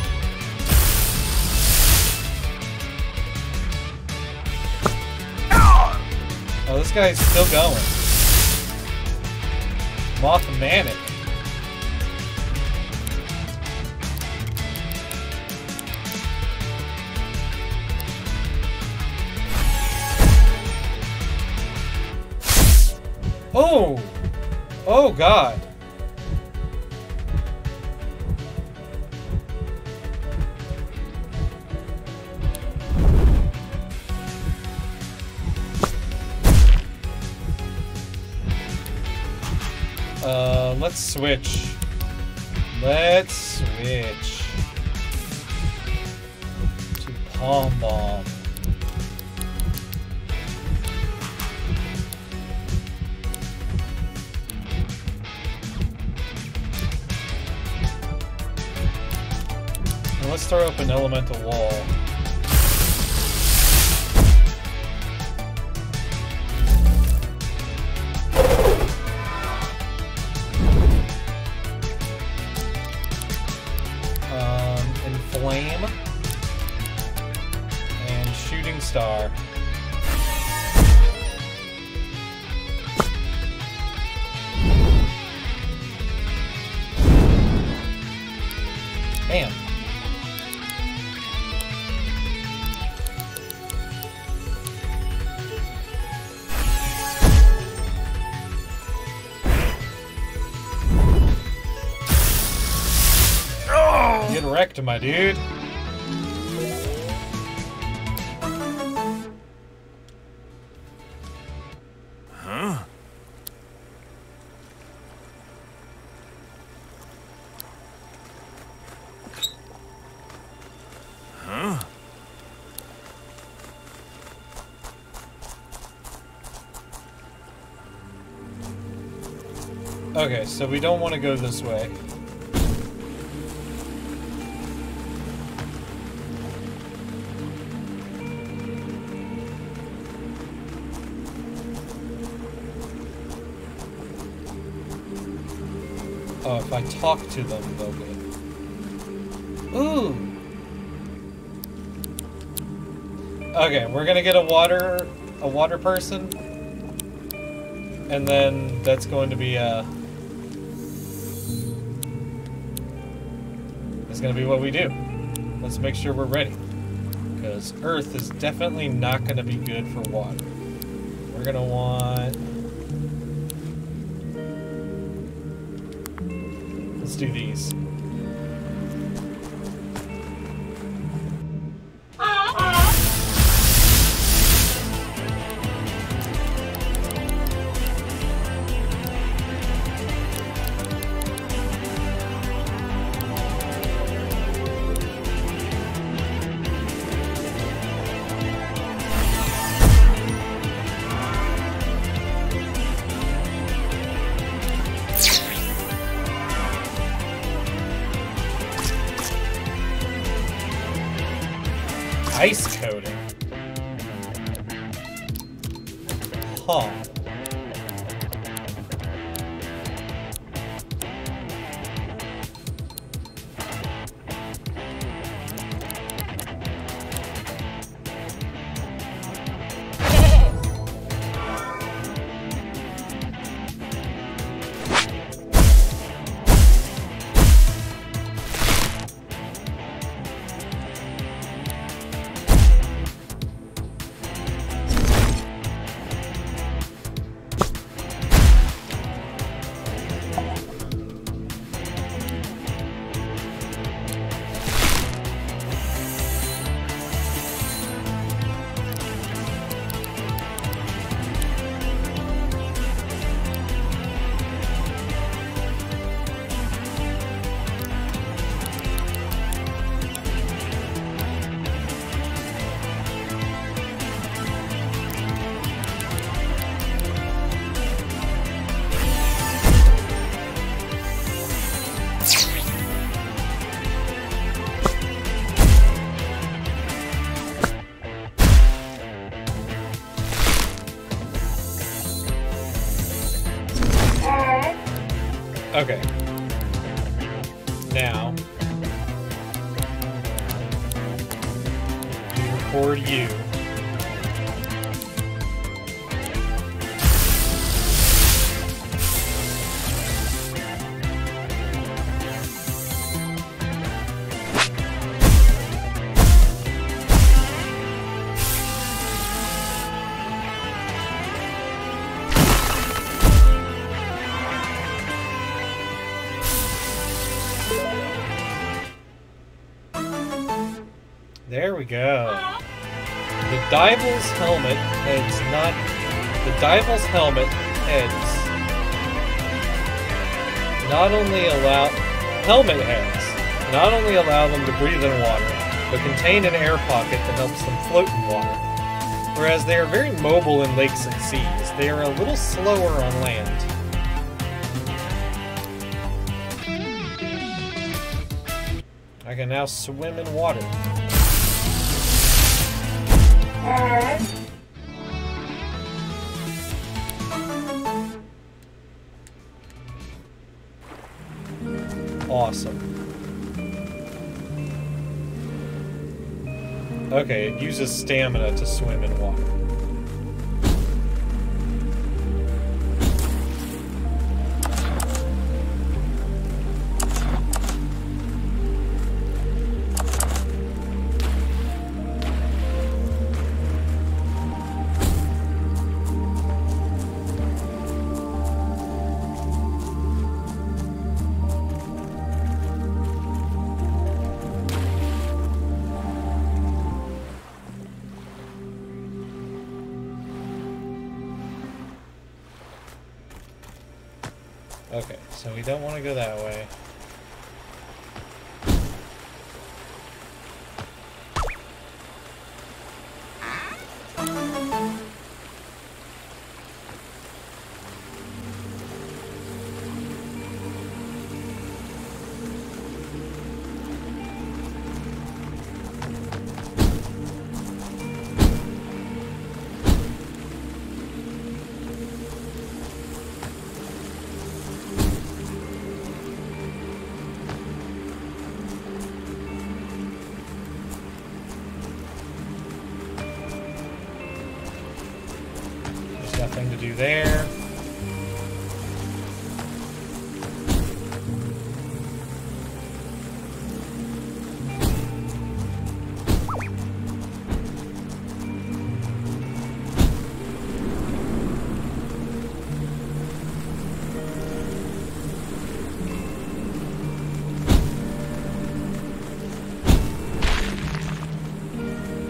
Oh, this guy's still going. Mothmanic. Oh! Wrecked, my dude. Huh? Huh? Okay, so we don't want to go this way. I talk to them, they'll get. Ooh. Okay, we're gonna get a water, a water person, and then that's going to be uh. That's gonna be what we do. Let's make sure we're ready, because Earth is definitely not gonna be good for water. We're gonna want. Let's do these. Go. The Dival's helmet heads not. The Dival's helmet heads not only allow helmet heads not only allow them to breathe in water, but contain an air pocket that helps them float in water. Whereas they are very mobile in lakes and seas, they are a little slower on land. I can now swim in water. Awesome. Okay, it uses stamina to swim in water.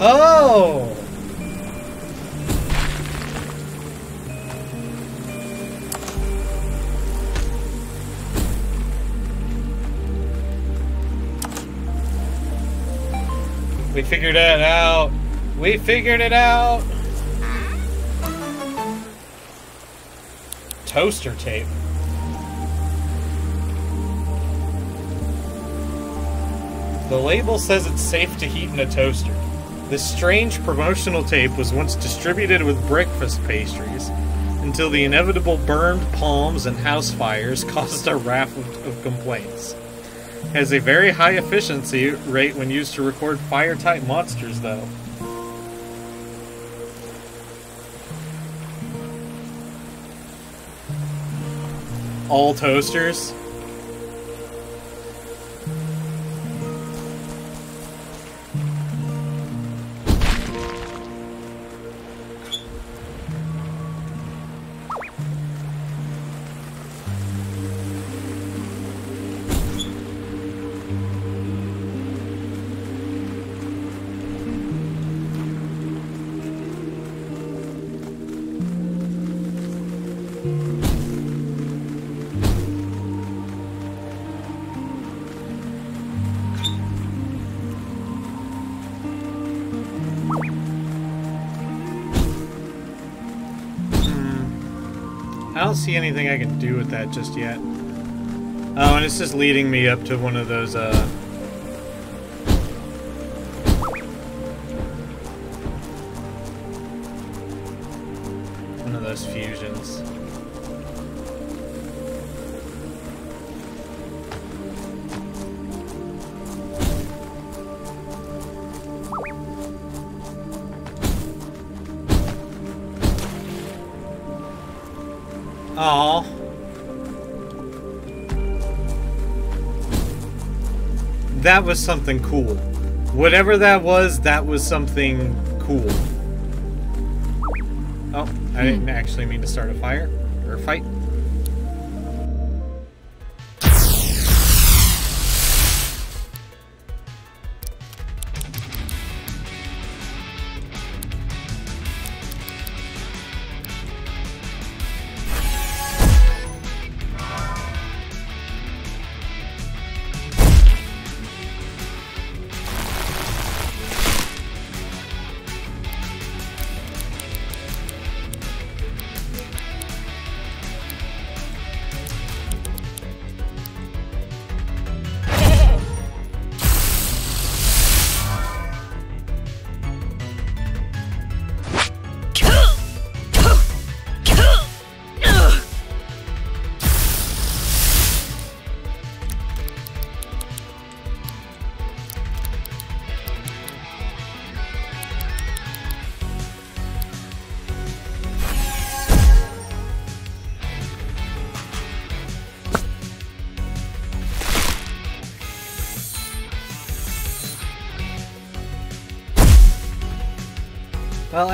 Oh! We figured it out. We figured it out. Toaster tape. The label says it's safe to heat in a toaster. This strange promotional tape was once distributed with breakfast pastries until the inevitable burned palms and house fires caused a raft of, complaints. Has a very high efficiency rate when used to record fire type monsters, though. All toasters? See anything I can do with that just yet. Oh, and it's just leading me up to one of those, uh... That was something cool. Whatever that was, that was something cool. Oh, I hmm. didn't actually mean to start a fire or fight.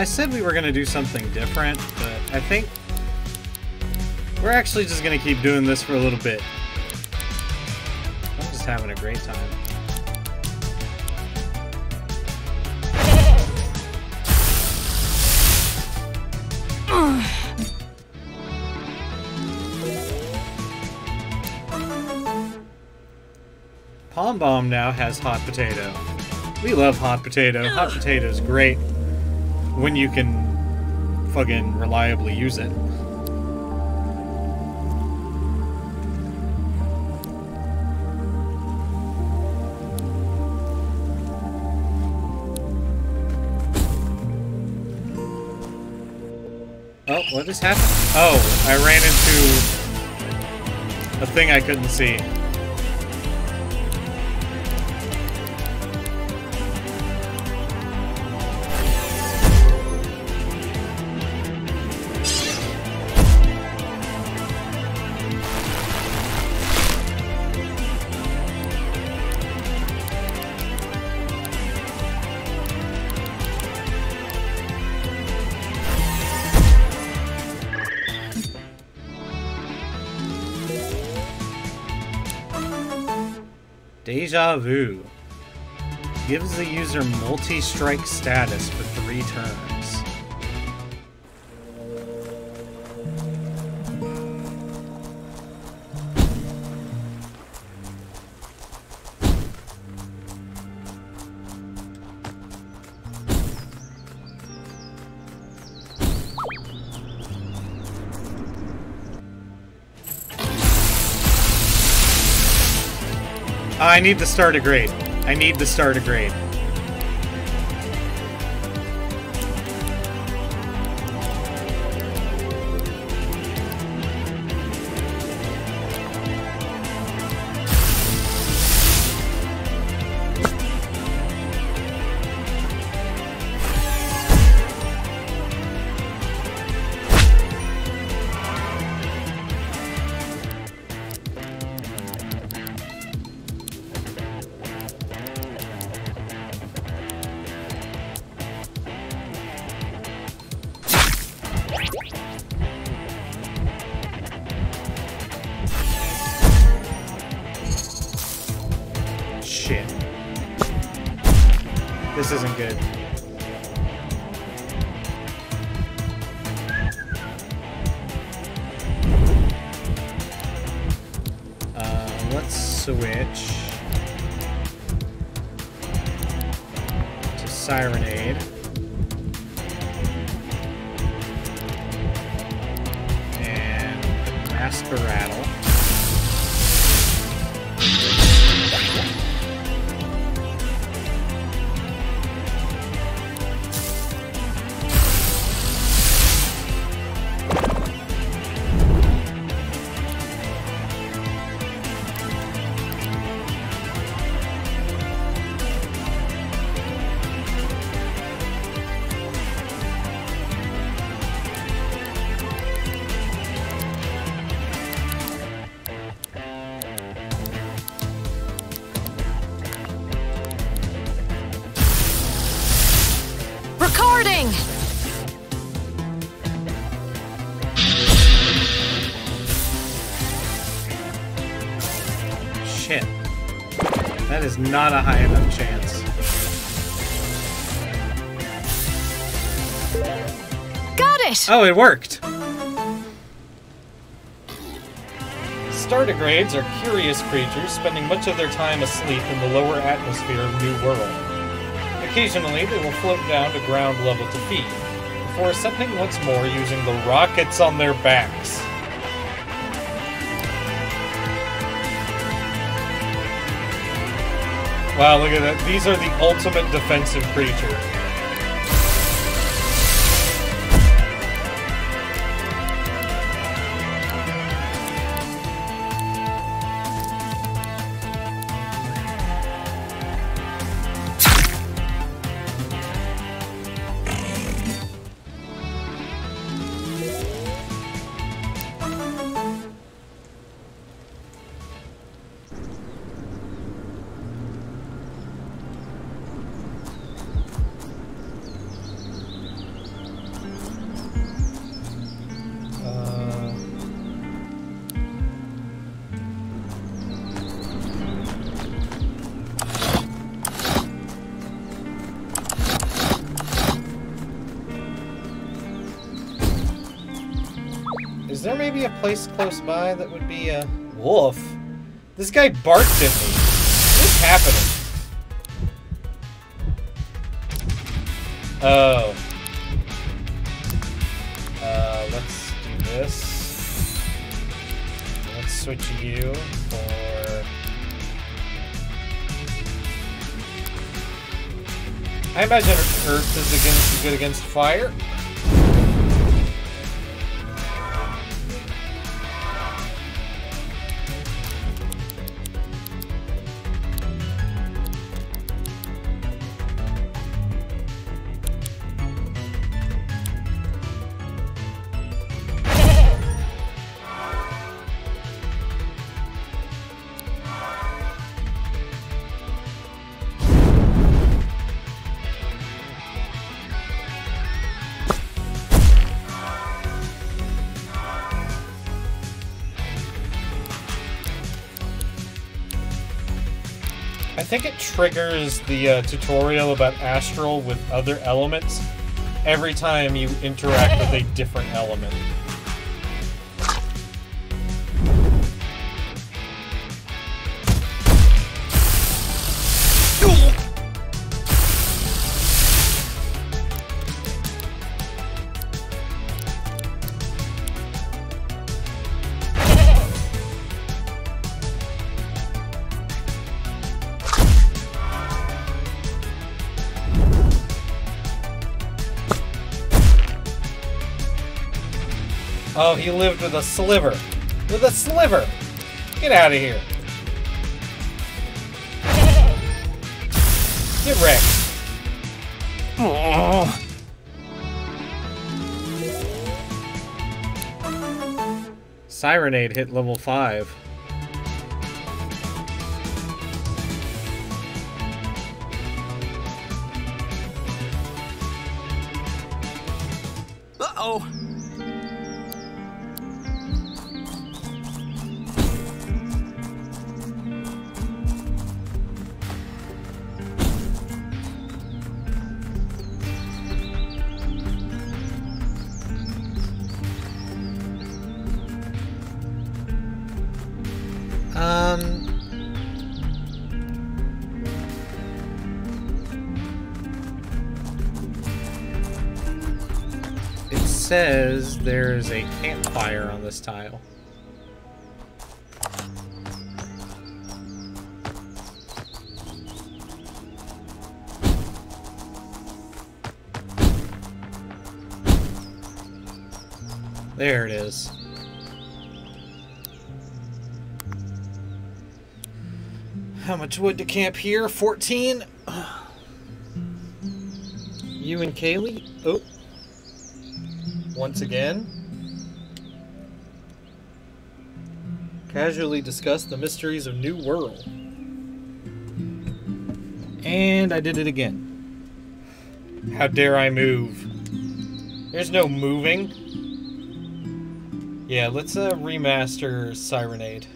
I said we were going to do something different, but I think we're actually just going to keep doing this for a little bit. I'm just having a great time. Pombomb now has hot potato. We love hot potato. Hot potato is great when you can fucking reliably use it. Oh, what just happened? Oh, I ran into a thing I couldn't see. Deja Vu. Gives the user multi-strike status for three turns. I need to Stardigrade. I need to Stardigrade. Got! Oh, it worked! Stardigrades are curious creatures spending much of their time asleep in the lower atmosphere of New Wirral. Occasionally, they will float down to ground level to feed, before ascending once more using the rockets on their backs. Wow, look at that. These are the ultimate defensive creature. Place close by that would be a wolf? This guy barked at me. What's happening? Oh. Uh, let's do this. Let's switch you for. I imagine Earth is against good against fire. Think it triggers the uh, tutorial about Astral with other elements every time you interact with a different element. He lived with a sliver. With a sliver! Get out of here. Get wrecked. Sirenade hit level 5. Tile. There it is. How much wood to camp here? 14? You and Kayleigh? Oh. Once again. Casually discuss the mysteries of New Wirral. And I did it again. How dare I move? There's no moving. Yeah, let's uh, remaster Sirenade.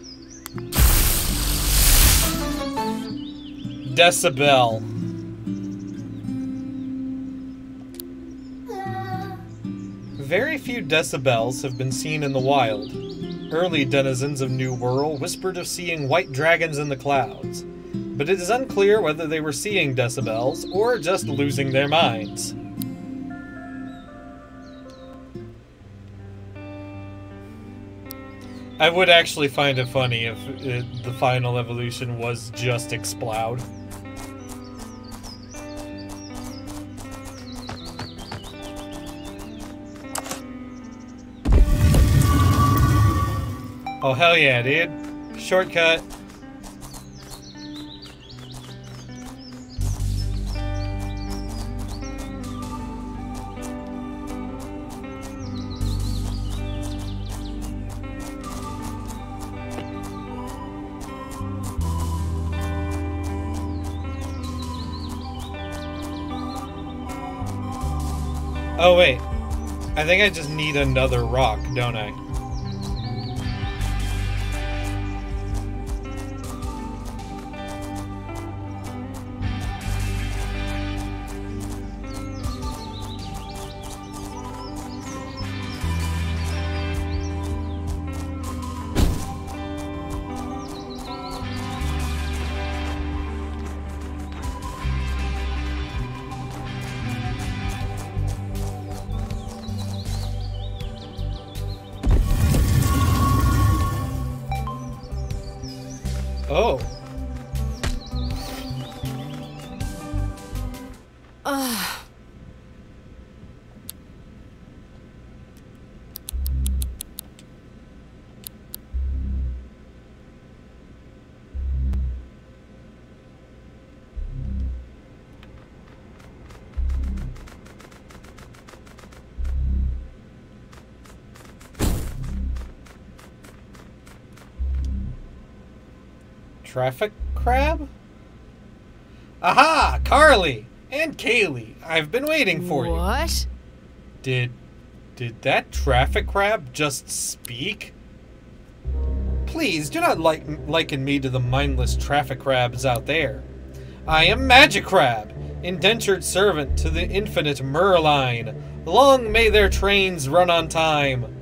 Decibelle. Very few decibelles have been seen in the wild. Early denizens of New Wirral whispered of seeing white dragons in the clouds, but it is unclear whether they were seeing decibelles or just losing their minds. I would actually find it funny if it, the final evolution was just Exploud. Oh, hell yeah, dude. Shortcut. Oh, wait. I think I just need another rock, don't I? Traffic crab? Aha! Carly! And Kayleigh! I've been waiting for you. What? Did. Did that Traffikrab just speak? Please do not like, liken me to the mindless Traffikrabs out there. I am Magic Crab, indentured servant to the infinite Merline. Long may their trains run on time.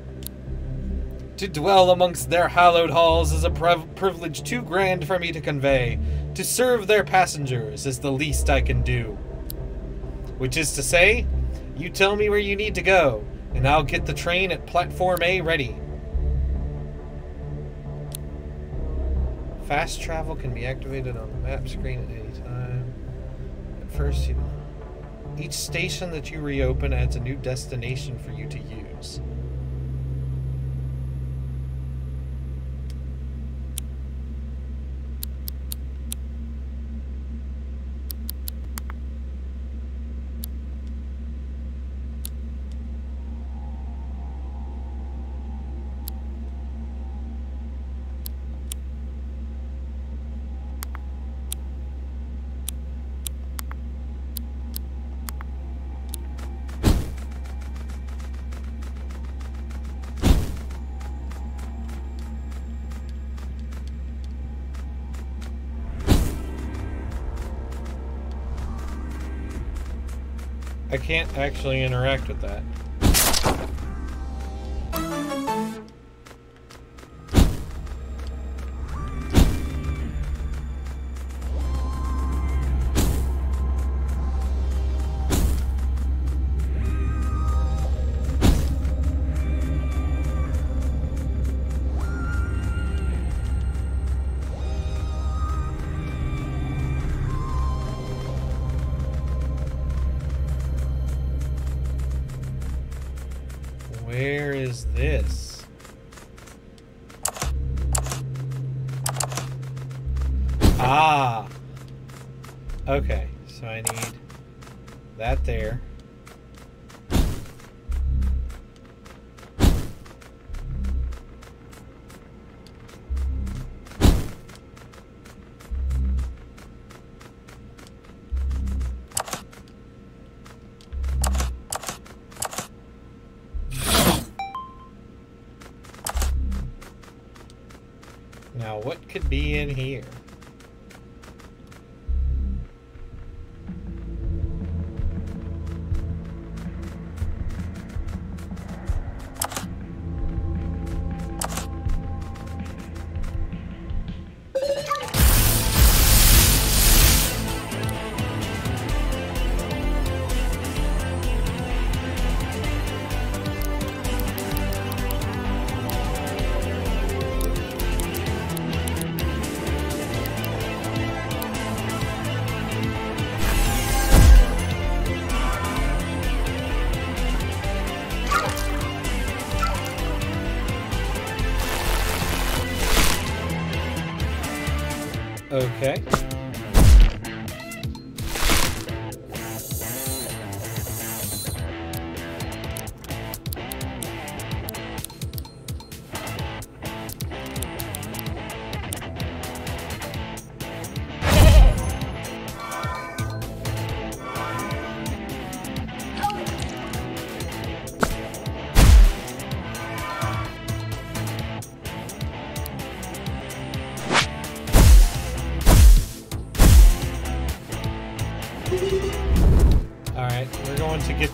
To dwell amongst their hallowed halls is a priv- privilege too grand for me to convey. To serve their passengers is the least I can do. Which is to say, you tell me where you need to go, and I'll get the train at platform A ready. Fast travel can be activated on the map screen at any time. At first, you, each station that you reopen adds a new destination for you to use. Actually interact with that. In here?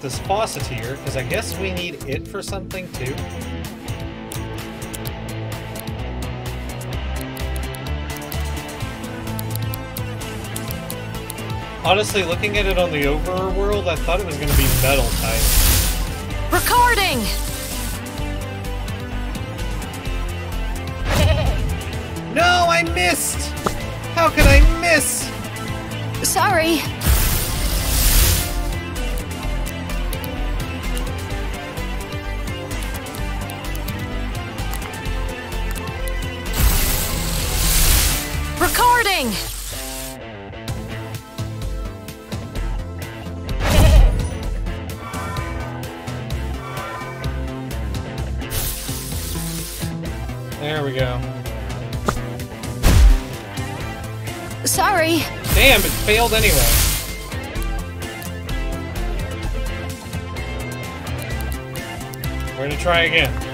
This faucet here, because I guess we need it for something too. Honestly, looking at it on the overworld, I thought it was going to be metal type. Recording! No, I missed! How can I There we go. Sorry. Damn, it failed anyway. We're gonna try again.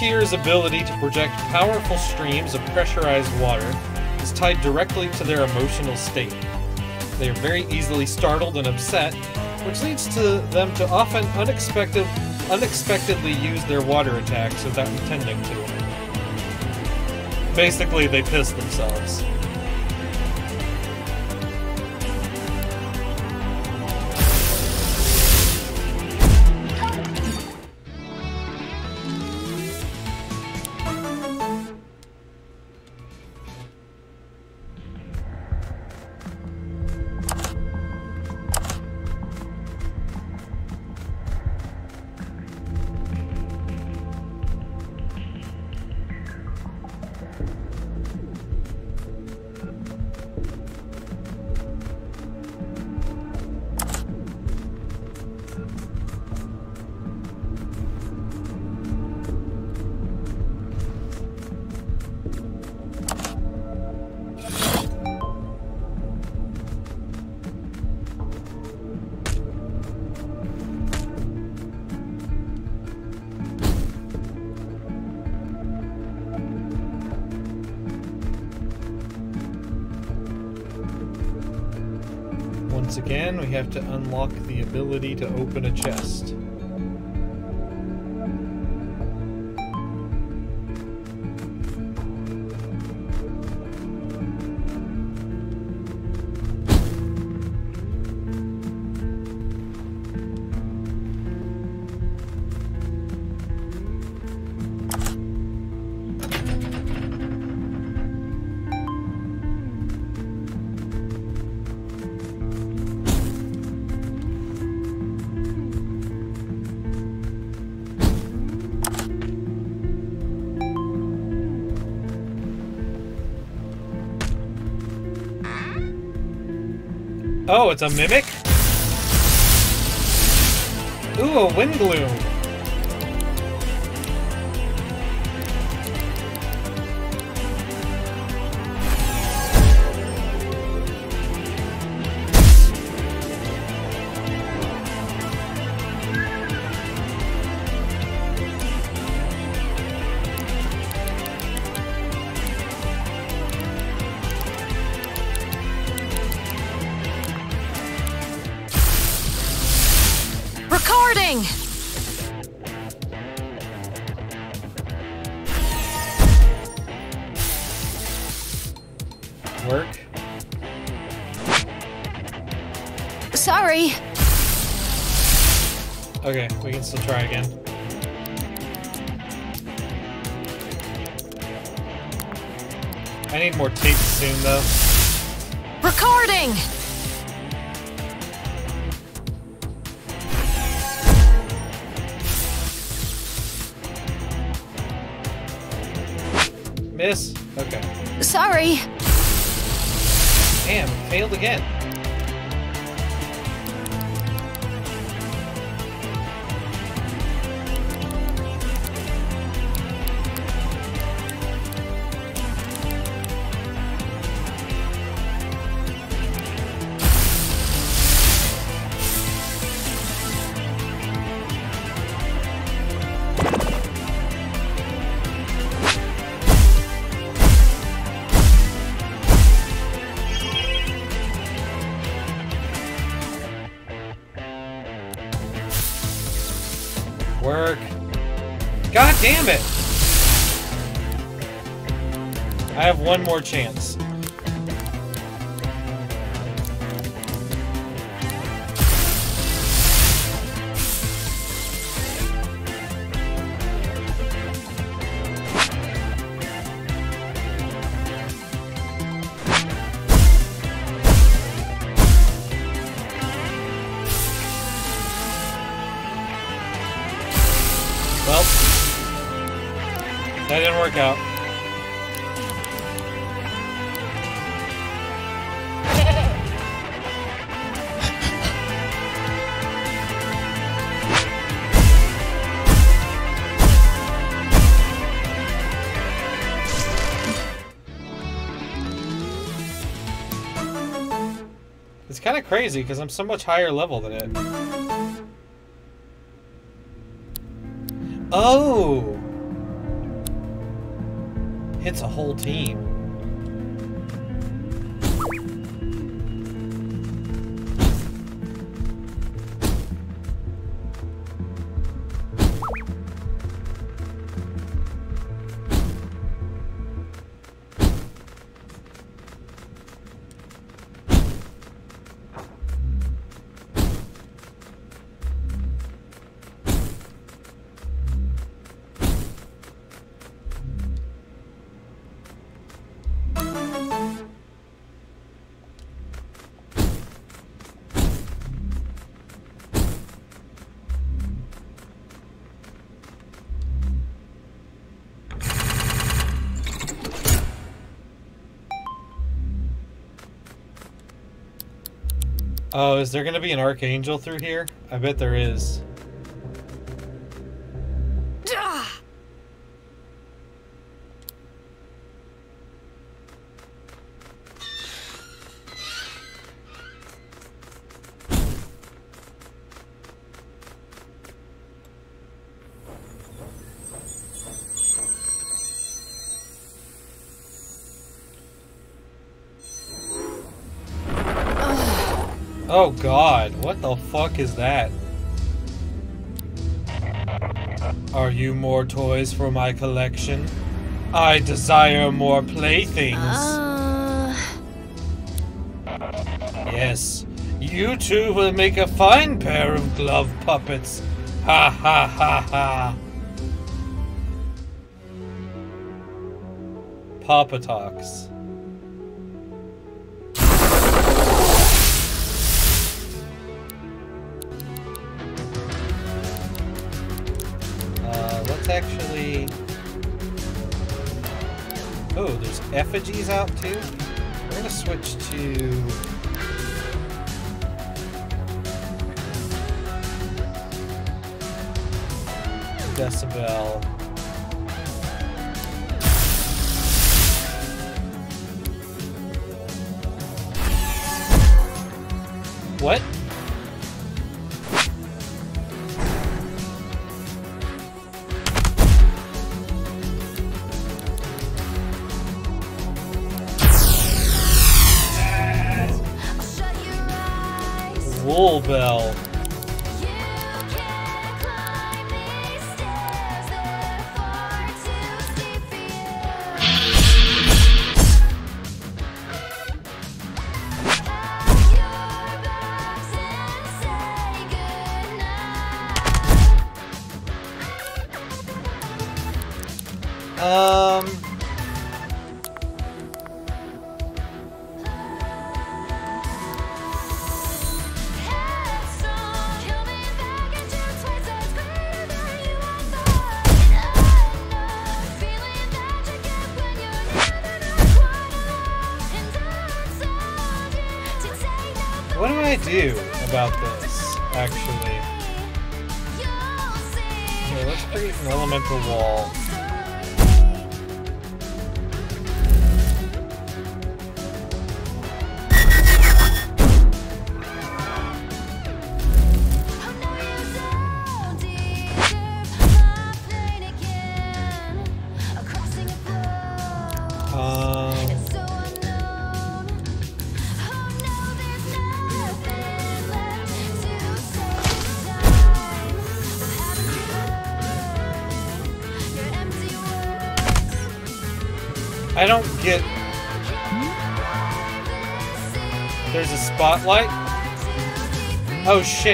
Faucetear's ability to project powerful streams of pressurized water is tied directly to their emotional state. They are very easily startled and upset, which leads to them to often unexpected, unexpectedly use their water attacks without intending to. Basically, they piss themselves. To open a chest. A mimic? Crazy because I'm so much higher level than it. Oh! Oh, is there gonna be an archangel through here? I bet there is. Fuck is that? Are you more toys for my collection? I desire more playthings. Uh, Yes, you two will make a fine pair of glove puppets. Ha ha ha ha. Papa talks. Effigies out too. We're gonna switch to. Decibelle. What? Bell.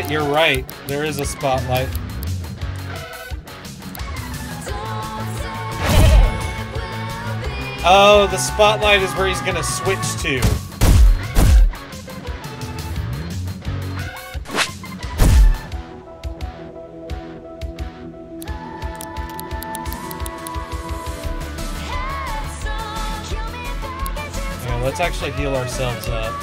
Shit, you're right. There is a spotlight. Oh, the spotlight is where he's gonna switch to. Yeah, let's actually heal ourselves up.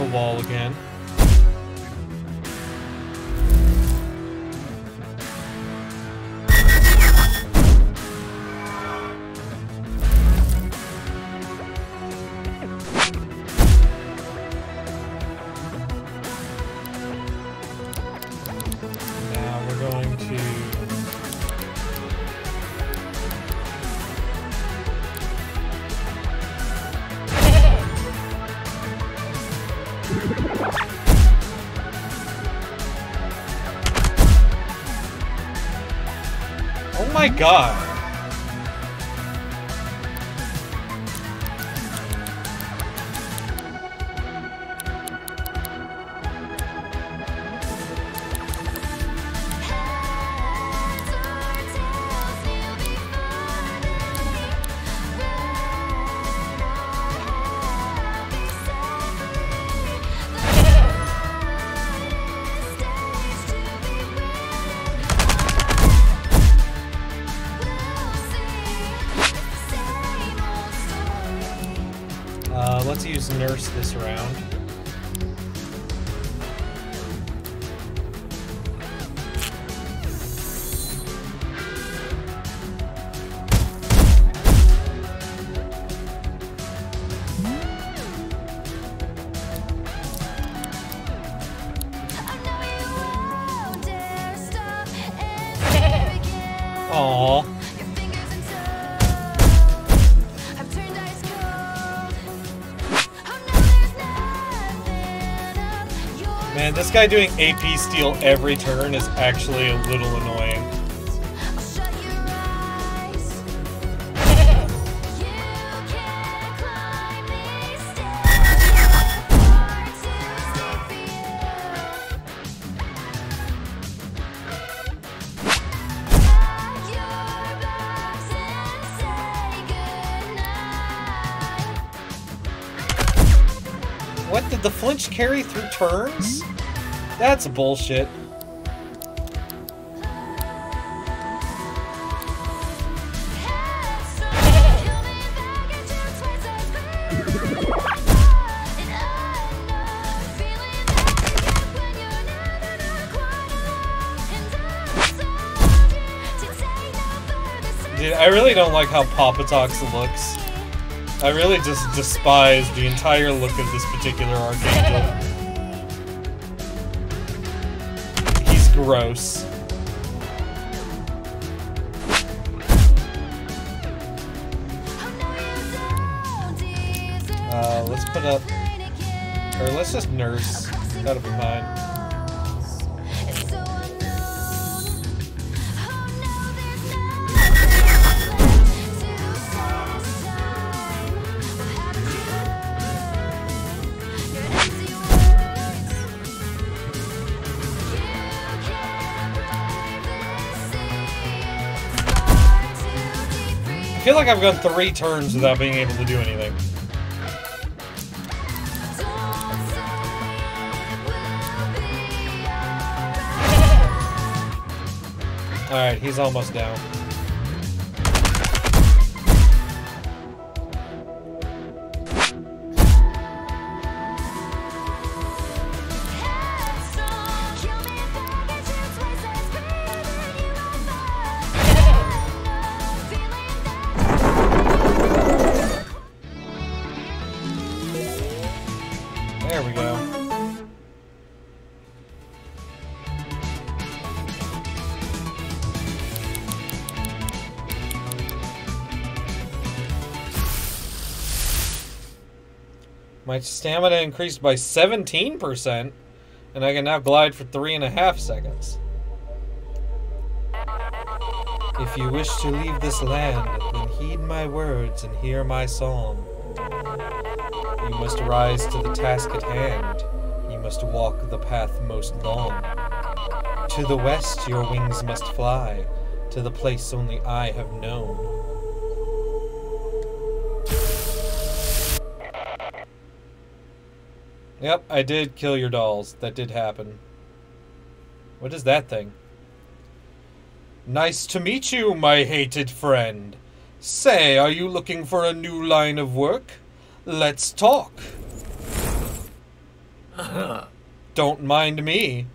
Elemental wall again. This guy doing AP steal every turn is actually a little annoying. What did the flinch carry through turns? That's bullshit. Dude, I really don't like how Papatox looks. I really just despise the entire look of this particular Archangel. Gross. Uh, let's put up, or let's just nurse. That'll be fine. I've gone three turns without being able to do anything. Alright, he's almost down. Stamina increased by 17%, and I can now glide for three and a half seconds. If you wish to leave this land, then heed my words and hear my song. You must rise to the task at hand. You must walk the path most long. To the west your wings must fly, to the place only I have known. Yep, I did kill your dolls. That did happen. What is that thing? Nice to meet you, my hated friend. Say, are you looking for a new line of work? Let's talk. Uh-huh. Don't mind me.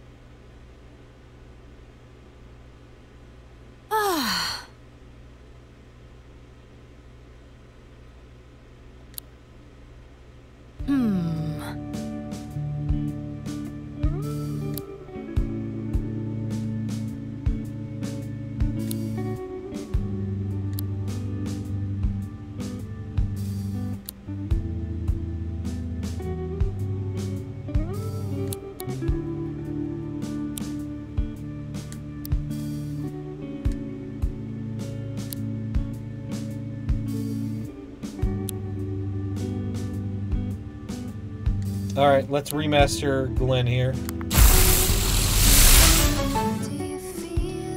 All right, let's remaster Glenn here.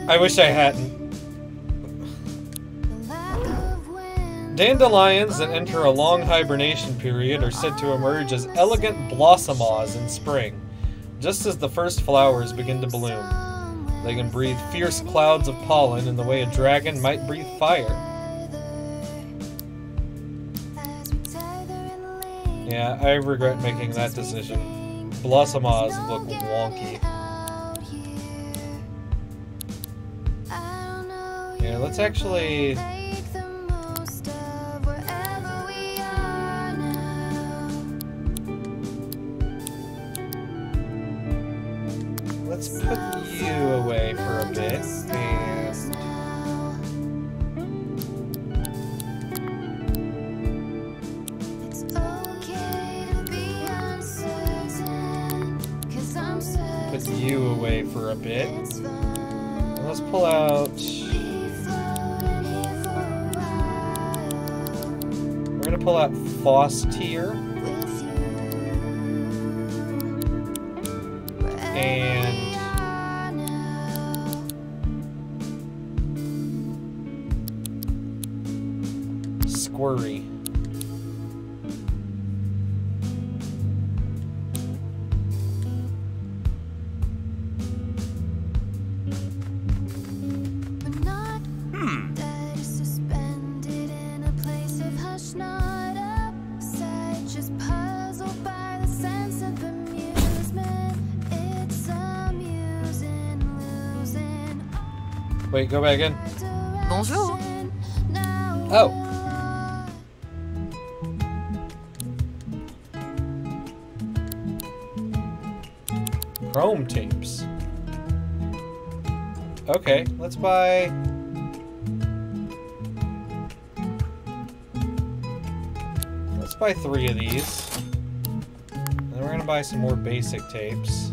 I wish I hadn't. Dandylions that enter a long hibernation period are said to emerge as elegant blossomos in spring, just as the first flowers begin to bloom. They can breathe fierce clouds of pollen in the way a dragon might breathe fire. Yeah, I regret making that decision. Blossomos look wonky. out here. I don't know Yeah, let's actually. Go back in. Bonjour. Oh. Chrome tapes. Okay, let's buy. Let's buy three of these. And Then we're gonna buy some more basic tapes.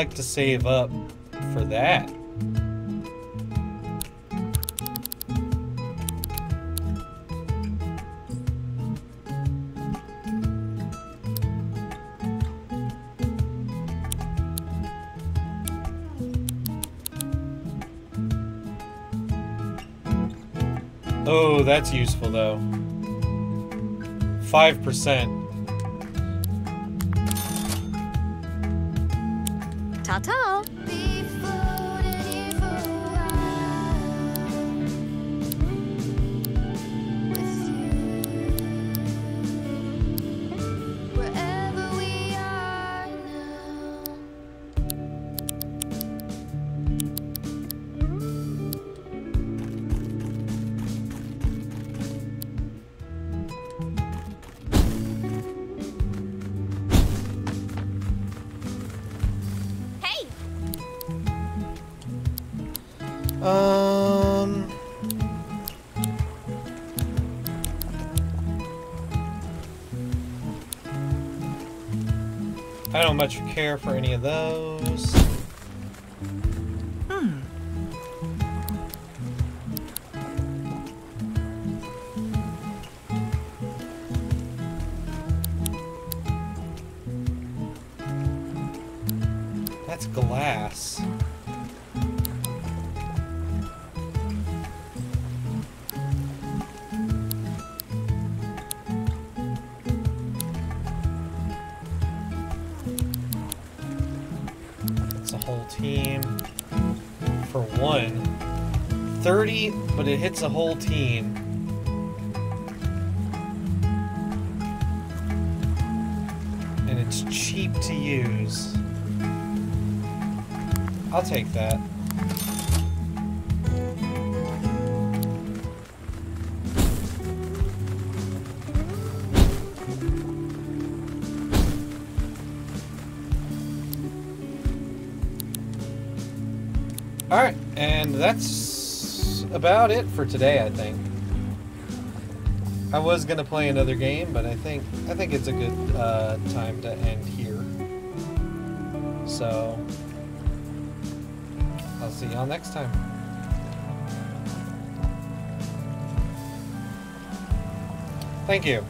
like to save up for that. Oh, that's useful though. 5%. Much care for any of those. A whole team. About it for today, I think. I was gonna play another game, but I think I think it's a good uh, time to end here. So I'll see y'all next time. Thank you.